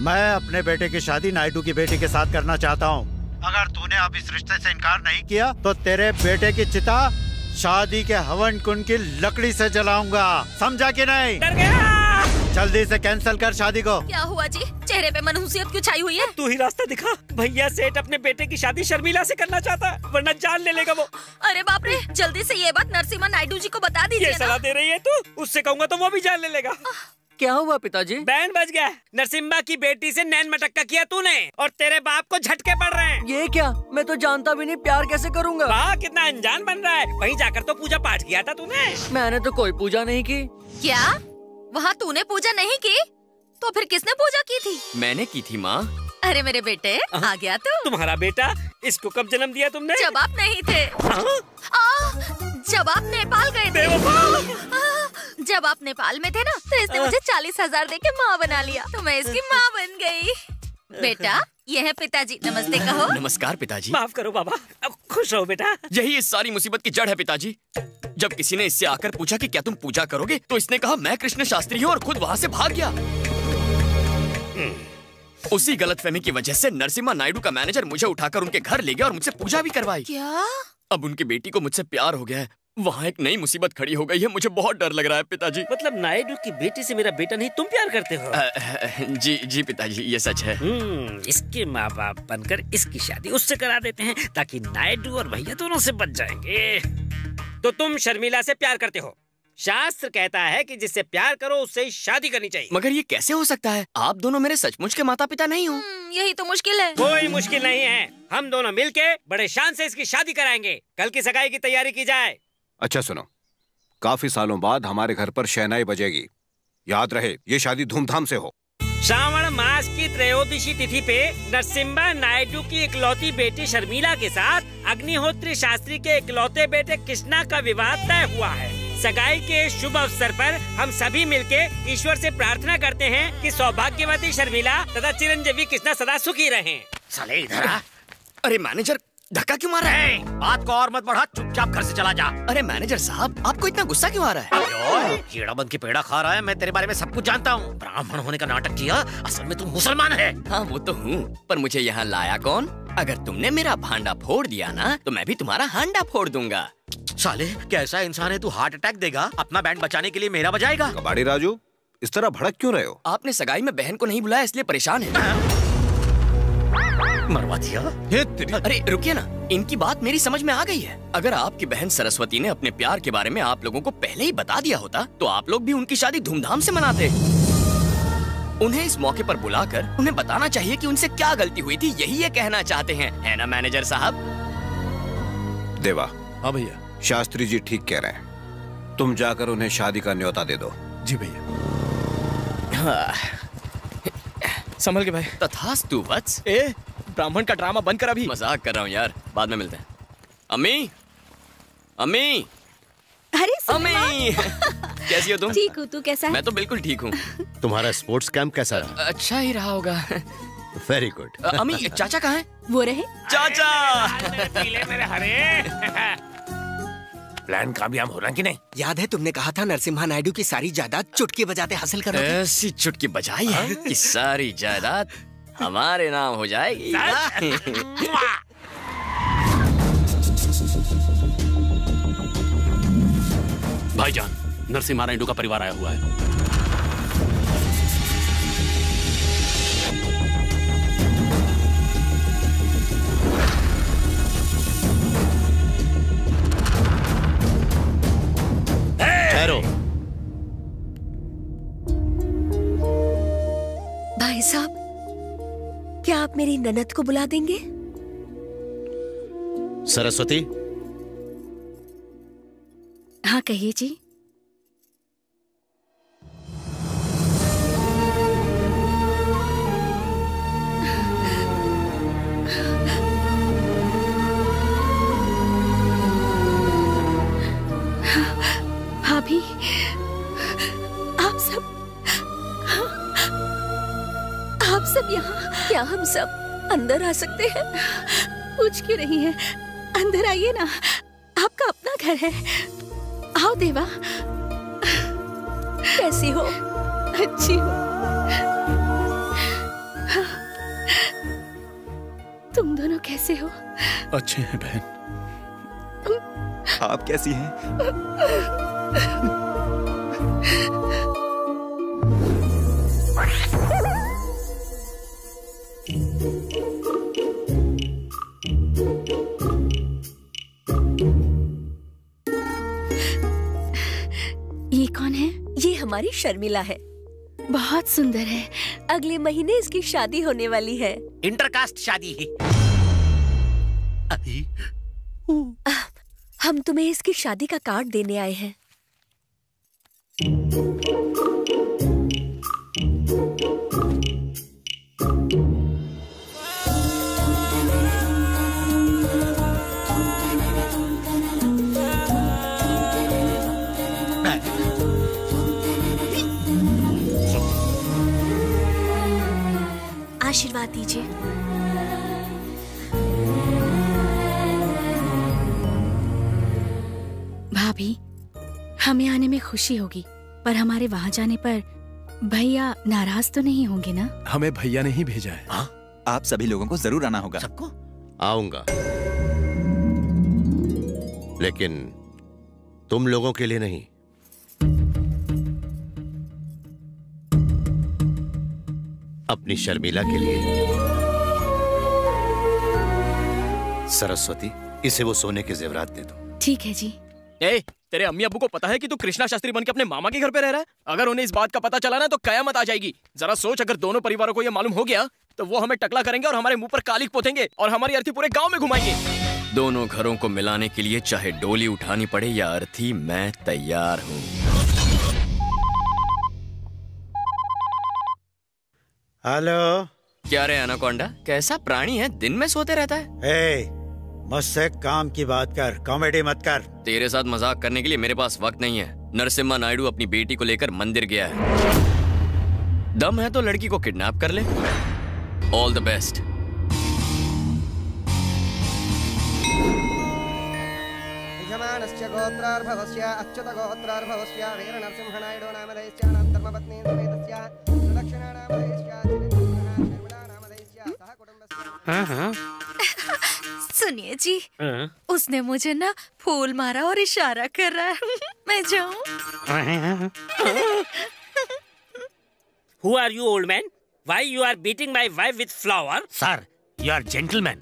मैं अपने बेटे की शादी नायडू की बेटी के साथ करना चाहता हूँ। अगर तूने अब इस रिश्ते से इनकार नहीं किया तो तेरे बेटे की चिता शादी के हवन कुंड की लकड़ी से जलाऊँगा। समझा कि नहीं? डर गया। जल्दी से कैंसिल कर शादी को। क्या हुआ जी? चेहरे पे मनहूसियत क्यों छाई हुई है? तू ही रास्ता दिखा। भैया सेठ अपने बेटे की शादी शर्मिला से करना चाहता है वरना जान ले लेगा वो। अरे बाप रे जल्दी से ये बात नरसिम्हा नायडू जी को बता दीजिए ये सलाह दे रही है तू? उससे कहूँगा तो वो भी जान ले लेगा। क्या हुआ पिताजी? बैंड बज गया। नरसिम्हा की बेटी से नैन मटक्का किया तूने और तेरे बाप को झटके पड़ रहे हैं। ये क्या? मैं तो जानता भी नहीं प्यार कैसे करूँगा? वाह कितना अनजान बन रहा है। वहीं जाकर तो पूजा पाठ किया था तूने। मैंने तो कोई पूजा नहीं की। क्या? वहाँ तूने पूजा नहीं की? तो फिर किसने पूजा की थी? मैंने की थी माँ। अरे मेरे बेटे आ गया तू। तुम्हारा बेटा इसको कब जन्म दिया तुमने? जब आप नहीं थे। आ, जब आप नेपाल गए थे। आ, जब आप नेपाल में थे ना तो इसने मुझे चालीस हज़ार दे के माँ बना लिया तो मैं इसकी माँ बन गई। बेटा यह है पिताजी नमस्ते कहो। नमस्कार पिताजी। माफ़ करो बाबा अब खुश रहो बेटा। यही इस सारी मुसीबत की जड़ है पिताजी। जब किसी ने इससे आकर पूछा कि क्या तुम पूजा करोगे तो इसने कहा मैं कृष्ण शास्त्री हूँ और खुद वहाँ से भाग गया। उसी गलतफहमी की वजह से नरसिम्हा नायडू का मैनेजर मुझे उठाकर उनके घर ले गया और मुझसे पूजा भी करवाई। क्या? अब उनकी बेटी को मुझसे प्यार हो गया है। वहाँ एक नई मुसीबत खड़ी हो गई है। मुझे बहुत डर लग रहा है पिताजी। मतलब नायडू की बेटी से मेरा बेटा नहीं तुम प्यार करते हो? अ, जी जी पिताजी ये सच है। हम्म, इसके माँ बाप बनकर इसकी शादी उससे करा देते हैं ताकि नायडू और भैया दोनों से बच जाएँगे। तो तुम शर्मिला से प्यार करते हो। शास्त्र कहता है कि जिससे प्यार करो उससे ही शादी करनी चाहिए। मगर ये कैसे हो सकता है? आप दोनों मेरे सचमुच के माता पिता नहीं हो। यही तो मुश्किल है। कोई मुश्किल नहीं है। हम दोनों मिलके बड़े शान से इसकी शादी कराएँगे। कल की सगाई की तैयारी की जाए। अच्छा सुनो। काफ़ी सालों बाद हमारे घर पर शहनाई बजेगी। याद रहे ये शादी धूमधाम से हो। श्रावण मास की त्रयोदशी तिथि पे नरसिम्हा नायडू की इकलौती बेटी शर्मिला के साथ अग्निहोत्री शास्त्री के इकलौते बेटे कृष्णा का विवाह तय हुआ है। सगाई के शुभ अवसर पर हम सभी मिलके ईश्वर से प्रार्थना करते हैं कि सौभाग्यवती शर्मिला तथा चिरंजीवी कृष्णा सदा सुखी रहें। साले इधर आ। अरे मैनेजर धक्का क्यों मार रहा है? बात को और मत बढ़ा चुपचाप घर से चला जा। अरे मैनेजर साहब आपको इतना गुस्सा क्यों आ रहा है? कीड़ा बन के पेड़ा खा रहा है मैं तेरे बारे में सब कुछ जानता हूँ। ब्राह्मण होने का नाटक किया असल में तुम मुसलमान है। हाँ वो तो हूँ पर मुझे यहाँ लाया कौन? अगर तुमने मेरा भांडा फोड़ दिया ना तो मैं भी तुम्हारा हांडा फोड़ दूँगा। साले कैसा इंसान है तू हार्ट अटैक देगा अपना बैंड बचाने के लिए मेरा बजाएगा। कबाड़ी राजू इस तरह भड़क क्यों रहे हो? आपने सगाई में बहन को नहीं बुलाया इसलिए परेशान है। मरवा दिया? अरे रुकिए ना। इनकी बात मेरी समझ में आ गई है। अगर आपकी बहन सरस्वती ने अपने प्यार के बारे में आप लोगों को पहले ही बता दिया होता तो आप लोग भी उनकी शादी धूमधाम से मनाते। उन्हें इस मौके पर बुलाकर उन्हें बताना चाहिए कि उनसे क्या गलती हुई थी यही ये कहना चाहते हैं। है ना मैनेजर साहब? देवा। हाँ भैया। शास्त्री जी ठीक कह रहे हैं। तुम जाकर उन्हें शादी का न्योता दे दो। जी भैया। संभल के भाई। तथास्तु वत्स। ए ब्राह्मण का ड्रामा बंद कर अभी। मज़ाक कर रहा हूँ यार बाद में मिलते हैं। अम्मी! अम्मी! अरे अम्मी! कैसी हो तुम? ठीक हूँ तू कैसा है? मैं तो बिल्कुल ठीक हूँ। तुम्हारा स्पोर्ट्स कैंप कैसा रहा? अच्छा ही रहा होगा। वेरी गुड अम्मी चाचा कहाँ हैं? वो रहे? चाचा! मेरे हरे प्लान कामयाब हो रहा कि नहीं? याद है तुमने कहा था नरसिम्हा नायडू की सारी जायदाद चुटकी बजाते हासिल करोगे? ऐसी चुटकी बजाई है कि सारी जायदाद हमारे नाम हो जाएगी। भाईजान नरसिंह नारायणू का परिवार आया हुआ है। भाई साहब आप मेरी ननद को बुला देंगे? सरस्वती? हाँ कहिए जी। सब यहाँ? क्या हम सब अंदर आ सकते हैं? पूछ क्यों रही हैं? अंदर आइए ना। आपका अपना घर है। आओ देवा। कैसी हो? अच्छी हो। तुम दोनों कैसे हो? अच्छे हैं बहन। आप कैसी हैं? हमारी शर्मिला है। बहुत सुंदर है। अगले महीने इसकी शादी होने वाली है। इंटरकास्ट शादी है। हम तुम्हें इसकी शादी का कार्ड देने आए हैं। आशीर्वाद दीजिए। भाभी हमें आने में खुशी होगी पर हमारे वहाँ जाने पर भैया नाराज़ तो नहीं होंगे ना? हमें भैया ने ही भेजा है। आ? आप सभी लोगों को ज़रूर आना होगा। सबको? आऊँगा। लेकिन तुम लोगों के लिए नहीं अपनी शर्मिला के लिए। सरस्वती इसे वो सोने के जेवरात दे दो। ठीक है जी। ए तेरे अम्मी अबू को पता है कि तू कृष्णा शास्त्री बन के अपने मामा के घर पे रह रहा है? अगर उन्हें इस बात का पता चला ना तो कयामत आ जाएगी। जरा सोच अगर दोनों परिवारों को ये मालूम हो गया तो वो हमें टकला करेंगे और हमारे मुँह पर कालिक पोतेंगे और हमारी अर्थी पूरे गाँव में घुमाएँगे। दोनों घरों को मिलाने के लिए चाहे डोली उठानी पड़े या अर्थी मैं तैयार हूँ। हेलो। क्या रे अनाकोंडा कैसा प्राणी है? दिन में सोते रहता है। ए, मुझसे काम की बात कर कॉमेडी मत कर। तेरे साथ मज़ाक करने के लिए मेरे पास वक्त नहीं है। नरसिम्हा नायडू अपनी बेटी को लेकर मंदिर गया है। दम है तो लड़की को किडनैप कर ले। ऑल द बेस्ट यजमानस्य गोत्रार्भवस्य अच्युतगोत्रार्भवस्य वीरनरसिंहनायडो समेतस्य हाँ सुनिए जी उसने मुझे ना फूल मारा और इशारा कर रहा है। मैं जाऊँ? Who are you, old man? Why you are beating my wife with flower? Sir, you are gentleman.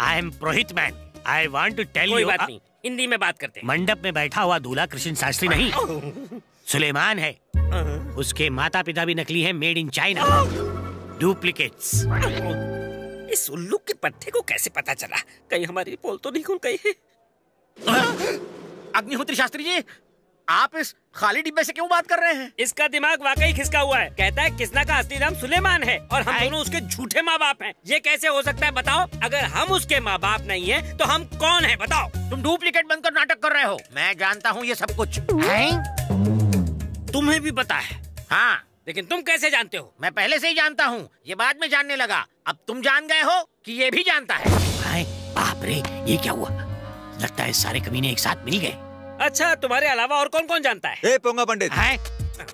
I am Prohit man. I want to tell कोई बात नहीं हिंदी में बात करते हैं। मंडप में बैठा हुआ दूल्हा कृष्ण शास्त्री नहीं। सुलेमान है। उसके माता पिता भी नकली है मेड इन चाइना। डुप्लीकेट्स इस उल्लू के पत्ते को कैसे पता चला? कहीं हमारी पोल तो नहीं खुल गई है। अग्निहोत्री शास्त्री जी आप इस खाली डिब्बे से क्यों बात कर रहे हैं? इसका दिमाग वाकई खिसका हुआ है। कहता है किसना का असली नाम सुलेमान है और हम दोनों उसके झूठे माँ बाप हैं। ये कैसे हो सकता है बताओ? अगर हम उसके माँ बाप नहीं हैं तो हम कौन है बताओ? तुम डुप्लीकेट बनकर नाटक कर रहे हो। मैं जानता हूँ ये सब कुछ। तुम्हें भी पता है। हाँ। लेकिन तुम कैसे जानते हो? मैं पहले से ही जानता हूँ। ये बाद में जानने लगा। अब तुम जान गए हो कि ये भी जानता है। हाय बाप रे ये क्या हुआ? लगता है सारे कमीने एक साथ मिल गए। अच्छा तुम्हारे अलावा और कौन कौन जानता है? ए पोंगा पंडित।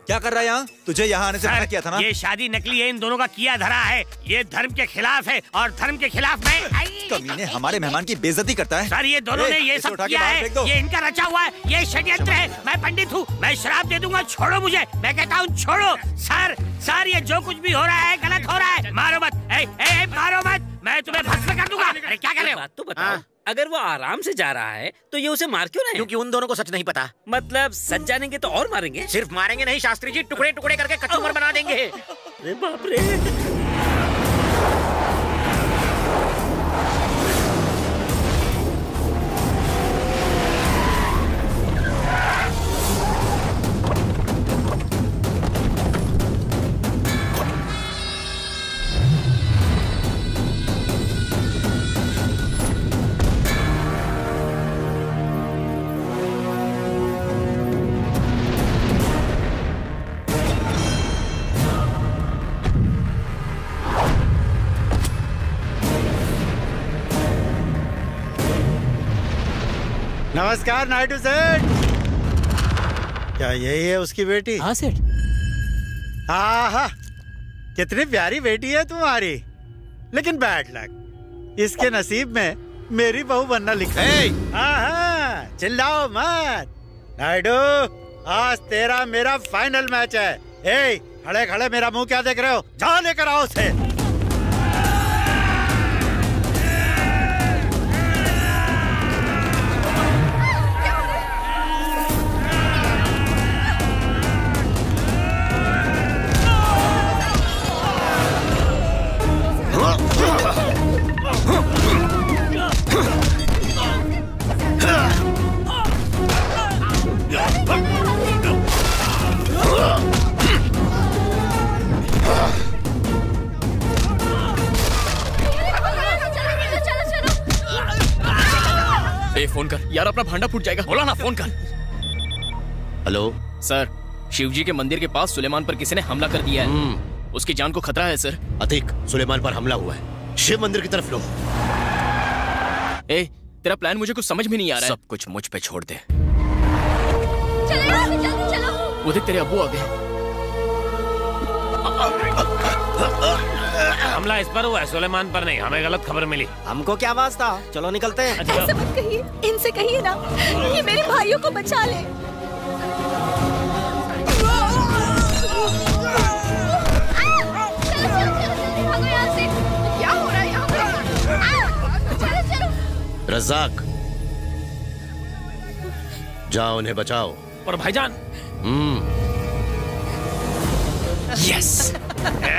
क्या कर रहा है यहाँ? तुझे यहाँ आने से मना किया था ना? ये शादी नकली है इन दोनों का किया धरा है। ये धर्म के खिलाफ है और धर्म के खिलाफ मैं कमीने हमारे मेहमान की बेजती करता है। सर ये दोनों ने ये सब किया है। ये इनका रचा हुआ है ये षड्यंत्र है। मैं पंडित हूँ मैं शराब दे दूँगा छोड़ो मुझे। मैं कहता हूँ छोड़ो। सर सर ये जो कुछ भी हो रहा है गलत हो रहा है। मारो मत। ए, ए, ए, मारो मत। मैं तुम्हें भस्म कर दूँगा। अरे क्या कर रहे हो? बात तो बताओ। अगर वो आराम से जा रहा है तो ये उसे मार क्यों रहे क्योंकि उन दोनों को सच नहीं पता। मतलब सच जानेंगे तो और मारेंगे? सिर्फ़ मारेंगे नहीं शास्त्री जी टुकड़े टुकड़े करके कचूमर बना देंगे। बाप रे। नमस्कार नायडू सेठ क्या यही है उसकी बेटी? हाँ सेठ। हाँ कितनी प्यारी बेटी है तुम्हारी। लेकिन बैड लक इसके नसीब में मेरी बहू बनना लिखा है हाँ हाँ चिल्लाओ मत। नायडू आज तेरा मेरा फाइनल मैच है। ए खड़े खड़े मेरा मुँह क्या देख रहे हो? जाओ लेकर आओ उसे फ़ोन कर। यार अपना भांडा फूट जाएगा। बोला ना फ़ोन कर। हेलो? सर शिवजी के मंदिर के पास सुलेमान पर किसी ने हमला कर दिया है। उसकी जान को खतरा है सर। अधिक सुलेमान पर हमला हुआ है। शिव मंदिर की तरफ़ लो। ए तेरा प्लान मुझे कुछ समझ में नहीं आ रहा है। सब कुछ मुझ पे छोड़ दे। वो देख तेरे अबू आ गए। हमला इस पर हुआ है सुलेमान पर नहीं हमें गलत खबर मिली। हमको क्या वास्ता चलो निकलते हैं। ऐसे मत कहिए इनसे कहिए ना कि मेरे भाइयों को बचा ले। क्या हो रहा है यहाँ पे चलो चलो रजाक जाओ उन्हें बचाओ। और भाईजान। हम्म। यस तुम्हें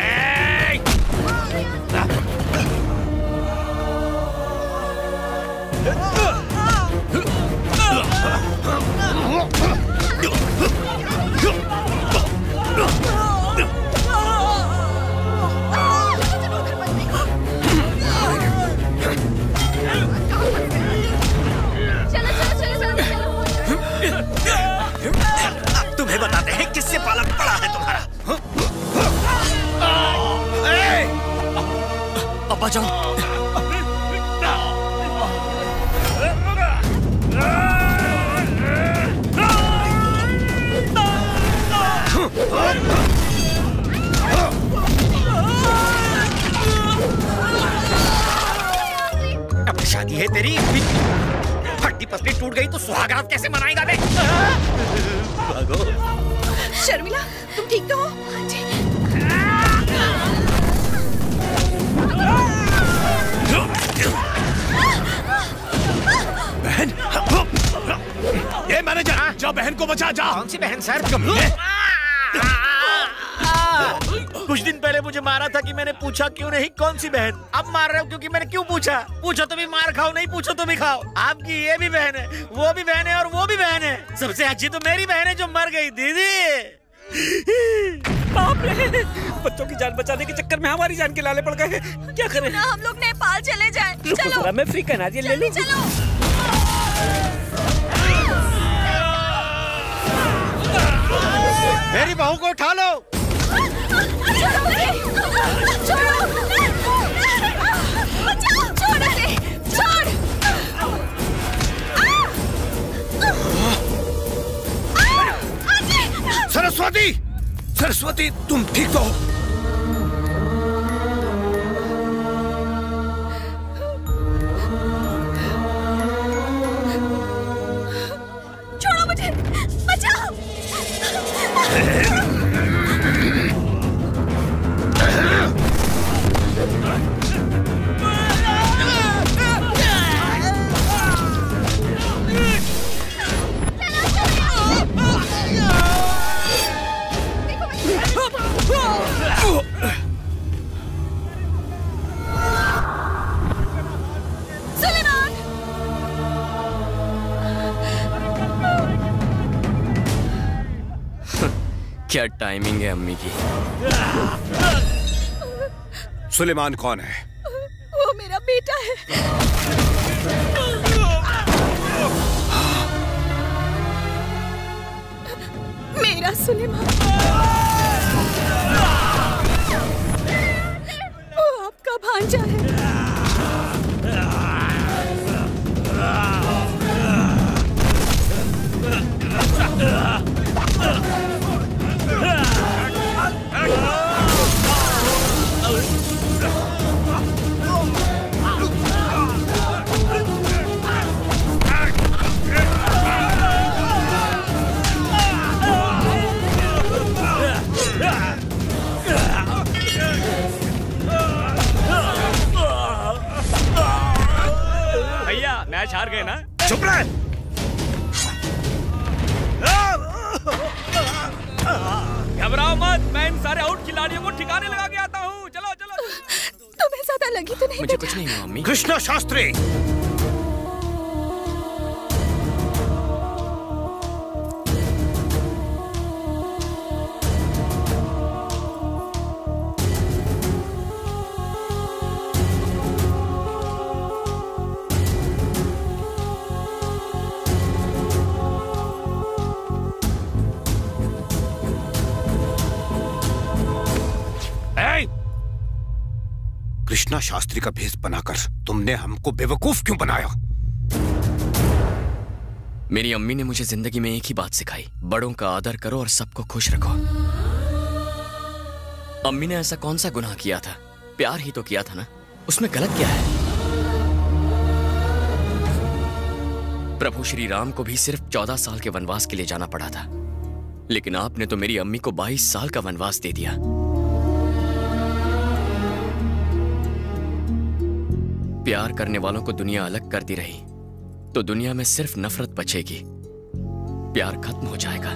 जान अब शादी है तेरी। हड्डी पसली टूट गई तो सुहागरात कैसे मनाएगा बे भागो। शर्मिला तुम ठीक तो हो? बहन ये मैनेजर जा बहन को बचा जा कौन सी बहन सर? कुछ दिन पहले मुझे मारा था कि मैंने पूछा क्यों नहीं? कौन सी बहन? अब मार रहे हो क्योंकि मैंने क्यों पूछा? पूछो तो भी मार खाओ नहीं पूछो तो भी खाओ। आपकी ये भी बहन है वो भी बहन है और वो भी बहन है। सबसे अच्छी तो मेरी बहन है जो मर गई दीदी। बाप रे बच्चों की जान बचाने के चक्कर में हमारी जान के लाले पड़ गए क्या करें ना हम लोग नेपाल चले जाए रुको चलो मैं फ्री करा दिया ले लूँ चलो मेरी बहू को उठा लो सरस्वती सरस्वती तुम ठीक तो हो? टाइमिंग है अम्मी की। सुलेमान कौन है? वो मेरा बेटा है। मेरा सुलेमान। वो आपका भांजा है। मैच हार गए ना? चुप रहे। घबराओ मत मैं इन सारे आउट खिलाड़ियों को ठिकाने लगा के आता हूँ। चलो चलो। तुम्हें ज़्यादा लगी तो नहीं मुझे कुछ नहीं हुआ मम्मी। कृष्णा शास्त्री का भेष बनाकर तुमने हमको बेवकूफ़ क्यों बनाया? मेरी अम्मी ने मुझे ज़िंदगी में एक ही बात सिखाई। बड़ों का आदर करो और सबको खुश रखो। अम्मी ने ऐसा कौन सा गुनाह किया था? प्यार ही तो किया था ना? उसमें गलत क्या है? प्रभु श्री राम को भी सिर्फ़ चौदह साल के वनवास के लिए जाना पड़ा था। लेकिन आपने तो मेरी अम्मी को बाईस साल का वनवास दे दिया। प्यार करने वालों को दुनिया अलग करती रही तो दुनिया में सिर्फ़ नफरत बचेगी। प्यार खत्म हो जाएगा।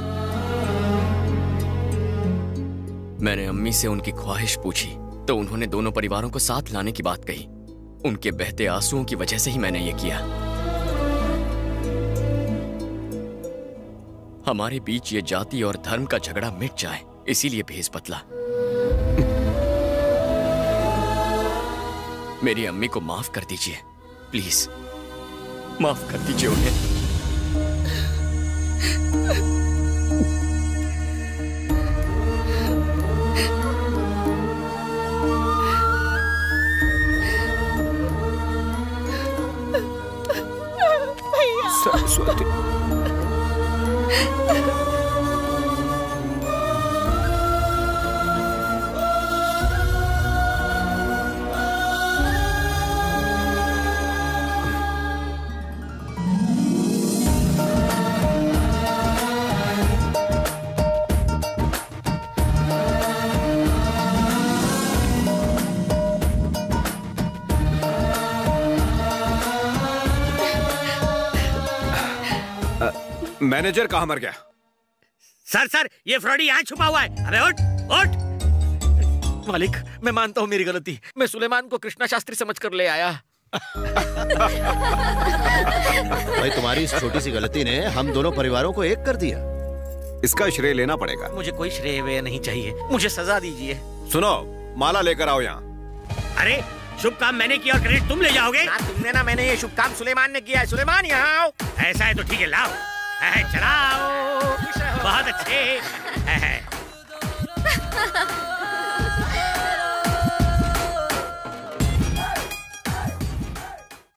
मैंने अम्मी से उनकी ख्वाहिश पूछी तो उन्होंने दोनों परिवारों को साथ लाने की बात कही। उनके बहते आंसुओं की वजह से ही मैंने ये किया। हमारे बीच ये जाति और धर्म का झगड़ा मिट जाए, इसीलिए भेज बदला। मेरी अम्मी को माफ़ कर दीजिए प्लीज़। माफ़ कर दीजिए उन्हें। सरस्वती मैनेजर कहाँ मर गया? सर सर ये फ्रॉडी यहाँ छुपा हुआ है। अबे उठ उठ। मालिक मैं मानता हूँ मेरी गलती। मैं सुलेमान को कृष्णा शास्त्री समझ कर ले आया। भाई तुम्हारी इस छोटी सी गलती ने हम दोनों परिवारों को एक कर दिया। इसका श्रेय लेना पड़ेगा। मुझे कोई श्रेय वेय नहीं चाहिए। मुझे सजा दीजिए। सुनो माला लेकर आओ यहाँ। अरे शुभ काम मैंने किया और क्रेडिट तुम ले जाओगे? ना तुमने ना मैंने ये शुभ काम सुलेमान ने किया है। सुलेमान यहाँ आओ। ऐसा है तो ठीक है लाओ। चलाओ। बहुत अच्छे।